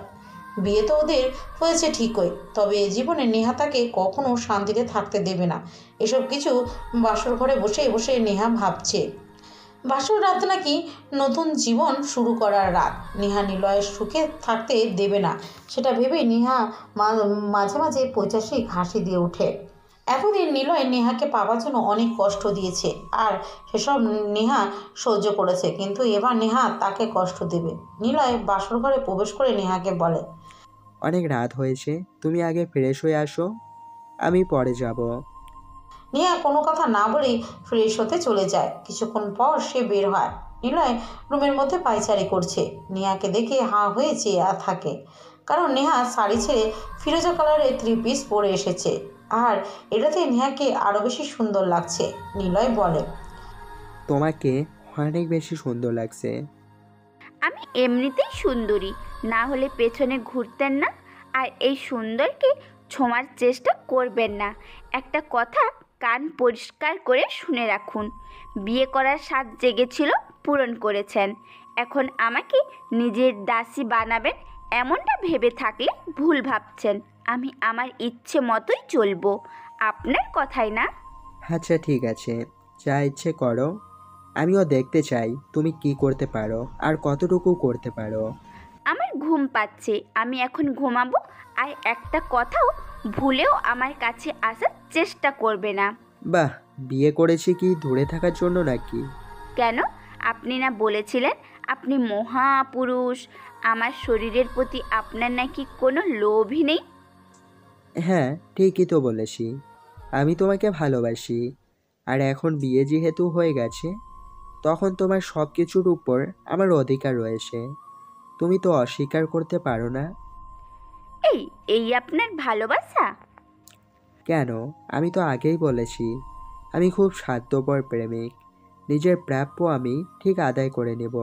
বিয়ে তো ওদের হয়েছে ঠিকই, তবে জীবনে নেহা তাকে কখনো শান্তিতে থাকতে দেবে না। এসব কিছু বাসর ঘরে বসে বসে নেহা ভাবছে। বাসর রাত নাকি নতুন জীবন শুরু করার রাত। নেহা নিলয়ের সুখে থাকতে দেবে না। সেটা ভেবে নেহা মাঝে মাঝে পৈচাসিক হাসি দিয়ে ওঠে। এতদিন নিলয় নেহাকে পাওয়ার জন্য অনেক কষ্ট দিয়েছে আর সেসব নেহা সহ্য করেছে। কিন্তু এবার নেহা তাকে কষ্ট দেবে। নিলয় বাসর ঘরে প্রবেশ করে নেহাকে বলে, অনেক রাত হয়েছে, তুমি আগে ফ্রেশ হয়ে আসো। আমি পরে যাব। নিয়া কোনো কথা না বলেই ফ্রেশ হতে চলে যায়। কিছুক্ষণ পর সে বের হয়। নিলয় রুমের মধ্যে পায়চারি করছে। নেহাকে দেখে হা হয়ে চেয়ে আর থাকে। কারণ নেহা শাড়ি ছেড়ে ফিরোজা কালারের থ্রি পিস পরে এসেছে। আর এটাতে নেহাকে আরও বেশি সুন্দর লাগছে নিলয় বলে। তোমাকে অনেক বেশি সুন্দর লাগছে। আমি এমনিতেই সুন্দরী। না হলে পেছনে ঘুরতেন না। আর এই সুন্দরকে ছোঁয়ার চেষ্টা করবেন না। একটা কথা কান পরিষ্কার করে শুনে রাখুন। বিয়ে করার স্বাদ জেগেছিল পূরণ করেছেন। এখন আমাকে নিজের দাসী বানাবেন এমনটা ভেবে থাকলে ভুল ভাবছেন। আমি আমার ইচ্ছে মতোই চলবো। আপনার কথাই না? আচ্ছা ঠিক আছে। যা ইচ্ছে করো। আমিও দেখতে চাই তুমি কি করতে পারো আর কতটুকু করতে পারো। আমার ঘুম পাচ্ছে। আমি এখন ঘুমাবো আর একটা কথাও ভুলেও আমার কাছে আসার চেষ্টা করবে না। বাহ বিয়ে করেছি কি দূরে থাকার জন্য নাকি? কেন? আপনি না বলেছিলেন আপনি মহাপুরুষ আমার শরীরের প্রতি আপনার নাকি কোনো লোভই নেই? হ্যাঁ ঠিকই তো বলেছি। আমি তোমাকে ভালোবাসি। আর এখন বিয়ে যেহেতু হয়ে গেছে তখন তোমার সব কিছুর উপর আমার অধিকার রয়েছে। তুমি তো অস্বীকার করতে পারো না। এই এই আপনার ভালোবাসা? কেন? আমি তো আগেই বলেছি আমি খুব স্বার্থপর প্রেমিক। নিজের প্রাপ্য আমি ঠিক আদায় করে নেব।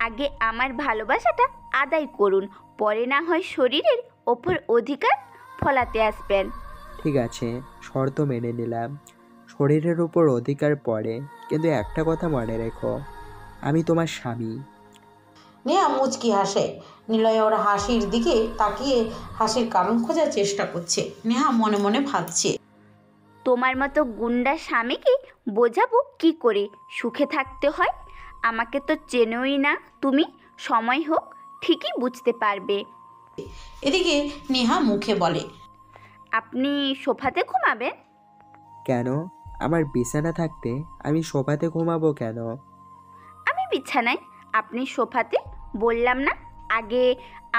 আগে আমার ভালোবাসাটা আদায় করুন পরে না হয় শরীরের ওপর অধিকার ফলাতে আসবেন। ঠিক আছে শর্ত মেনে নিলাম। শরীরের উপর অধিকার পড়ে কিন্তু একটা কথা মনে রেখো আমি তোমার স্বামী। নেহা মুচকি হাসে। নিলয় ওর হাসির দিকে তাকিয়ে হাসির কারণ খোঁজার চেষ্টা করছে। নেহা মনে মনে ভাবছে। তোমার মতো গুন্ডা স্বামীকে বোঝাবো কি করে? সুখে থাকতে হয়? আমাকে তো চেনোই না। তুমি সময় হোক ঠিকই বুঝতে পারবে। এদিকে নেহা মুখে বলে আপনি সোফাতে ঘুমাবেন? কেন? আমার বিছানা থাকতে আমি সোফাতে ঘুমাবো কেন? আমি বিছানায়। আপনি সোফাতে? বললাম না আগে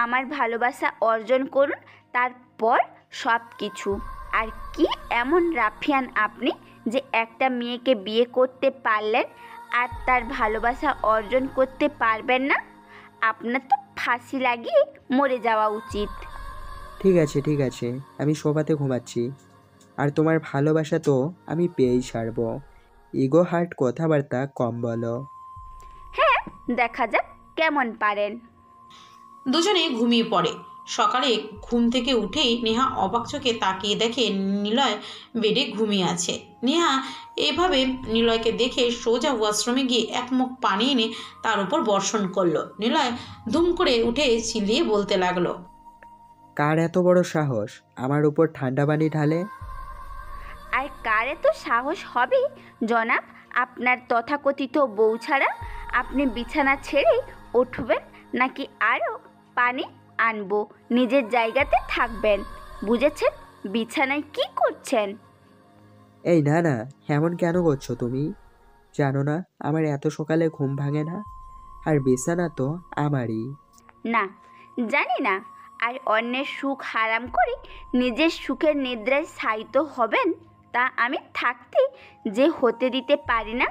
আমার ভালোবাসা অর্জন করুন তারপর সব কিছু আর কি এমন রাফিয়ান আপনি যে একটা মেয়েকে বিয়ে করতে পারলেন আর তার ভালোবাসা অর্জন করতে পারবেন না? আপনার তো ফাঁসি লাগিয়ে মরে যাওয়া উচিত। ঠিক আছে ঠিক আছে। আমি সোফাতে ঘুমাচ্ছি। আর তোমার ভালোবাসা তো আমি পেয়েই ছাড়বো। ইগো হার্ট কথাবার্তা কম বলো। হ্যাঁ দেখা যাক কেমন পারেন। দুজনে ঘুমিয়ে পড়ে। সকালে ঘুম থেকে উঠেই নেহা অবাক চোখে তাকিয়ে দেখে নিলয় বেডে ঘুমিয়ে আছে। নেহা এভাবে নিলয়কে দেখে সোজা ওয়াশরুমে গিয়ে এক মুখ পানি এনে তার উপর বর্ষণ করল। নিলয় ধুম করে উঠে চিল্লিয়ে বলতে লাগল কার এত বড় সাহস? আমার উপর ঠান্ডা পানি ঢালে? আর কার এত সাহস হবে? জনাব আপনার তথাকথিত বউ ছাড়া আপনি বিছানা ছেড়ে উঠবেন নাকি আরও পানি আনব। নিজের জায়গাতে থাকবেন। বুঝেছেন? বিছানায় কি করছেন? এই না না। এমন কেন করছ তুমি? জানো না আমার এত সকালে ঘুম ভাঙে না? আর বিছানা তো আমারই। না জানি না। আর অন্যের সুখ হারাম করে নিজের সুখের নিদ্রায় শায়িত হবেন? তা আমি থাকতে যে হতে দিতে পারি না?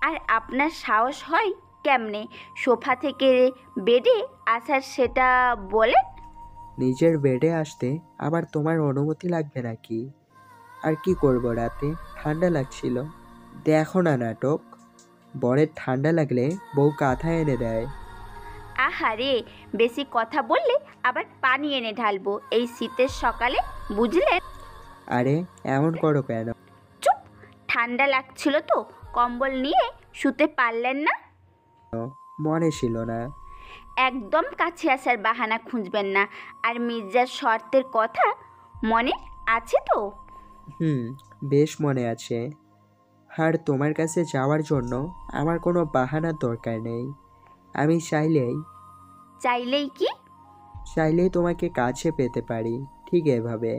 আর আপনার সাহস হয় কেমনে? সোফা থেকে বেডে আসার সেটা বলেন। নিজের বেডে আসতে আবার তোমার অনুমতি লাগবে নাকি? আর কি করব রাতে? ঠান্ডা লাগছিল। দেখো না নাটক। বরের ঠান্ডা লাগলে বউ কাঁথা এনে দেয়। আহারে বেশি কথা বললে আবার পানি এনে ঢালবো এই শীতের সকালে বুঝলেন? আরে এমন করো কেন? চুপ ঠান্ডা লাগছিল তো কম্বল নিয়ে শুতে পারলেন না। মনে ছিল না। একদম কাছে আসার বাহানা খুঁজবেন না। আর মির্জার শর্তের কথা মনে আছে তো? হুম বেশ মনে আছে। আর তোমার কাছে যাওয়ার জন্য আমার কোনো বাহানার দরকার নেই। আমি চাইলেই। চাইলেই কি? চাইলেই তোমাকে কাছে পেতে পারি ঠিক এভাবে।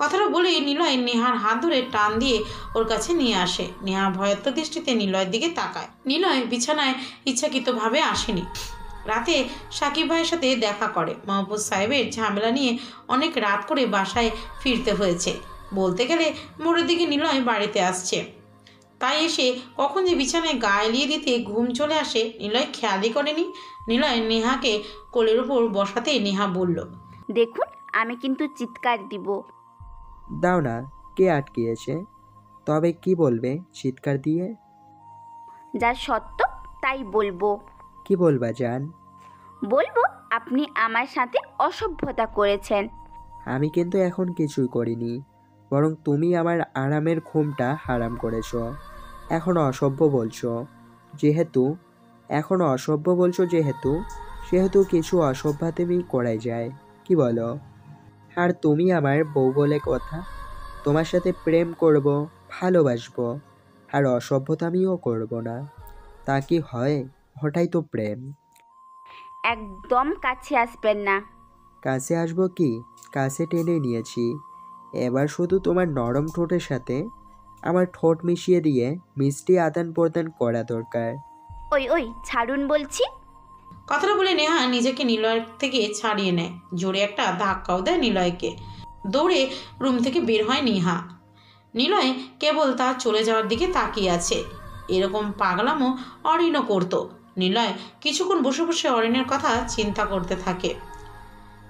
কথাটা বলে নিলয় নেহার হাত ধরে টান দিয়ে ওর কাছে নিয়ে আসে। নেহা ভয়ত্ব দৃষ্টিতে নিলয়ের দিকে তাকায়। নিলয় বিছানায় ইচ্ছাকৃতভাবে আসেনি। রাতে সাকিব ভাইয়ের সাথে দেখা করে। মাহবুব সাহেবের ঝামেলা নিয়ে অনেক রাত করে বাসায় ফিরতে হয়েছে। বলতে গেলে মোড়ের দিকে নিলয় বাড়িতে আসছে। তাই এসে কখন যে বিছানায় গা এলিয়ে দিতে ঘুম চলে আসে, নিলয় খেয়ালই করেনি। নিলয় নেহাকে কোলের উপর বসাতে নেহা বলল, দেখুন, আমি কিন্তু চিৎকার দিব। দাও না কে আটকিয়েছে? তবে কি বলবে চিৎকার দিয়ে? যা সত্য তাই বলব। কি বলবা জান? বলব আপনি আমার সাথে অসভ্যতা করেছেন। আমি কিন্তু এখন কিছুই করিনি বরং তুমি আমার আরামের ঘুমটা হারাম করেছ। এখন অসভ্য বলছো। যেহেতু এখন অসভ্য বলছো যেহেতু সেহেতু কিছু অসভ্যতামি করাই যায়। কি বলো? আর তুমি আমার বউ বলে কথা। তোমার সাথে প্রেম করব ভালোবাসবো আর অসভ্যতামিও করব না। তা কি হয়? ওটাই তো প্রেম। একদম কাছে আসবেন না। কাছে আসব কি? কাছে টেনে নিয়েছি। এবার শুধু তোমার নরম ঠোঁটের সাথে আমার ঠোঁট মিশিয়ে দিয়ে মিষ্টি আদান প্রদান করা দরকার। ওই ওই ছাড়ুন বলছি। কথাটা বলে নেহা নিজেকে নিলয়ের থেকে ছাড়িয়ে নেয়। জোরে একটা ধাক্কাও দেয় নিলয়কে। দৌড়ে রুম থেকে বের হয় নেহা। নিলয় কেবল তার চলে যাওয়ার দিকে তাকিয়ে আছে। এরকম পাগলামো অরিনও করতো। নিলয় কিছুক্ষণ বসে বসে অরিনের কথা চিন্তা করতে থাকে।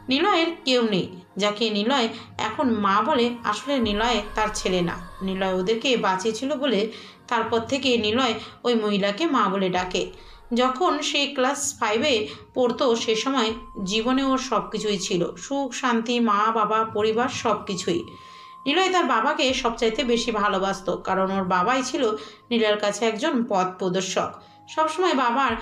নিলয়ের কেউ নেই, যাকে নিলয় এখন মা বলে আসলে নিলয় তার ছেলে না। নিলয় ওদেরকে বাঁচিয়েছিল বলে তারপর থেকে নিলয় ওই মহিলাকে মা বলে ডাকে। যখন সে ক্লাস ফাইভে পড়তো, সে সময় জীবনে ওর সব কিছুই ছিল। সুখ, শান্তি, মা, বাবা, পরিবার সব কিছুই নিলয় তার বাবাকে সবচাইতে বেশি ভালোবাসতো, কারণ ওর বাবাই ছিল নীলার কাছে একজন পথ প্রদর্শক। সবসময় বাবার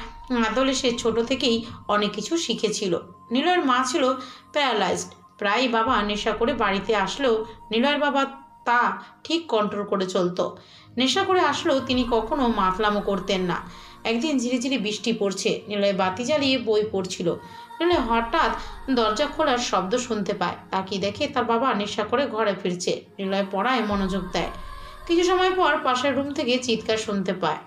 আদলে সে ছোট থেকেই অনেক কিছু শিখেছিল। নীলয়ের মা ছিল প্যারালাইজড প্রায় বাবা নেশা করে বাড়িতে আসলেও নিলয়ের বাবা তা ঠিক কন্ট্রোল করে চলতো। নেশা করে আসলেও তিনি কখনো মাতলামো করতেন না। একদিন ধীরে বৃষ্টি পড়ছে। নিলয় বাতি জ্বালিয়ে বই পড়ছিল। নিলয় হঠাৎ দরজা খোলার শব্দ শুনতে পায়। তাকিয়ে দেখে তার বাবা নেশা করে ঘরে ফিরছে। নিলয় পড়ায় মনোযোগ দেয়। কিছু সময় পর পাশের রুম থেকে চিৎকার শুনতে পায়।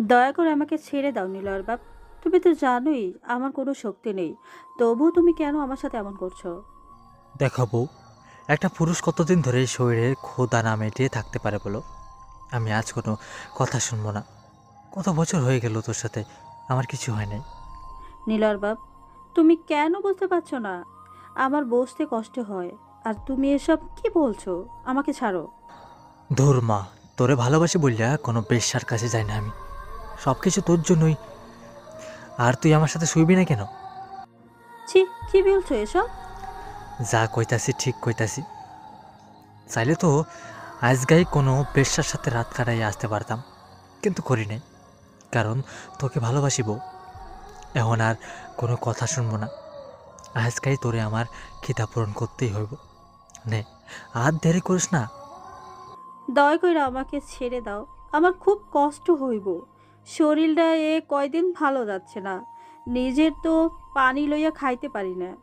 দয়া করে আমাকে ছেড়ে দাও নীলয়ের বাপ। তুমি তো জানোই আমার কোনো শক্তি নেই। তবুও তুমি কেন আমার সাথে এমন করছ? দেখো বউ একটা পুরুষ কতদিন ধরে শরীরের ক্ষুদা না মেটিয়ে থাকতে পারে বলো? আমি আজ কোনো কথা শুনব না। কত বছর হয়ে গেল তোর সাথে? আমার কিছু হয় নাই। নীলয়ের বাপ তুমি কেন বুঝতে পারছ না? আমার বসতে কষ্ট হয়। আর তুমি এসব কি বলছো? আমাকে ছাড়ো। ধুর মা তোরে ভালোবাসি বললিয়া কোনো বেশ্যার কাছে যাই না আমি। সব কিছু তোর জন্যই। আর তুই আমার সাথে শুইবি না কেন? ছি কি বলছো এসব? যা কইতাছি ঠিক কইতাছি। চাইলে তো আজগাই কোনো বেশ্যার সাথে রাত কাটাই আসতে পারতাম কিন্তু করি নাই। কারণ তোকে ভালোবাসিব এখন আর কোনো কথা শুনব না। আজকাই তোরে আমার খিতা পূরণ করতেই হইব। নে আর দেরি করিস না। দয়া করে আমাকে ছেড়ে দাও। আমার খুব কষ্ট হইব। শরীরটা এ কয়দিন ভালো যাচ্ছে না। নিজের তো পানি লইয়া খাইতে পারি না।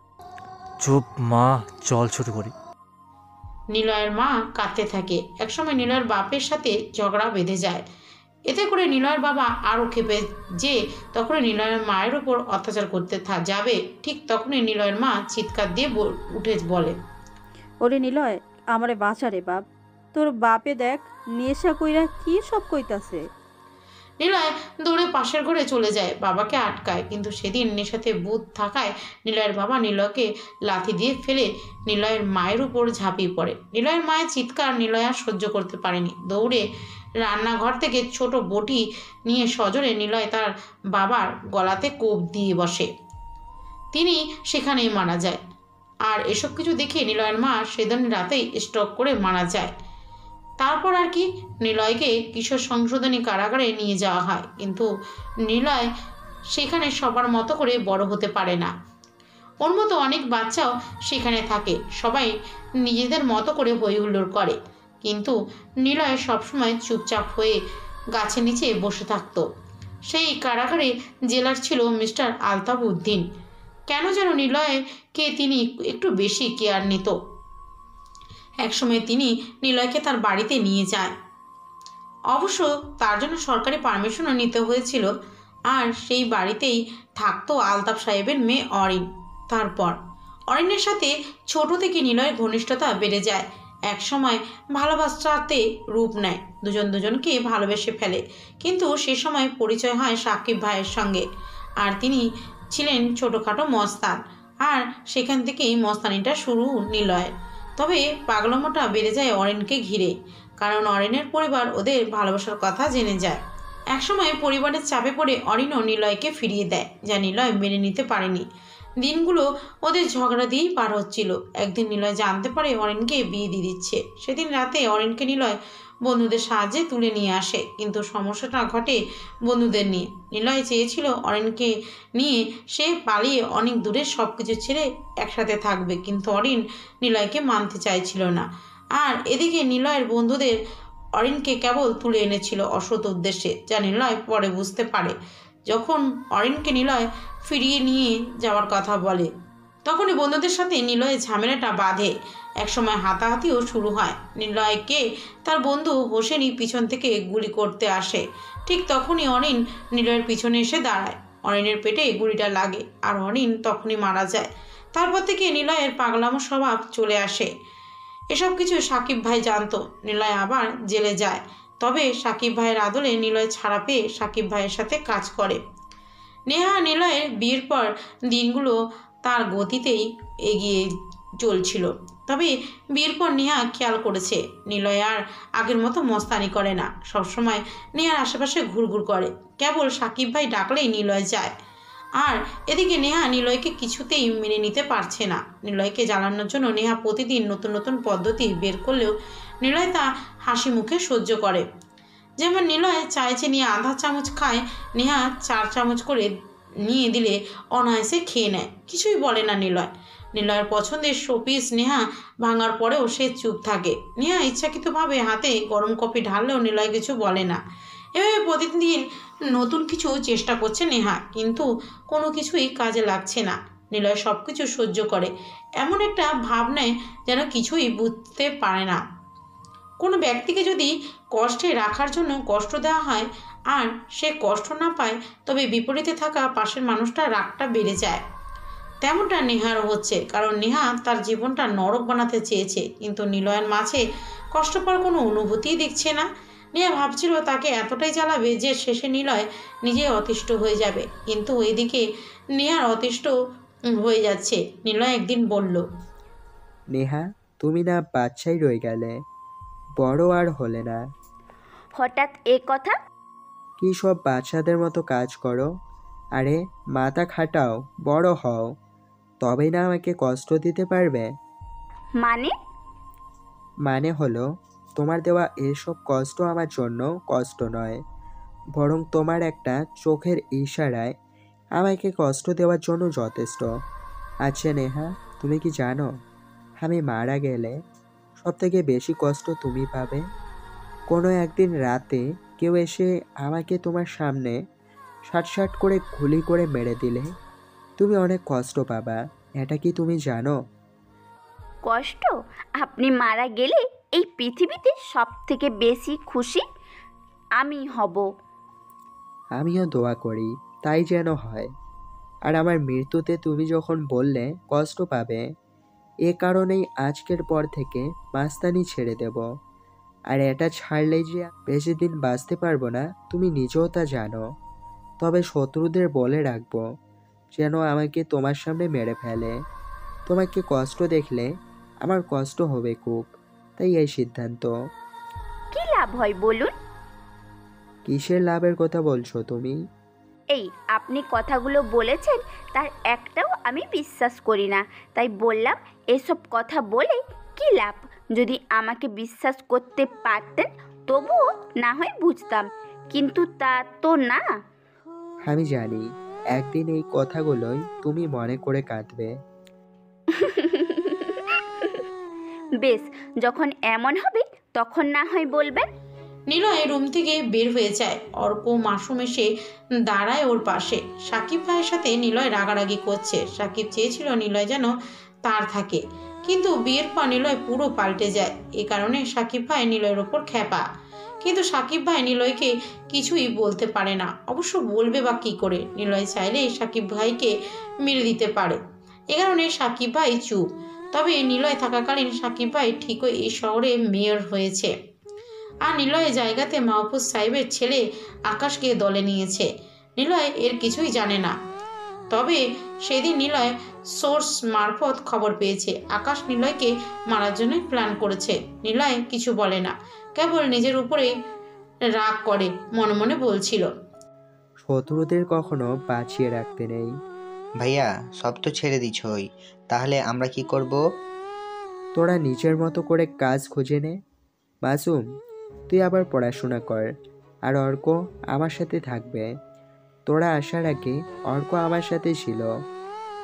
চুপ মা চল শুরু করি। নিলয়ের মা কাঁদতে থাকে। একসময় নিলয়ের বাপের সাথে ঝগড়া বেঁধে যায়। এতে করে নিলয়ের বাবা আরও খেপে যে তখনই নিলয়ের মায়ের উপর অত্যাচার করতে থা যাবে ঠিক তখনই নিলয়ের মা চিৎকার দিয়ে উঠে বলে ওরে নিলয় আমারে বাঁচা রে বাপ। তোর বাপে দেখ নেশা কইরা কি সব কইতাছে? নিলয় দৌড়ে পাশের ঘরে চলে যায় বাবাকে আটকায়। কিন্তু সেদিন নেশাতে বুধ থাকায় নিলয়ের বাবা নিলয়কে লাথি দিয়ে ফেলে নিলয়ের মায়ের উপর ঝাঁপিয়ে পড়ে। নিলয়ের মায়ের চিৎকার নিলয় আর সহ্য করতে পারেনি। দৌড়ে রান্নাঘর থেকে ছোট বটি নিয়ে সজোরে নিলয় তার বাবার গলাতে কোপ দিয়ে বসে। তিনি সেখানেই মারা যায়। আর এসব কিছু দেখে নিলয়ের মা সেদিন রাতেই স্ট্রোক করে মারা যায়। তারপর আর কি নিলয়কে কিশোর সংশোধনী কারাগারে নিয়ে যাওয়া হয়। কিন্তু নিলয় সেখানে সবার মতো করে বড় হতে পারে না। ওর মতো অনেক বাচ্চাও সেখানে থাকে। সবাই নিজেদের মতো করে হই হুল্লোড় করে। কিন্তু নিলয় সবসময় চুপচাপ হয়ে গাছের নিচে বসে থাকতো। সেই কারাগারে জেলার ছিল মিস্টার আলতাব উদ্দিন কেন যেন নিলয়কে তিনি একটু বেশি কেয়ার নিত। একসময় তিনি নিলয়কে তার বাড়িতে নিয়ে যায়। অবশ্য তার জন্য সরকারি পারমিশনও নিতে হয়েছিল, আর সেই বাড়িতেই থাকতো আলতাফ সাহেবের মেয়ে অরিন। তারপর অরিনের সাথে ছোট থেকে নিলয়ের ঘনিষ্ঠতা বেড়ে যায়। এক সময় ভালোবাসাতে রূপ নেয়। দুজন দুজনকে ভালোবেসে ফেলে। কিন্তু সে সময় পরিচয় হয় সাকিব ভাইয়ের সঙ্গে। আর তিনি ছিলেন ছোটোখাটো মস্তান। আর সেখান থেকেই মস্তানিটা শুরু নিলয়ের তবে পাগলামোটা বেড়ে যায় অরেনকে ঘিরে। কারণ অরেনের পরিবার ওদের ভালোবাসার কথা জেনে যায়। একসময় পরিবারের চাপে পড়ে অরিনও নিলয়কে ফিরিয়ে দেয়, যা নিলয় মেনে নিতে পারেনি। দিনগুলো ওদের ঝগড়া দিয়েই পার হচ্ছিল। একদিন নিলয় জানতে পারে অরিনকে বিয়ে দিয়ে দিচ্ছে। সেদিন রাতে অরিনকে নিলয় বন্ধুদের সাহায্যে তুলে নিয়ে আসে, কিন্তু সমস্যাটা ঘটে বন্ধুদের নিয়ে। নিলয় চেয়েছিল অরিনকে নিয়ে সে পালিয়ে অনেক দূরে সব কিছু ছেড়ে একসাথে থাকবে, কিন্তু অরিন নিলয়কে মানতে চাইছিল না। আর এদিকে নিলয়ের বন্ধুদের অরিনকে কেবল তুলে এনেছিল অসৎ উদ্দেশ্যে, যা নিলয় পরে বুঝতে পারে। যখন অরিনকে নিলয় ফিরিয়ে নিয়ে যাওয়ার কথা বলে। তখনই বন্ধুদের সাথে নিলয়ের ঝামেলাটা বাঁধে। একসময় হাতাহাতিও শুরু হয়। নিলয়কে তার বন্ধু হোসেনই পিছন থেকে গুলি করতে আসে। ঠিক তখনই অরিন নিলয়ের পিছনে এসে দাঁড়ায়। অনিনের পেটে গুলিটা লাগে আর অরিন তখনই মারা যায়। তারপর থেকে নিলয়ের পাগলামো স্বভাব চলে আসে। এসব কিছু সাকিব ভাই জানতো। নিলয় আবার জেলে যায়। তবে সাকিব ভাইয়ের আদলে নিলয় ছাড়া পেয়ে সাকিব ভাইয়ের সাথে কাজ করে। নেহা নিলয়ের বিয়ের পর দিনগুলো তার গতিতেই এগিয়ে চলছিল। তবে বিয়ের পর নেহা খেয়াল করেছে, নিলয় আর আগের মতো মস্তানি করে না। সবসময় নেহার আশেপাশে ঘুরঘুর করে। কেবল সাকিব ভাই ডাকলেই নিলয় যায়। আর এদিকে নেহা নিলয়কে কিছুতেই মেনে নিতে পারছে না। নিলয়কে জ্বালানোর জন্য নেহা প্রতিদিন নতুন নতুন পদ্ধতি বের করলেও নিলয় তা হাসি মুখে সহ্য করে। যেমন নিলয় চায় চিনি আধা চামচ খায়, নেহা চার চামচ করে নিয়ে দিলে অনায়াসে খেয়ে নেয়। কিছুই বলে না নিলয়। নিলয়ের পছন্দের শোপিস নেহা ভাঙার পরেও সে চুপ থাকে। নেহা ইচ্ছাকৃতভাবে হাতে গরম কফি ঢাললেও নিলয় কিছু বলে না। এভাবে প্রতিদিন নতুন কিছু চেষ্টা করছে নেহা, কিন্তু কোনো কিছুই কাজে লাগছে না। নিলয় সব কিছু সহ্য করে। এমন একটা ভাব নেয় যেন কিছুই বুঝতে পারে না। কোনো ব্যক্তিকে যদি কষ্টে রাখার জন্য কষ্ট দেওয়া হয় আর সে কষ্ট না পায় তবে বিপরীতে থাকা পাশের মানুষটা রাগটা বেড়ে যায়। তেমনটা নেহারও হচ্ছে, কারণ নেহা তার জীবনটা নরক বানাতে চেয়েছে, কিন্তু নিলয়ের মাঝে কষ্ট পাওয়ার কোনো অনুভূতিই দেখছে না। নেহা ভাবছিল তাকে এতটাই জ্বালাবে যে শেষে নিলয় নিজে অতিষ্ঠ হয়ে যাবে, কিন্তু এদিকে নেহার অতিষ্ঠ হয়ে যাচ্ছে। নিলয় একদিন বলল, নেহা, তুমি না বাচ্চাই রয়ে গেলে, বড় আর হলে না। হঠাৎ এ কথা? কি সব বাচ্চাদের মতো কাজ করো? আরে মাথা খাটাও বড় হও। তবেই না আমাকে কষ্ট দিতে পারবে? মানে? মানে হলো তোমার দেওয়া এসব কষ্ট আমার জন্য কষ্ট নয় বরং তোমার একটা চোখের ইশারায় আমাকে কষ্ট দেওয়ার জন্য যথেষ্ট। আচ্ছা নেহা তুমি কি জানো আমি মারা গেলে সব থেকে বেশি কষ্ট তুমি পাবে? কোনো একদিন রাতে কেউ এসে আমাকে তোমার সামনে ষাট ষাট করে গুলি করে মেরে দিলে। তুমি অনেক কষ্ট পাবা এটা কি তুমি জানো? কষ্ট? আপনি মারা গেলে এই পৃথিবীতে সব থেকে বেশি খুশি আমি হব। আমিও দোয়া করি তাই যেন হয়। আর আমার মৃত্যুতে তুমি যখন বললে কষ্ট পাবে এ কারণেই আজকের পর থেকে মাস্তানি ছেড়ে দেব। আর এটা ছাড়লে যে বেশি দিন বাঁচতে পারব না তুমি নিজেও তা জানো। তবে শত্রুদের বলে রাখব যেন আমাকে তোমার সামনে মেরে ফেলে। তোমাকে কষ্ট দেখলে আমার কষ্ট হবে খুব তাই এই সিদ্ধান্ত। কি লাভ হয় বলুন? কিসের লাভের কথা বলছো তুমি? এই আপনি কথাগুলো বলেছেন তার একটাও আমি বিশ্বাস করি না। তাই বললাম এসব কথা বলে কি লাভ? যদি আমাকে বিশ্বাস করতে পারতেন তবুও না হয় বুঝতাম। কিন্তু তা তো না। আমি জানি একদিন এই কথাগুলোই তুমি মনে করে কাঁদবে। বেশ যখন এমন হবে তখন না হয় বলবেন। নিলয় রুম থেকে বের হয়ে যায়। অর্ক মাসুম এসে দাঁড়ায় ওর পাশে। সাকিব ভাইয়ের সাথে নিলয় রাগারাগি করছে। সাকিব চেয়েছিল নিলয় যেন তার থাকে। কিন্তু বিয়ের পর নিলয় পুরো পাল্টে যায়। এ কারণে সাকিব ভাই নিলয়ের ওপর খ্যাপা। কিন্তু সাকিব ভাই নিলয়কে কিছুই বলতে পারে না। অবশ্য বলবে বা কী করে? নিলয় চাইলে সাকিব ভাইকে মেরে দিতে পারে। এ কারণে সাকিব ভাই চুপ। তবে নিলয় থাকাকালীন সাকিব ভাই ঠিকই এই শহরে মেয়র হয়েছে। আর নিলয়ের জায়গাতে মাহফুজ সাহেবের ছেলে আকাশকে দলে নিয়েছে। নিলয় এর কিছুই জানে না। তবে সেদিন নিলয় সোর্স মারফত খবর পেয়েছে। আকাশ নিলয়কে মারার জন্য প্ল্যান করেছে। নিলয় কিছু বলে না কেবল নিজের উপরেই রাগ করে মনে মনে বলছিল। শত্রুদের কখনো বাঁচিয়ে রাখতে নেই। ভাইয়া সব তো ছেড়ে দিছই তাহলে আমরা কি করব? তোরা নিজের মতো করে কাজ খুঁজে নে। মাসুম তুই আবার পড়াশোনা কর। আর অর্ক আমার সাথে থাকবে। তোরা আসার আগে অর্ক আমার সাথে ছিল।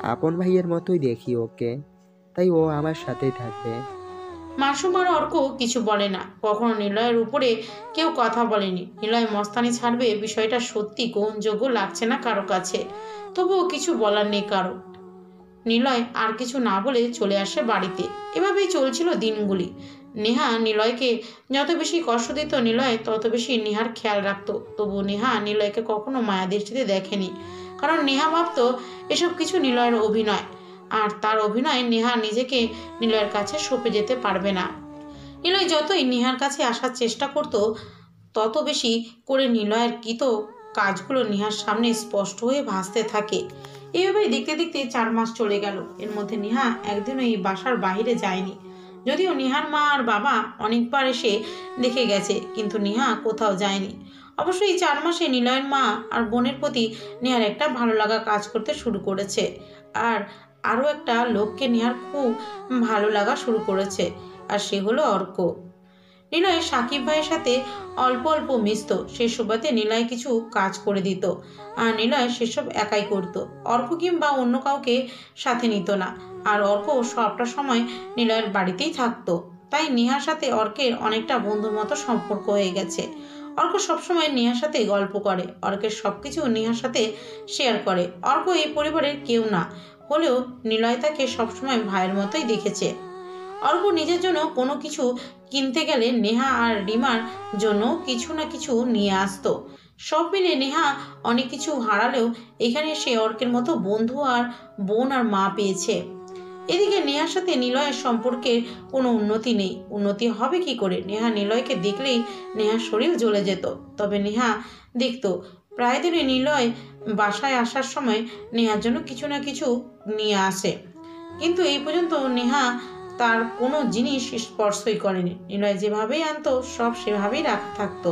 আপন ভাইয়ের মতোই দেখি ওকে। তাই ও আমার সাথেই থাকবে। মাসুম আর অর্ক কিছু বলে না। কখনো নিলয়ের উপরে কেউ কথা বলেনি। নিলয় মস্তানি ছাড়বে বিষয়টা সত্যি গ্রহণযোগ্য লাগছে না কারও কাছে। তবুও কিছু বলার নেই কারও। নিলয় আর কিছু না বলে চলে আসে বাড়িতে। এভাবেই চলছিল দিনগুলি। নেহা নিলয়কে যত বেশি কষ্ট দিত নিলয়, তত বেশি নেহার খেয়াল রাখতো। তবু নেহা নিলয়কে কখনো মায়া দৃষ্টিতে দেখেনি। কারণ নেহা ভাবতো, এসব কিছু নিলয়ের অভিনয়। আর তার অভিনয় নেহা নিজেকে নিলয়ের কাছে সঁপে যেতে পারবে না। নিলয় যতই নেহার কাছে আসার চেষ্টা করত, তত বেশি করে নিলয়ের কৃত কাজগুলো নেহার সামনে স্পষ্ট হয়ে ভাসতে থাকে। এইভাবেই দেখতে দেখতে চার মাস চলে গেল। এর মধ্যে নেহা একদিনও এই বাসার বাইরে যায়নি। যদিও নেহার মা আর বাবা অনেকবার এসে দেখে গেছে, কিন্তু নেহা কোথাও যায়নি। অবশ্য এই চার মাসে নিলয়ের মা আর বোনের প্রতি নেহার একটা ভালো লাগা কাজ করতে শুরু করেছে। আর আরও একটা লোককে নেহার খুব ভালো লাগা শুরু করেছে, আর সে হলো অর্ক। নিলয় সাকিব ভাইয়ের সাথে অল্প অল্প মিশত, সে সুবাদে নিলয় কিছু কাজ করে দিত। আর নিলয় সেসব একাই করত। অর্ক কিংবা অন্য কাউকে সাথে নিত না। আর অর্ক সবটা সময় নিলয়ের বাড়িতেই থাকতো। তাই নেহার সাথে অর্কের অনেকটা বন্ধুর মতো সম্পর্ক হয়ে গেছে। অর্ক সবসময় নেহার সাথে গল্প করে। অর্কের সব কিছু নেহার সাথে শেয়ার করে। অর্ক এই পরিবারের কেউ না। হলেও নিলয় তাকে সবসময় ভাইয়ের মতোই দেখেছে। অর্ক নিজের জন্য কোনো কিছু কিনতে গেলে নেহা আর রিমার জন্য কিছু না কিছু নিয়ে আসতো। সব মিলে নেহা অনেক কিছু হারালেও এখানে সে অর্কের মতো বন্ধু আর বোন আর মা পেয়েছে। এদিকে নেহার সাথে নিলয়ের সম্পর্কে কোনো উন্নতি নেই। উন্নতি হবে কি করে? নেহা নিলয়কে দেখলেই নেহার শরীর জ্বলে যেত। তবে নেহা দেখতো, প্রায় দিনই নিলয় বাসায় আসার সময় নেহার জন্য কিছু না কিছু নিয়ে আসে। কিন্তু এই পর্যন্ত নেহা তার কোনো জিনিস স্পর্শই করেনি। নিলয় যেভাবেই আনতো, সব সেভাবেই রাখ থাকতো।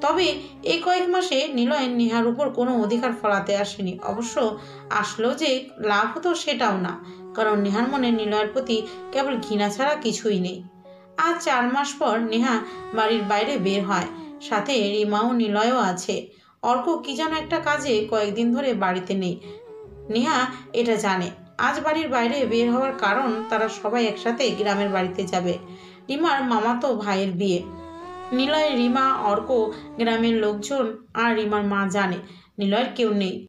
তবে এই কয়েক মাসে নিলয় নেহার উপর কোনো অধিকার ফলাতে আসেনি। অবশ্য আসলো যে লাভ হতো সেটাও না। কারণ নেহার মনে নিলয়ের প্রতি কেবল ঘৃণা ছাড়া কিছুই নেই। আজ চার মাস পর নেহা বাড়ির বাইরে বের হয়। সাথে রিমাও নিলয়ও আছে। অর্ক কি যেন একটা কাজে কয়েকদিন ধরে বাড়িতে নেই। নেহা এটা জানে। আজ বাড়ির বাইরে বের হওয়ার কারণ তারা সবাই একসাথে গ্রামের বাড়িতে যাবে। রিমার মামাতো ভাইয়ের বিয়ে। নিলয়, রিমা, অর্ক, গ্রামের লোকজন আর রিমার মা জানে। নিলয়ের কেউ নেই।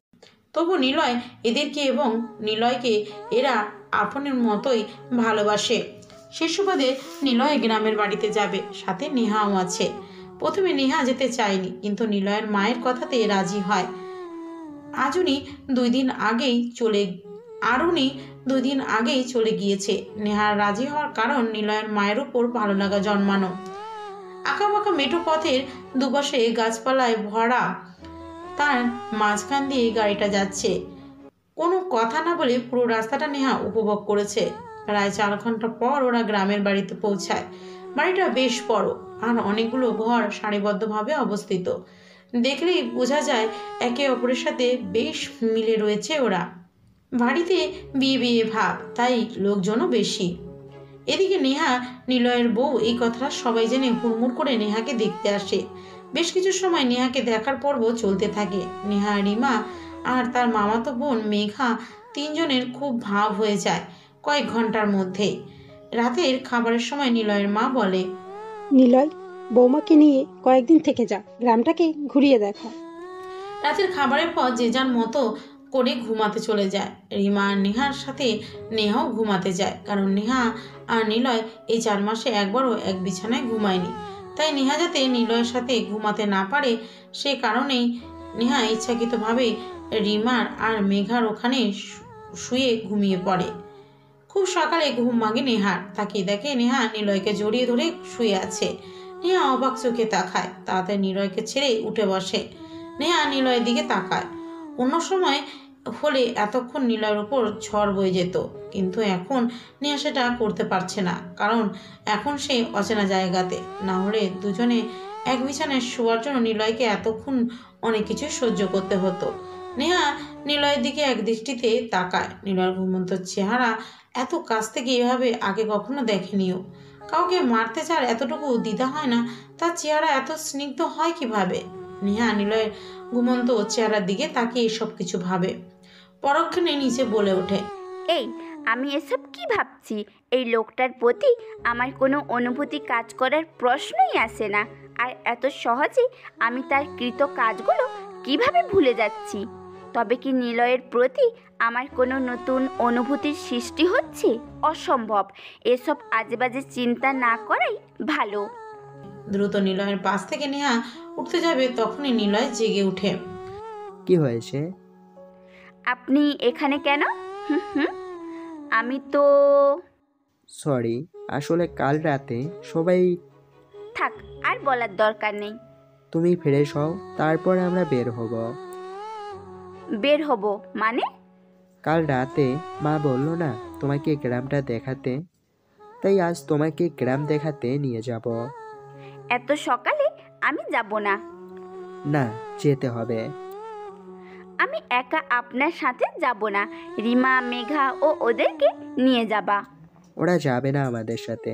তবু নিলয় এদেরকে এবং নিলয়কে এরা আপনের মতোই ভালোবাসে। সে সুবাদে নিলয় গ্রামের বাড়িতে যাবে, সাথে নেহাও আছে। প্রথমে নেহা যেতে চায়নি, কিন্তু নিলয়ের মায়ের কথাতে রাজি হয়। আজুনি দুই দিন আগেই চলে আরুনি দুই দিন আগেই চলে গিয়েছে। নেহার রাজি হওয়ার কারণ নিলয়ের মায়ের উপর ভালো লাগা জন্মানো। আঁকাবাঁকা মেঠো পথের দুপাশে গাছপালায় ভরা তার মাঝখান দিয়ে গাড়িটা যাচ্ছে। কোনো কথা না বলে পুরো রাস্তাটা নেহা উপভোগ করেছে। প্রায় চার ঘণ্টা পর ওরা গ্রামের বাড়িতে পৌঁছায়। বাড়িটা বেশ বড় আর অনেকগুলো ঘর সারিবদ্ধভাবে অবস্থিত। দেখলেই বোঝা যায় একে অপরের সাথে বেশ মিলে রয়েছে ওরা। বাড়িতে বিয়ে বিয়ে ভাব, তাই লোকজনও বেশি। এদিকে নেহা, নিলয়ের বউ এই কথাটা সবাই জেনে হুড়মুড় করে নেহাকে দেখতে আসে। বেশ কিছু সময় নেহাকে দেখার পর্ব চলতে থাকে। নেহা রিমা আর তার মামাতো বোন মেঘা তিনজনের খুব ভাব হয়ে যায় কয়েক ঘণ্টার মধ্যে। রাতের খাবারের সময় নিলয়ের মা বলে নিলয় বৌমাকে নিয়ে কয়েকদিন থেকে যা গ্রামটাকে ঘুরিয়ে দেখা। রাতের খাবারের পর যে যার মতো করে ঘুমাতে চলে যায়। রিমা আর নেহার সাথে নেহাও ঘুমাতে যায় কারণ নেহা আর নিলয় এই চার মাসে একবারও এক বিছানায় ঘুমায়নি। তাই নেহা যাতে নিলয়ের সাথে ঘুমাতে না পারে, সে কারণেই নেহা ইচ্ছাকৃতভাবে রিমার আর মেঘার ওখানে শুয়ে ঘুমিয়ে পড়ে। খুব সকালে ঘুম ভাঙে নেহার। তাকিয়ে দেখে নেহা নিলয়কে জড়িয়ে ধরে শুয়ে আছে। নেহা অবাক চোখে তাকায়। তাড়াতাড়ি নিলয়কে ছেড়ে উঠে বসে। নেহা নিলয়ের দিকে তাকায়। অন্য সময় হলে এতক্ষণ নিলয়ের উপর ঝড় বয়ে যেত। কিন্তু এখন নেহা সেটা করতে পারছে না, কারণ এখন সে অচেনা জায়গাতে। না হলে দুজনে এক বিছানায় শোয়ার জন্য নিলয়কে এতক্ষণ অনেক কিছু সহ্য করতে হতো। নেহা নিলয়ের দিকে এক দৃষ্টিতে তাকায়। নিলয়ের ঘুমন্ত চেহারা এত কাছ থেকে এভাবে আগে কখনো দেখেনিও। কাউকে মারতে চার এতটুকু দ্বিধা হয় না, তার চেহারা এত স্নিগ্ধ হয় কীভাবে? নেহা নিলয়ের ঘুমন্ত চেহারার দিকে তাকিয়ে সব কিছু ভাবে। পরক্ষণে নিচে বলে ওঠে এই আমি এসব কি ভাবছি? এই লোকটার প্রতি আমার কোনো অনুভূতি কাজ করার প্রশ্নই আসে না। আর এত সহজেই আমি তার কৃত কাজগুলো কীভাবে ভুলে যাচ্ছি? তবে কি নিলয়ের প্রতি আমার কোনো নতুন অনুভূতির সৃষ্টি হচ্ছে? অসম্ভব। এসব আজেবাজে চিন্তা না করাই ভালো। দ্রুত নিলয়ের পাশ থেকে নেহা উঠতে যাবে তখনই নিলয় জেগে উঠে কি হয়েছে? আপনি এখানে কেন? হুম হুম। আমি তো সরি আসলে কাল রাতে সবাই থাক আর বলার দরকার নেই। তুমি ফ্রেশ হও তারপর আমরা বের হব। বের হব মানে? কাল রাতে মা বলল না তোমাকে গ্রামটা দেখাতে? তাই আজ তোমাকে গ্রাম দেখাতে নিয়ে যাব। এত সকালে আমি যাব না। না যেতে হবে। আমি একা আপনার সাথে যাব না। রিমা মেঘা ও ওদেরকে নিয়ে যাবা। ওরা যাবে না আমাদের সাথে।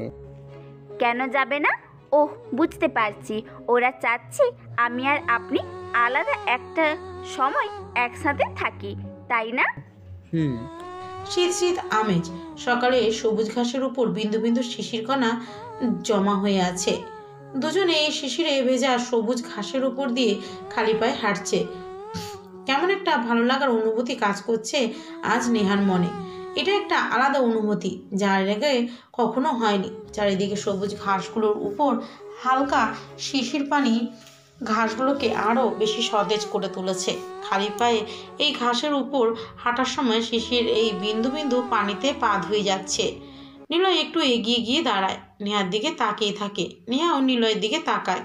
কেন যাবে না? ওহ বুঝতে পারছি। ওরা চাচ্ছে আমি আর আপনি আলাদা একটা সময় একসাথে থাকি তাই না? হুম। শীত শীত আমেজ। সকালে সবুজ ঘাসের উপর বিন্দু বিন্দু শিশির কণা জমা হয়ে আছে। দুজনে এই শিশিরে ভেজা সবুজ ঘাসের উপর দিয়ে খালি পায়ে হাঁটছে। কেমন একটা ভালো লাগার অনুভূতি কাজ করছে আজ নেহার মনে। এটা একটা আলাদা অনুভূতি, যার আগে কখনো হয়নি। চারিদিকে সবুজ ঘাসগুলোর উপর হালকা শিশির পানি ঘাসগুলোকে আরও বেশি সতেজ করে তুলেছে। খালি পায়ে এই ঘাসের উপর হাঁটার সময় শিশির এই বিন্দু বিন্দু পানিতে পা ধুয়ে যাচ্ছে। নিলয় একটু এগিয়ে গিয়ে দাঁড়ায়। নেহার দিকে তাকিয়ে থাকে। নেহা ও নিলয়ের দিকে তাকায়।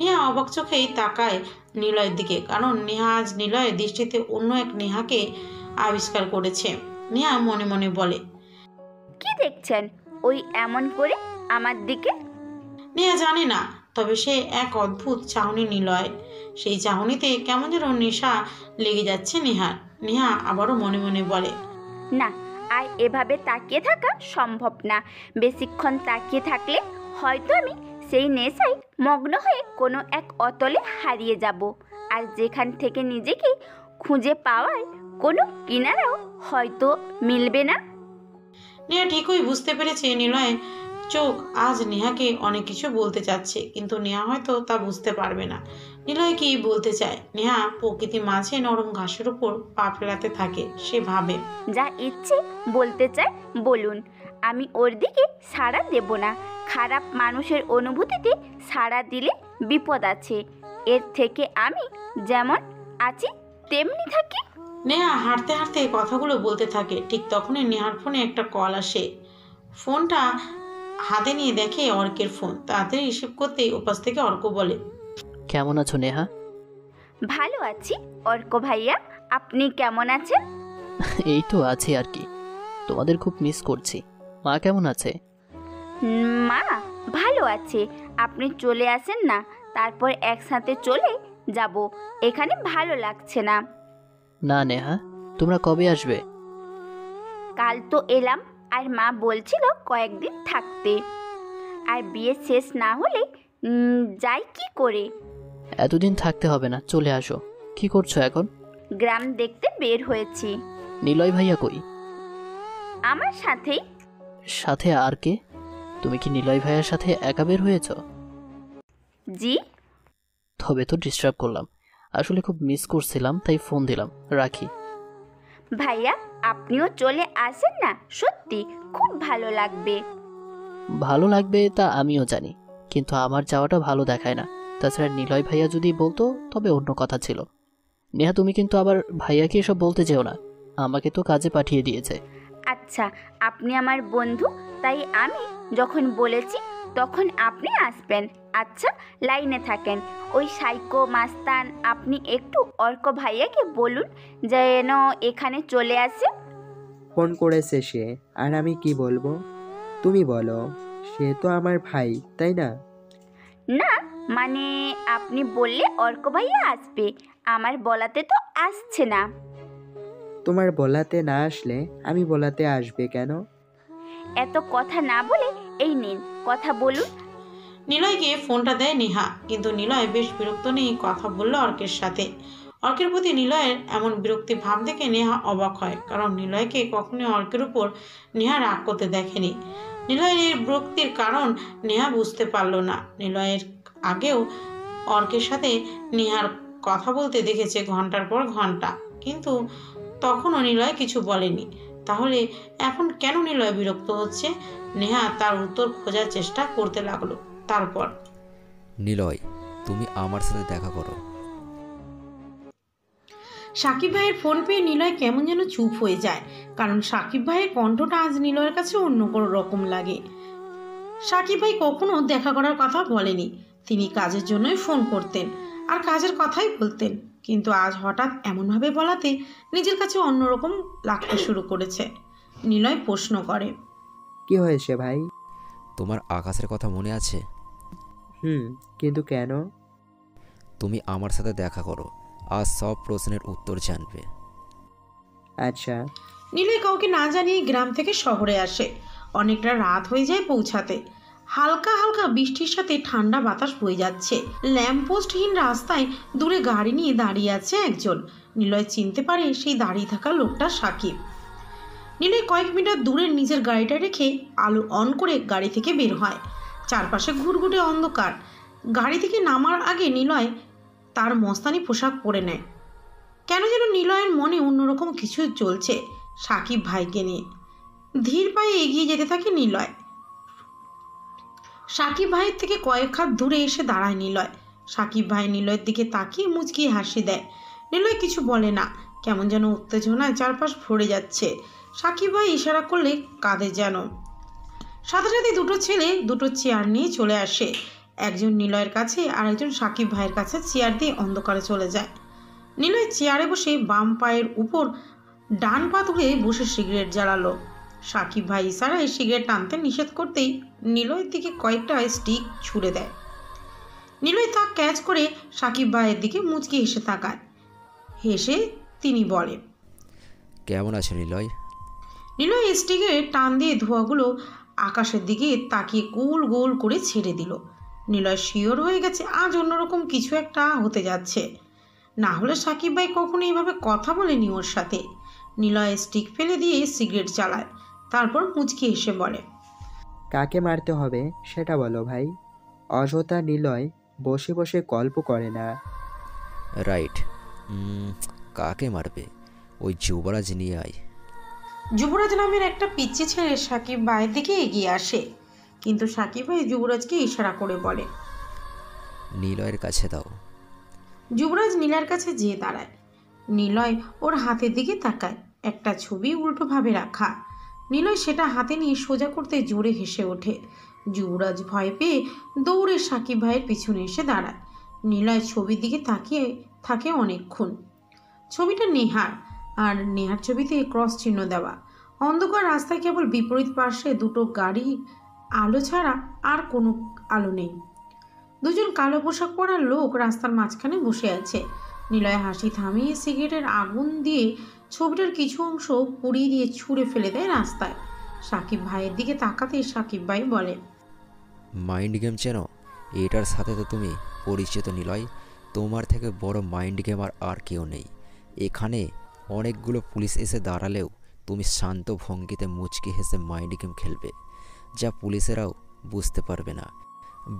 নেহা অবাক চোখেই তাকায় নিলয়ের দিকে কারণ নেহা আজ নিলয়ের দৃষ্টিতে অন্য এক নেহাকে আবিষ্কার করেছে। নেহা মনে মনে বলে কি দেখছেন? ওই এমন করে আমার দিকে? নেহা জানে না তবে সে এক অদ্ভুত চাহনি নিলয়। সেই চাহনিতে কেমন যেন নেশা লেগে যাচ্ছে নেহার। নেহা আবারও মনে মনে বলে না আর এভাবে তাকিয়ে থাকা সম্ভব না। বেশিক্ষণ তাকিয়ে থাকলে হয়তো আমি সেই নেশায় মগ্ন হয়ে কোনো এক অতলে হারিয়ে যাব। আর যেখান থেকে নিজেকে খুঁজে পাওয়ার কোনো কিনারাও হয়তো মিলবে না। নেহা ঠিকই বুঝতে পেরেছে নিলয়। চোখ আজ নেহাকে অনেক কিছু বলতে চাচ্ছে কিন্তু নেহা হয়তো তা বুঝতে পারবে না। নিলয় কি বলতে চায়? নেহা প্রকৃতি মাঝে নরম ঘাসের উপর পা ফেলাতে থাকে সে ভাবে। যা ইচ্ছে বলতে চায় বলুন। আমি ওর দিকে সাড়া দেব না। খারাপ মানুষের অনুভূতিতে সাড়া দিলে বিপদ আছে। এর থেকে আমি যেমন আছি তেমনি থাকি। নেহা হাঁটতে হাঁটতে কথাগুলো বলতে থাকে। ঠিক তখনই নেহার ফোনে একটা কল আসে। ফোনটা হাতে নিয়ে দেখে অর্কের ফোন। তাড়াতাড়ি রিসিভ করতেই উপাস থেকে অর্ক বলে কেমন আছো নেহা? ভালো আছি। অর্ক ভাইয়া আপনি কেমন আছেন? এই তো আছি আর কি। তোমাদের খুব মিস করছি। মা কেমন আছে? মা ভালো আছে। আপনি চলে আসেন না তারপর একসাথে চলে যাব। এখানে ভালো লাগছে না। না নেহা তোমরা কবে আসবে? কাল তো এলাম আর মা বলছিল কয়েকদিন থাকতে। আর বিয়ে শেষ না হলে যাই কি করে? এতদিন থাকতে হবে না চলে আসো। কি করছ এখন? গ্রাম দেখতে বের হয়েছি। নিলয় ভাইয়া কই? আমার সাথেই। সাথে আর কে? তুমি কি নিলয় ভাইয়ার সাথে একা বের হয়েছ? জি। তবে তো ডিস্টার্ব করলাম। আসলে খুব মিস করছিলাম তাই ফোন দিলাম। রাখি। ভাইয়া আপনিও চলে আসেন না? সত্যি খুব ভালো লাগবে। ভালো লাগবে তা আমিও জানি কিন্তু আমার যাওয়াটা ভালো দেখায় না। তাছাড়া নিলয় ভাইয়া যদি বলতো তবে অন্য কথা ছিল। নেহা তুমি কিন্তু আবার ভাইয়াকে এসব বলতে যেও না। আমাকে তো কাজে পাঠিয়ে দিয়েছে। আচ্ছা আপনি আমার বন্ধু তাই আমি যখন বলেছি তখন আপনি আসবেন। আচ্ছা লাইনে থাকেন। ওই সাইকো মাস্তান আপনি একটু অর্ক ভাইয়াকে বলুন যেন এখানে চলে আসে। ফোন করেছে সে আর আমি কি বলব? তুমি বলো সে তো আমার ভাই তাই না? না মানে আপনি বললে অর্ক ভাইয়া আসবে আমার বলাতে তো আসছে না। তোমার বলাতে না আসলে আমি বলাতে আসবে কেন? এত কথা না বলে এই নিন কথা বলুন। নিলয়কে ফোনটা দেয় নেহা কিন্তু নিলয় বেশ বিরক্ত নেই কথা বলল অর্কের সাথে। অর্কের প্রতি নিলয়ের এমন বিরক্তি ভাব দেখে নেহা অবাক হয় কারণ নিলয়কে কখনোই অর্কের উপর নেহা রাগ করতে দেখেনি। নিলয়ের এই বিরক্তির কারণ নেহা বুঝতে পারল না। নিলয়ের আগেও অর্কের সাথে নেহার কথা বলতে দেখেছে ঘণ্টার পর ঘণ্টা কিন্তু তখনও নিলয় কিছু বলেনি। তাহলে এখন কেন নিলয় বিরক্ত হচ্ছে? নেহা তার উত্তর খোঁজার চেষ্টা করতে লাগল। তারপর? নিলয় তুমি আমার সাথে দেখা করো। সাকিব ভাইয়ের ফোন পেয়ে নিলয় কেমন যেন চুপ হয়ে যায়। কারণ সাকিব ভাইয়ের কণ্ঠটা আজ নিলয়ের কাছে অন্য কোনো রকম লাগে। সাকিব ভাই কখনো দেখা করার কথা বলেনি। তিনি কাজের জন্যই ফোন করতেন। আর কাজের কথাই বলতেন। কিন্তু আজ হঠাৎ এমনভাবে বলাতে নিজের কাছে অন্যরকম লাগতে শুরু করেছে। নিলয় প্রশ্ন করে। কি হয়েছে ভাই? তোমার আকাশের কথা মনে আছে? হুম কিন্তু কেন? তুমি আমার সাথে দেখা করো আজ সব প্রশ্নের উত্তর জানবে। আচ্ছা। নিলয় কাউকে না জানিয়ে গ্রাম থেকে শহরে আসে। অনেকটা রাত হয়ে যায় পৌঁছাতে। হালকা হালকা বৃষ্টির সাথে ঠান্ডা বাতাস বয়ে যাচ্ছে। ল্যাম্পপোস্টহীন রাস্তায় দূরে গাড়ি নিয়ে দাঁড়িয়ে আছে একজন। নিলয় চিনতে পারে সেই দাঁড়িয়ে থাকা লোকটা সাকিব। নিলয় কয়েক মিটার দূরে নিজের গাড়িটা রেখে আলো অন করে গাড়ি থেকে বের হয়। চারপাশে ঘুরঘুটে অন্ধকার। গাড়ি থেকে নামার আগে নিলয় তার মস্তানি পোশাক পরে নেয়। কেন যেন নিলয়ের মনে অন্যরকম কিছু চলছে সাকিব ভাইকে নিয়ে। ধীর পায়ে এগিয়ে যেতে থাকে নিলয়। সাকিব ভাইয়ের থেকে কয়েক হাত দূরে এসে দাঁড়ায় নিলয়। সাকিব ভাই নিলয়ের দিকে তাকিয়ে মুচকিয়ে হাসি দেয়। নিলয় কিছু বলে না, কেমন যেন উত্তেজনায় চারপাশ ভরে যাচ্ছে। সাকিব ভাই ইশারা করলে কাঁদে যেন। সাথে সাথে দুটো ছেলে দুটো চেয়ার নিয়ে চলে আসে। একজন নিলয়ের কাছে আর একজন সাকিব ভাইয়ের কাছে চেয়ার দিয়ে অন্ধকারে চলে যায়। নিলয় চেয়ারে বসে বাম পায়ের উপর ডান পা তুলে বসে সিগারেট জ্বালালো। সাকিব ভাই ইশারায় সিগারেট টানতে নিষেধ করতেই নিলয়ের দিকে কয়েকটা স্টিক ছুড়ে দেয়। নিলয় তা ক্যাচ করে সাকিব ভাইয়ের দিকে মুচকি হেসে তাকায়। হেসে তিনি বলেন কেমন আছো নিলয়? নিলয় স্টিকে টান দিয়ে ধোঁয়াগুলো আকাশের দিকে তাকিয়ে গোল গোল করে ছেড়ে দিল। নিলয় শিওর হয়ে গেছে আজ অন্যরকম কিছু একটা হতে যাচ্ছে। না হলে সাকিব ভাই কখনো এইভাবে কথা বলেনি ওর সাথে। নিলয় স্টিক ফেলে দিয়ে সিগারেট চালায়। তারপর মুচকি এসে বলে কাকে মারতে হবে সেটা বলো ভাই। অযথা নিলয় বসে বসে গল্প করে না। রাইট। কাকে মারবে? ওই যুবরাজ নিয়ে আয়। যুবরাজ নামের একটা পিচ্ছি ছেলে সাকিব ভাইয়ের দিকে এগিয়ে আসে কিন্তু সাকিব ভাই যুবরাজকে ইশারা করে বলে নিলয়ের কাছে দাও। যুবরাজ নীলার কাছে যেয়ে দাঁড়ায়। নিলয় ওর হাতের দিকে তাকায় একটা ছবি উল্টোভাবে রাখা। নিলয় সেটা হাতে নিয়ে সোজা করতে জোরে হেসে ওঠে। যুবরাজ ভয় পেয়ে দৌড়ে সাকিব ভাইয়ের পিছনে এসে দাঁড়ায়। নিলয় ছবির দিকে তাকিয়ে থাকে অনেকক্ষণ। ছবিটা নেহার, আর নেহার ছবিতে ক্রস চিহ্ন দেওয়া। অন্ধকার রাস্তায় কেবল বিপরীত পার্শ্বে দুটো গাড়ি, আলো ছাড়া আর কোনো আলো নেই। দুজন কালো পোশাক পরা লোক রাস্তার মাঝখানে বসে আছে। নিলয় হাসি থামিয়ে সিগারেটের আগুন দিয়ে ছবিটার কিছু অংশ পুড়িয়ে দিয়ে ছুঁড়ে ফেলে দেয় রাস্তায়। সাকিব ভাইয়ের দিকে তাকাতেই সাকিব ভাই বলে মাইন্ড গেম চেনো? এটার সাথে তো তুমি পরিচিত নিলয়। তোমার থেকে বড় মাইন্ড গেম আর আর কেউ নেই। এখানে অনেকগুলো পুলিশ এসে দাঁড়ালেও তুমি শান্ত ভঙ্গিতে মুচকি হেসে মাইন্ড গেম খেলবে, যা পুলিশেরাও বুঝতে পারবে না।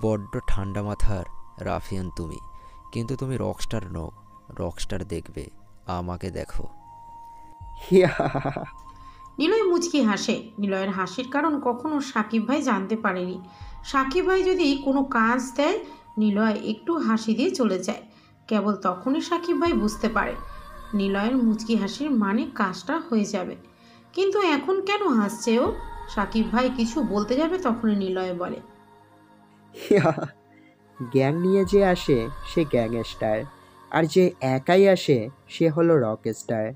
বড্ড ঠান্ডা মাথার রাফিয়ান তুমি। কিন্তু তুমি রকস্টার নও। রকস্টার দেখবে, আমাকে দেখো। নিলয় মুচকি হাসে। নিলয়ের হাসির কারণ কখনো সাকিব ভাই জানতে পারেনি। সাকিব ভাই যদি কোনো কাজ দেয় নিলয় একটু হাসি দিয়ে চলে যায়। কেবল তখনই সাকিব ভাই বুঝতে পারে নিলয়ের মুচকি হাসির মানে কাজটা হয়ে যাবে। কিন্তু এখন কেন হাসছে ও? সাকিব ভাই কিছু বলতে যাবে তখনই নিলয় বলে। গ্যাং নিয়ে যে আসে সে গ্যাংস্টার। আর যে একাই আসে সে হলো রক স্টার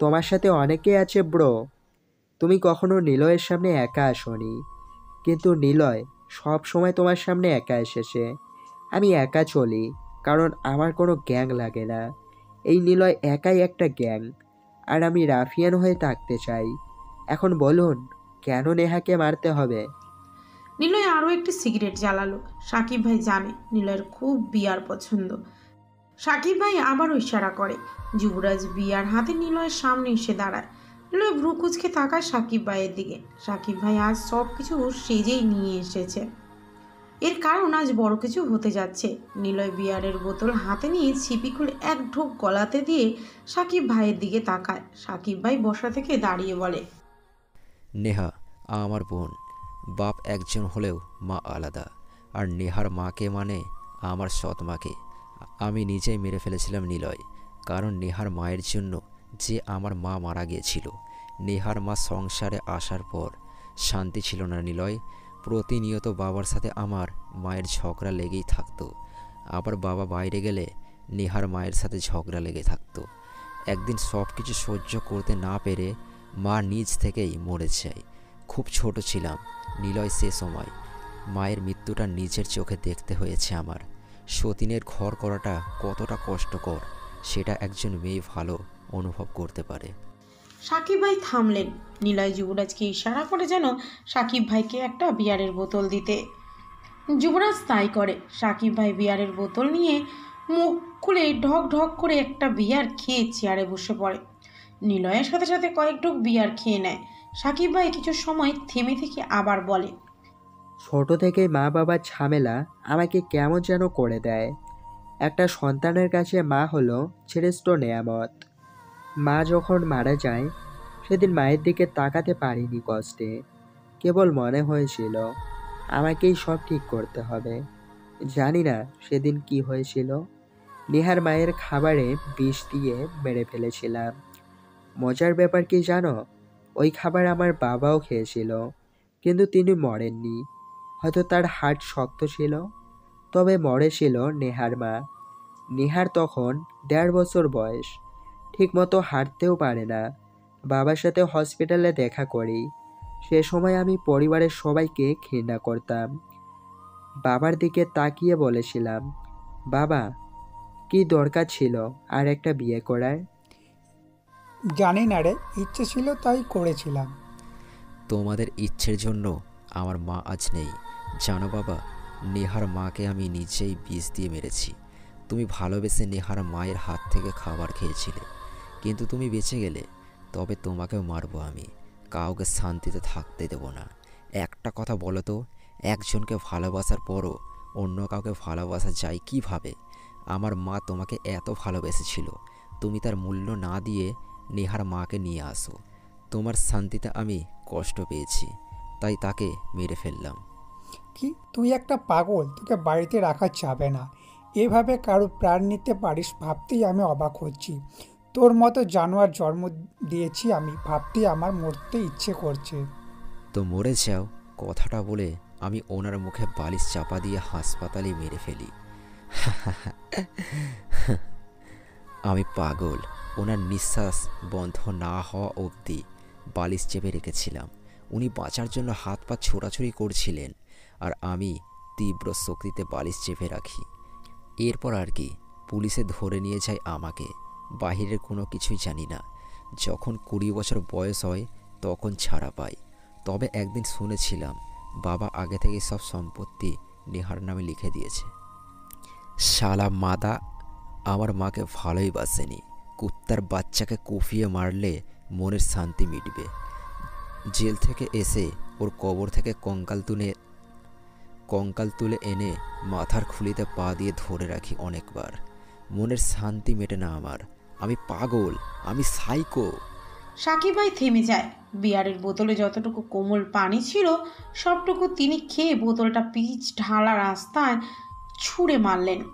তোমার সাথে অনেকে আছে ব্রো তুমি কখনো নিলয়ের সামনে একা আসনি। কিন্তু নিলয় সব সময় তোমার সামনে একা এসেছে। আমি একা চলি, কারণ আমার কোনো গ্যাং লাগে না। এই নিলয় একাই একটা গ্যাং, আর আমি রাফিয়ান হয়ে থাকতে চাই। এখন বলুন, কেন নেহাকে মারতে হবে? নিলয় আরও একটি সিগারেট জ্বালালো। সাকিব ভাই জানে, নিলয়ের খুব বিয়ার পছন্দ। সাকিব ভাই আবারও ইশারা করে। যুবরাজ বিয়ার হাতে নিলয়ের সামনে এসে দাঁড়ায়। নিলয় ভ্রু কুচকে তাকায় সাকিব ভাইয়ের দিকে। সাকিব ভাই আজ সব কিছু সেজেই নিয়ে এসেছে। এর কারণ আজ বড় কিছু হতে যাচ্ছে। নিলয় বিয়ারের বোতল হাতে নিয়ে ছিপি খুলে এক ঢোক গলাতে দিয়ে সাকিব ভাইয়ের দিকে তাকায়। সাকিব ভাই বসা থেকে দাঁড়িয়ে বলে, নেহা, আমার বোন, বাপ একজন হলেও মা আলাদা। আর নেহার মাকে মানে আমার সৎ মাকে আমি নিজেই মেরে ফেলেছিলাম নিলয়, কারণ নেহার মায়ের জন্য যে আমার মা মারা গিয়েছিল। নেহার মা সংসারে আসার পর শান্তি ছিল না নিলয়, প্রতিনিয়ত বাবার সাথে আমার মায়ের ঝগড়া লেগেই থাকতো। আবার বাবা বাইরে গেলে নেহার মায়ের সাথে ঝগড়া লেগে থাকতো। একদিন সব কিছু সহ্য করতে না পেরে মা নিজ থেকেই মরে যায়। খুব ছোট ছিলাম, নিলয় সে সময়। মায়ের মৃত্যুটা নিজের চোখে দেখতে হয়েছে আমার। সতীনের ঘর করাটা কতটা কষ্টকর, সেটা একজন মেয়ে ভালো অনুভব করতে পারে। সাকিব ভাই থামলেন। নিলয় যুবরাজকে ইশারা করে যেন সাকিব ভাইকে একটা বিয়ারের বোতল দিতে। যুবরাজ তাই করে। সাকিব ভাই বিয়ারের বোতল নিয়ে মুখ খুলে ঢক ঢক করে একটা বিয়ার খেয়ে চেয়ারে বসে পড়ে। নিলয়ের সাথে সাথে কয়েক ঢোক বিয়ার খেয়ে নেয়। সাকিব ভাই কিছু সময় থেমে থেকে আবার বলে ছোট থেকে মা বাবার ঝামেলা আমাকে কেমন যেন করে দেয়। একটা সন্তানের কাছে মা হলো শ্রেষ্ঠ নেয়ামত। মা যখন মারা যায়, সেদিন মায়ের দিকে তাকাতে পারিনি কষ্টে। কেবল মনে হয়েছিল, আমাকেই সব ঠিক করতে হবে। জানি না সেদিন কি হয়েছিল। নেহার মায়ের খাবারে বিষ দিয়ে মেরে ফেলেছিলাম। মজার ব্যাপার কি জানো? ওই খাবার আমার বাবাও খেয়েছিল, কিন্তু তিনি মরেননি। হয়তো তার হার্ট শক্ত ছিল তবে মরেছিল নেহার মা। নেহার তখন দেড় বছর বয়স ঠিকমতো হাঁটতেও পারে না। বাবার সাথে হসপিটালে দেখা করি। সে সময় আমি পরিবারের সবাইকে ঘৃণা করতাম। বাবার দিকে তাকিয়ে বলেছিলাম বাবা কি দরকার ছিল আর একটা বিয়ে করার? জানি না রে ইচ্ছে ছিল তাই করেছিলাম। তোমাদের ইচ্ছের জন্য আমার মা আজ নেই। জানো বাবা, নেহার মাকে আমি নিজেই বিষ দিয়ে মেরেছি। তুমি ভালোবেসে নেহার মায়ের হাত থেকে খাবার খেয়েছিলে। কিন্তু তুমি বেঁচে গেলে, তবে তোমাকেও মারবো আমি। কাউকে শান্তিতে থাকতে দেব না। একটা কথা বলো তো, একজনকে ভালোবাসার পরও অন্য কাউকে ভালোবাসা যায় কীভাবে? আমার মা তোমাকে এত ভালোবেসেছিল। তুমি তার মূল্য না দিয়ে নেহার মাকে নিয়ে আসো। তোমার শান্তিতে আমি কষ্ট পেয়েছি, তাই তাকে মেরে ফেললাম। কি? তুই একটা পাগল, তোকে বাড়িতে রাখা যাবে না। এভাবে কারও প্রাণ নিতে পারিস ভাবতেই আমি অবাক হচ্ছি। তোর মতো জানোয়ার জন্ম দিয়েছি আমি, ভাবতেই আমার মরতে ইচ্ছে করছে। তো মরে যাও, কথাটা বলে আমি ওনার মুখে বালিশ চাপা দিয়ে হাসপাতালে মেরে ফেলি। আমি পাগল, ওনার নিঃশ্বাস বন্ধ না হওয়া অবধি বালিশ চেপে রেখেছিলাম। উনি বাঁচার জন্য হাত পা ছোড়াছুড়ি করছিলেন। আর আমি তীব্র শক্তিতে বালিশ চেপে রাখি। এরপর আর কি, পুলিশে ধরে নিয়ে যায় আমাকে। বাহিরের কোনো কিছুই জানি না। যখন কুড়ি বছর বয়স হয়, তখন ছাড়া পাই। তবে একদিন শুনেছিলাম, বাবা আগে থেকে সব সম্পত্তি নেহার নামে লিখে দিয়েছে। শালা মাদা আমার মাকে ভালোই বাসেনি। কুত্তার বাচ্চাকে কুফিয়ে মারলে মনের শান্তি মিটবে। জেল থেকে এসে ওর কবর থেকে কঙ্কাল তুলে কঙ্কাল তুলে এনে মাথার খুলিতে পা দিয়ে ধরে রাখি অনেকবার। মনের শান্তি মেটে না আমার। আমি পাগল, আমি সাইকো। সাকিব ভাই থেমে যায়। বিয়ারের বোতলে যতটুকু কোমল পানি ছিল, সবটুকু তিনি খেয়ে বোতলটা পিচ ঢালা রাস্তায় ছুঁড়ে মারলেন।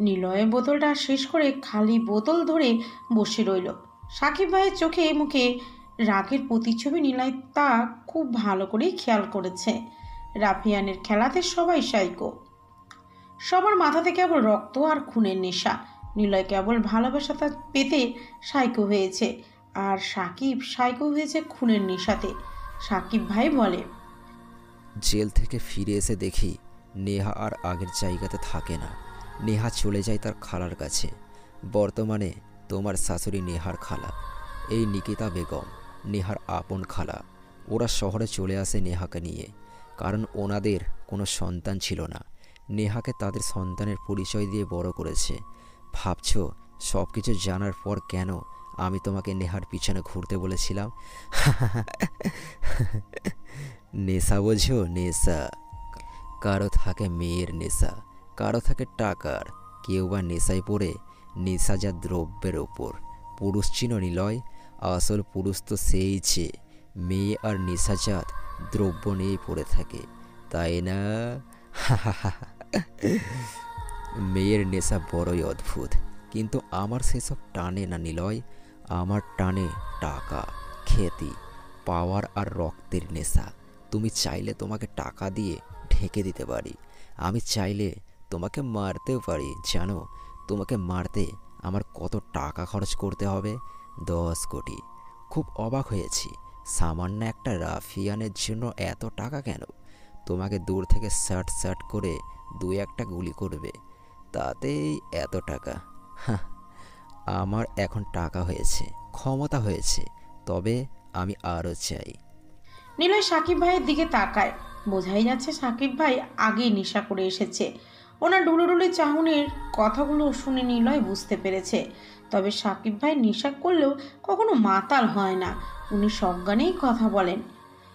নিলয়ে বোতলটা শেষ করে খালি বোতল ধরে বসে রইল। সাকিব ভাইয়ের চোখে মুখে রাগের প্রতিচ্ছবি নিলয় তা খুব ভালো করেই খেয়াল করেছে। রাফিয়ানের খেলাতে সবাই সাইকো। সবার মাথাতে কেবল রক্ত আর খুনের নেশা। নিলয় কেবল ভালোবাসা ভালোবাসাটা পেতে সাইকো হয়েছে আর সাকিব সাইকো হয়েছে খুনের নেশাতে। সাকিব ভাই বলে, জেল থেকে ফিরে এসে দেখি নেহা আর আগের জায়গাতে থাকে না। নেহা চলে যায় তার খালার কাছে। বর্তমানে তোমার শাশুড়ি নেহার খালা। এই নিকিতা বেগম, নেহার আপন খালা। ওরা শহরে চলে আসে নেহাকে নিয়ে। কারণ ওনাদের কোনো সন্তান ছিল না। নেহাকে তাদের সন্তানের পরিচয় দিয়ে বড় করেছে। ভাবছ সব কিছু জানার পর কেন আমি তোমাকে নেহার পিছনে ঘুরতে বলেছিলাম? নেশা বোঝো, নেশা। কারও থাকে মেয়ের নেশা, কারও থাকে টাকার। কেউ বা নেশায় পড়ে নেশাজা দ্রব্যের ওপর। পুরুষ চিনো নিলয়, আসল পুরুষ তো সেই যে। মেয়ে আর নেশাজাত দ্রব্য নিয়েই পড়ে থাকে, তাই না? মেয়ের নেশা বড়ই অদ্ভুত, কিন্তু আমার সেসব টানে না নিলয়, আমার টানে টাকা, খ্যাতি, পাওয়ার আর রক্তের নেশা। তুমি চাইলে তোমাকে টাকা দিয়ে ঢেকে দিতে পারি, আমি চাইলে তোমাকে মারতেও পারি, জানো? তোমাকে মারতে আমার কত টাকা খরচ করতে হবে? দশ কোটি। খুব অবাক হয়েছি। সামান্য একটা রাফিয়ানের জন্য এত টাকা কেন? তোমাকে দূর থেকে শার্ট শার্ট করে দু একটা গুলি করবে। তাতেই এত টাকা। আমার এখন টাকা হয়েছে, ক্ষমতা হয়েছে, তবে আমি আরও চাই। নিলয় সাকিব ভাইয়ের দিকে তাকায়। বোঝাই যাচ্ছে সাকিব ভাই আগেই নেশা করে এসেছে। ওনার ডুলুডুলি চাহনির কথাগুলো শুনে নিলয় বুঝতে পেরেছে। তবে সাকিব ভাই নেশা করলেও কখনো মাতাল হয় না। উনি সজ্ঞানেই কথা বলেন।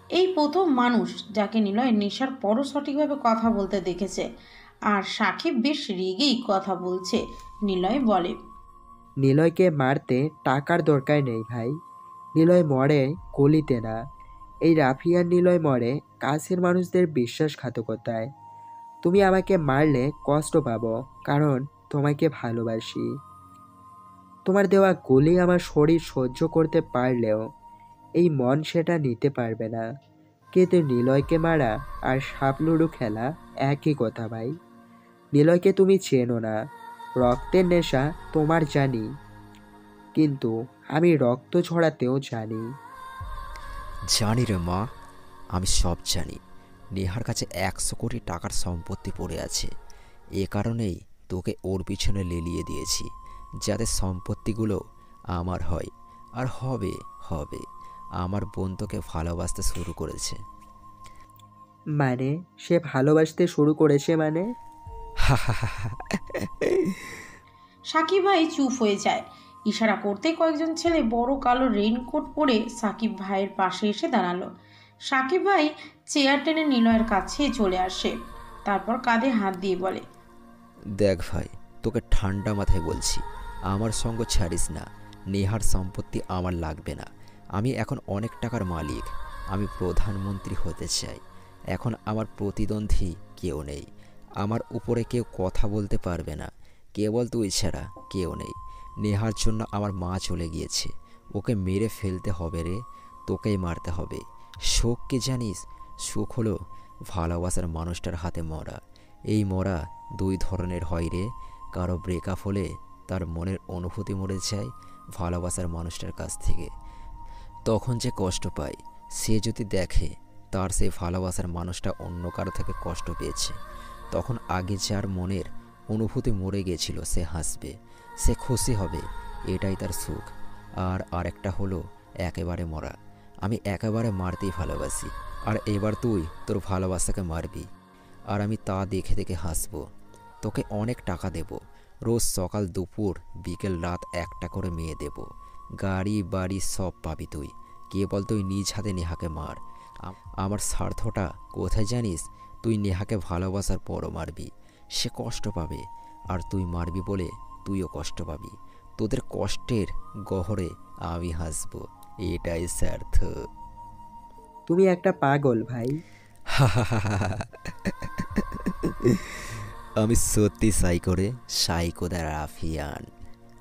এই প্রথম মানুষ যাকে নিলয় নেশার পরও সঠিকভাবে কথা বলতে দেখেছে, আর সাকিব বেশ রেগেই কথা বলছে, নিলয় বলে। নিলয়কে মারতে টাকার দরকার নেই ভাই। নিলয় মরে গলিতে না। এই রাফিয়ার নিলয় মরে কাছের মানুষদের বিশ্বাসঘাতকতায়। তুমি আমাকে মারলে কষ্ট পাবো, কারণ তোমাকে ভালোবাসি। তোমার দেওয়া গুলি আমার শরীর সহ্য করতে পারলেও এই মন সেটা নিতে পারবে না। কিন্তু নিলয়কে মারা আর সাপলুডু খেলা একই কথা ভাই। নিলয়কে তুমি চেনো না। রক্তের নেশা তোমার জানি। কিন্তু আমি রক্ত ছড়াতেও জানি। জানি রে মা, আমি সব জানি। নেহার কাছে একশো কোটি টাকার সম্পত্তি পড়ে আছে। এ কারণেই তোকে ওর পিছনে লেলিয়ে দিয়েছি, যাতে সম্পত্তিগুলো আমার হয়। আর হবে হবে। আমার বোন তোকে ভালোবাসতে শুরু করেছে। মানে? সে ভালোবাসতে শুরু করেছে মানে? সাকিব ভাই চুপ হয়ে যায়। ইশারা করতে কয়েকজন ছেলে বড় কালো রেইনকোট পরে সাকিব ভাইয়ের পাশে এসে দাঁড়াল। সাকিব ভাই চেয়ার টেনে নিলয়ের কাছে চলে আসে। তারপর কাঁধে হাত দিয়ে বলে দেখ ভাই তোকে ঠান্ডা মাথায় বলছি আমার সঙ্গ ছাড়িস না। নেহার সম্পত্তি আমার লাগবে না। আমি এখন অনেক টাকার মালিক। আমি প্রধানমন্ত্রী হতে চাই। এখন আমার প্রতিদ্বন্দ্বী কেউ নেই। আমার উপরে কেউ কথা বলতে পারবে না। কেবল তুই ছাড়া কেউ নেই। নেহার জন্য আমার মা চলে গিয়েছে। ওকে মেরে ফেলতে হবে রে। তোকেই মারতে হবে। শোক কি জানিস? সুখ হলো ভালোবাসার মানুষটার হাতে মরা। এই মরা দুই ধরনের হয় রে। কারও ব্রেকআপ হলে তার মনের অনুভূতি মরে যায় ভালোবাসার মানুষটার কাছ থেকে। তখন যে কষ্ট পায়, সে যদি দেখে তার সেই ভালোবাসার মানুষটা অন্য কারও থেকে কষ্ট পেয়েছে, তখন আগে যার মনের অনুভূতি মরে গেছিল সে হাসবে, সে খুশি হবে, এটাই তার সুখ। আর আরেকটা হলো, একেবারে মরা। আমি একেবারে মারতেই ভালোবাসি। আর এবার তুই তোর ভালোবাসাকে মারবি। আর আমি তা দেখে দেখে হাসব। তোকে অনেক টাকা দেব। রোজ সকাল দুপুর, বিকেল রাত একটা করে মেয়ে দেব। গাড়ি বাড়ি সব পাবি তুই। কেবল তুই নিজ হাতে নেহাকে মার? আমার স্বার্থটা কোথায় জানিস? তুই নেহাকে ভালোবাসার পরও মারবি। সে কষ্ট পাবে আর তুই মারবি বলে তুইও কষ্ট পাবি। তোদের কষ্টের গহরে আমি হাসবো। এটাই স্বার্থ। তুমি একটা পাগল ভাই। আমি সত্যি সাই করে সাইকোদা রাফিয়ান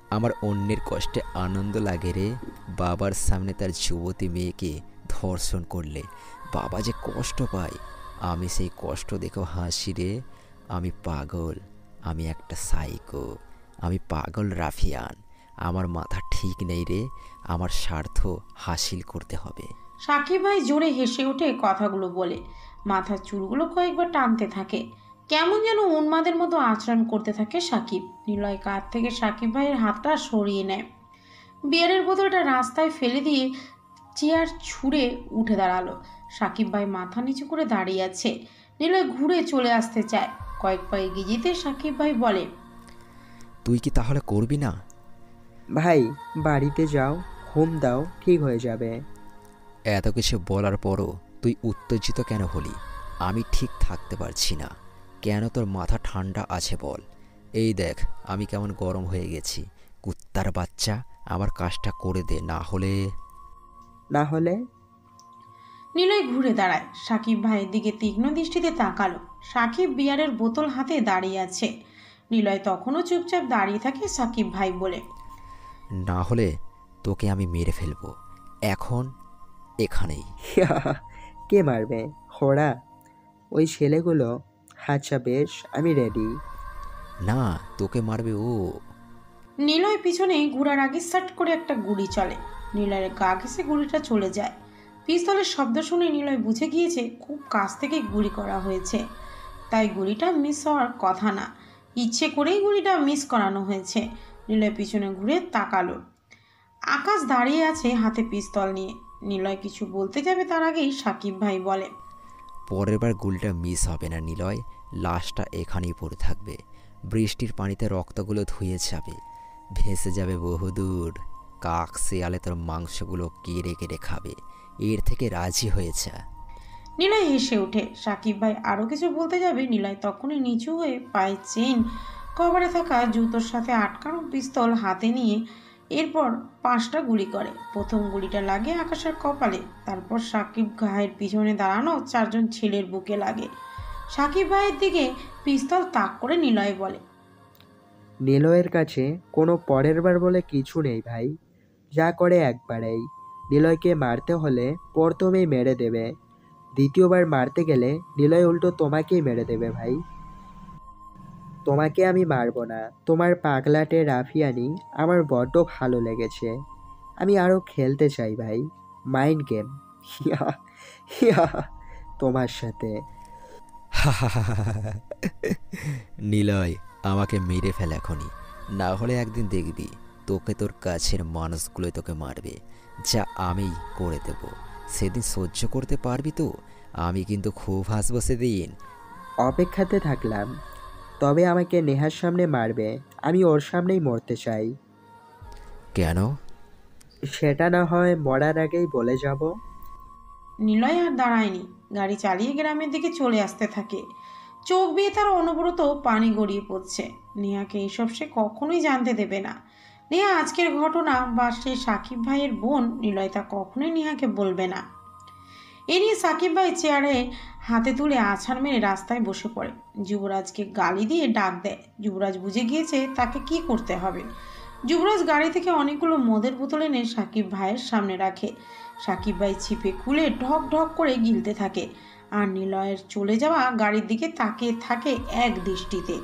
আমার অন্যের কষ্টে আনন্দ লাগে রে। বাবার সামনে তার যুবতী মেয়েকে ধর্ষণ করলে। বাবা যে কষ্ট পায়, আমি সেই কষ্ট দেখেও হাসি রে। আমি পাগল, আমি একটা সাইকো আমি পাগল রাফিয়ান। আমার মাথা ঠিক নেই রে, আমার স্বার্থ হাসিল করতে হবে। সাকিব ভাই জোরে হেসে ওঠে কথাগুলো বলে। মাথার চুলগুলো কয়েকবার টানতে থাকে। কেমন যেন উন্মাদের মতো আচরণ করতে থাকে সাকিব। নিলয় কাঁধ থেকে সাকিব ভাইয়ের হাতটা সরিয়ে নেয়। বিয়ারের বোতলটা রাস্তায় ফেলে দিয়ে চেয়ার ছুঁড়ে উঠে দাঁড়াল। সাকিব ভাই মাথা নিচু করে দাঁড়িয়ে আছে। নিলয় ঘুরে চলে আসতে চায়। কয়েক পা এগিয়ে যেতে সাকিব ভাই বলে তুই কি তাহলে করবি না? ভাই বাড়িতে যাও ঘুম দাও ঠিক হয়ে যাবে। এত কিছু বলার পরও তুই উত্তেজিত কেন হলি? আমি ঠিক থাকতে পারছি না। কেন তোর মাথা ঠান্ডা আছে বল? এই দেখ আমি কেমন গরম হয়ে গেছি। কুত্তার বাচ্চা আমার কাজটা করে দে না হলে না হলে? নিলয় ঘুরে দাঁড়ায়। সাকিব ভাইয়ের দিকে তীক্ষ্ণ দৃষ্টিতে তাকালো। সাকিব বিয়ারের বোতল হাতে দাঁড়িয়ে আছে। নিলয় তখনও চুপচাপ দাঁড়িয়ে থাকে সাকিব ভাই বলে। না হলে তোকে আমি মেরে ফেলব। এখন এখানেই। কে মারবে? হোড়া? ওই ছেলেগুলো আচ্ছা বেশ আমি রেডি না তোকে মারবে ও। নিলয় পিছনে ঘোড়ার আগে সাট করে একটা গুলি চলে। নিলয়ের গা ঘেসে গুলিটা চলে যায়। পিস্তলের শব্দ শুনে নিলয় বুঝে গিয়েছে খুব কাছ থেকে গুলি করা হয়েছে। তাই গুলিটা মিস হওয়ার কথা না। ইচ্ছে করেই গুলিটা মিস করানো হয়েছে। নিলয় পিছনে ঘুরে তাকালো। আকাশ দাঁড়িয়ে আছে হাতে পিস্তল নিয়ে। নিলয় কিছু বলতে যাবে তার আগেই সাকিব ভাই বলে পরের বার গুলটা মিস হবে না নিলয়, লাশটা এখানেই পড়ে থাকবে। বৃষ্টির পানিতে রক্তগুলো ধুয়ে যাবে। ভেসে যাবে বহুদূর। কাক শেয়ালে তোর মাংসগুলো কেড়ে কেড়ে খাবে। এর থেকে রাজি হয়েছে। নিলয় হেসে ওঠে। সাকিব ভাই আরও কিছু বলতে যাবে? নিলয় তখনই নিচু হয়ে পায়ে চেন কভারে থাকা জুতোর সাথে আটকানো পিস্তল হাতে নিয়ে এরপর পাঁচটা গুলি করে। প্রথম গুলিটা লাগে আকাশের কপালে, তারপর সাকিব ভাইয়ের পিছনে দাঁড়ানো চারজন ছেলের বুকে লাগে। সাকিব ভাইয়ের দিকে পিস্তল তাক করে নিলয় বলে, নিলয়ের কাছে কোনো পরের বার বলে কিছু নেই ভাই, যা করে একবারেই। নিলয়কে মারতে হলে প্রথমেই মেরে দেবে। দ্বিতীয়বার মারতে গেলে নিলয় উল্টো তোমাকেই মেরে দেবে ভাই। তোমাকে আমি মারবো না। তোমার পাগলাটে রাফিয়ানি আমার বড্ড ভালো লেগেছে। আমি আরও খেলতে চাই ভাই। মাইন্ড গেম হিয়া হিয়া তোমার সাথে। নিলয় আমাকে মেরে ফেল এখনই। না হলে একদিন দেখবি তোকে তোর কাছের মানুষগুলোই তোকে মারবে। যা আমি করে দেব। সেদিন সহ্য করতে পারবি তো? আমি কিন্তু খুব হাসবো সেদিন। অপেক্ষাতে থাকলাম। তবে আমাকে নেহার সামনে মারবে। আমি ওর সামনেই মরতে চাই। কেন? সেটা না হয় মরার আগেই বলে যাব। নিলয় আর দাঁড়ায়নি। গাড়ি চালিয়ে গ্রামের দিকে চলে আসতে থাকে। চোখ বেয়ে তার অনবরত পানি গড়িয়ে পড়ছে। নেহাকে এইসব সে কখনোই জানতে দেবে না। নেহা আজকের ঘটনা বা সে সাকিব ভাইয়ের বোন নিলয় তা কখনোই নেহাকে বলবে না। এ নিয়ে সাকিব ভাই চেয়ারে হাতে তুলে আছাড় মেরে রাস্তায় বসে পড়ে। যুবরাজকে গালি দিয়ে ডাক দেয়। যুবরাজ বুঝে গিয়েছে তাকে কি করতে হবে। যুবরাজ গাড়ি থেকে অনেকগুলো মদের বোতল এনে সাকিব ভাইয়ের সামনে রাখে। সাকিব ভাই ছিপে খুলে ঢক ঢক করে গিলতে থাকে। আর নিলয়ের চলে যাওয়া গাড়ির দিকে তাকিয়ে থাকে এক দৃষ্টিতে।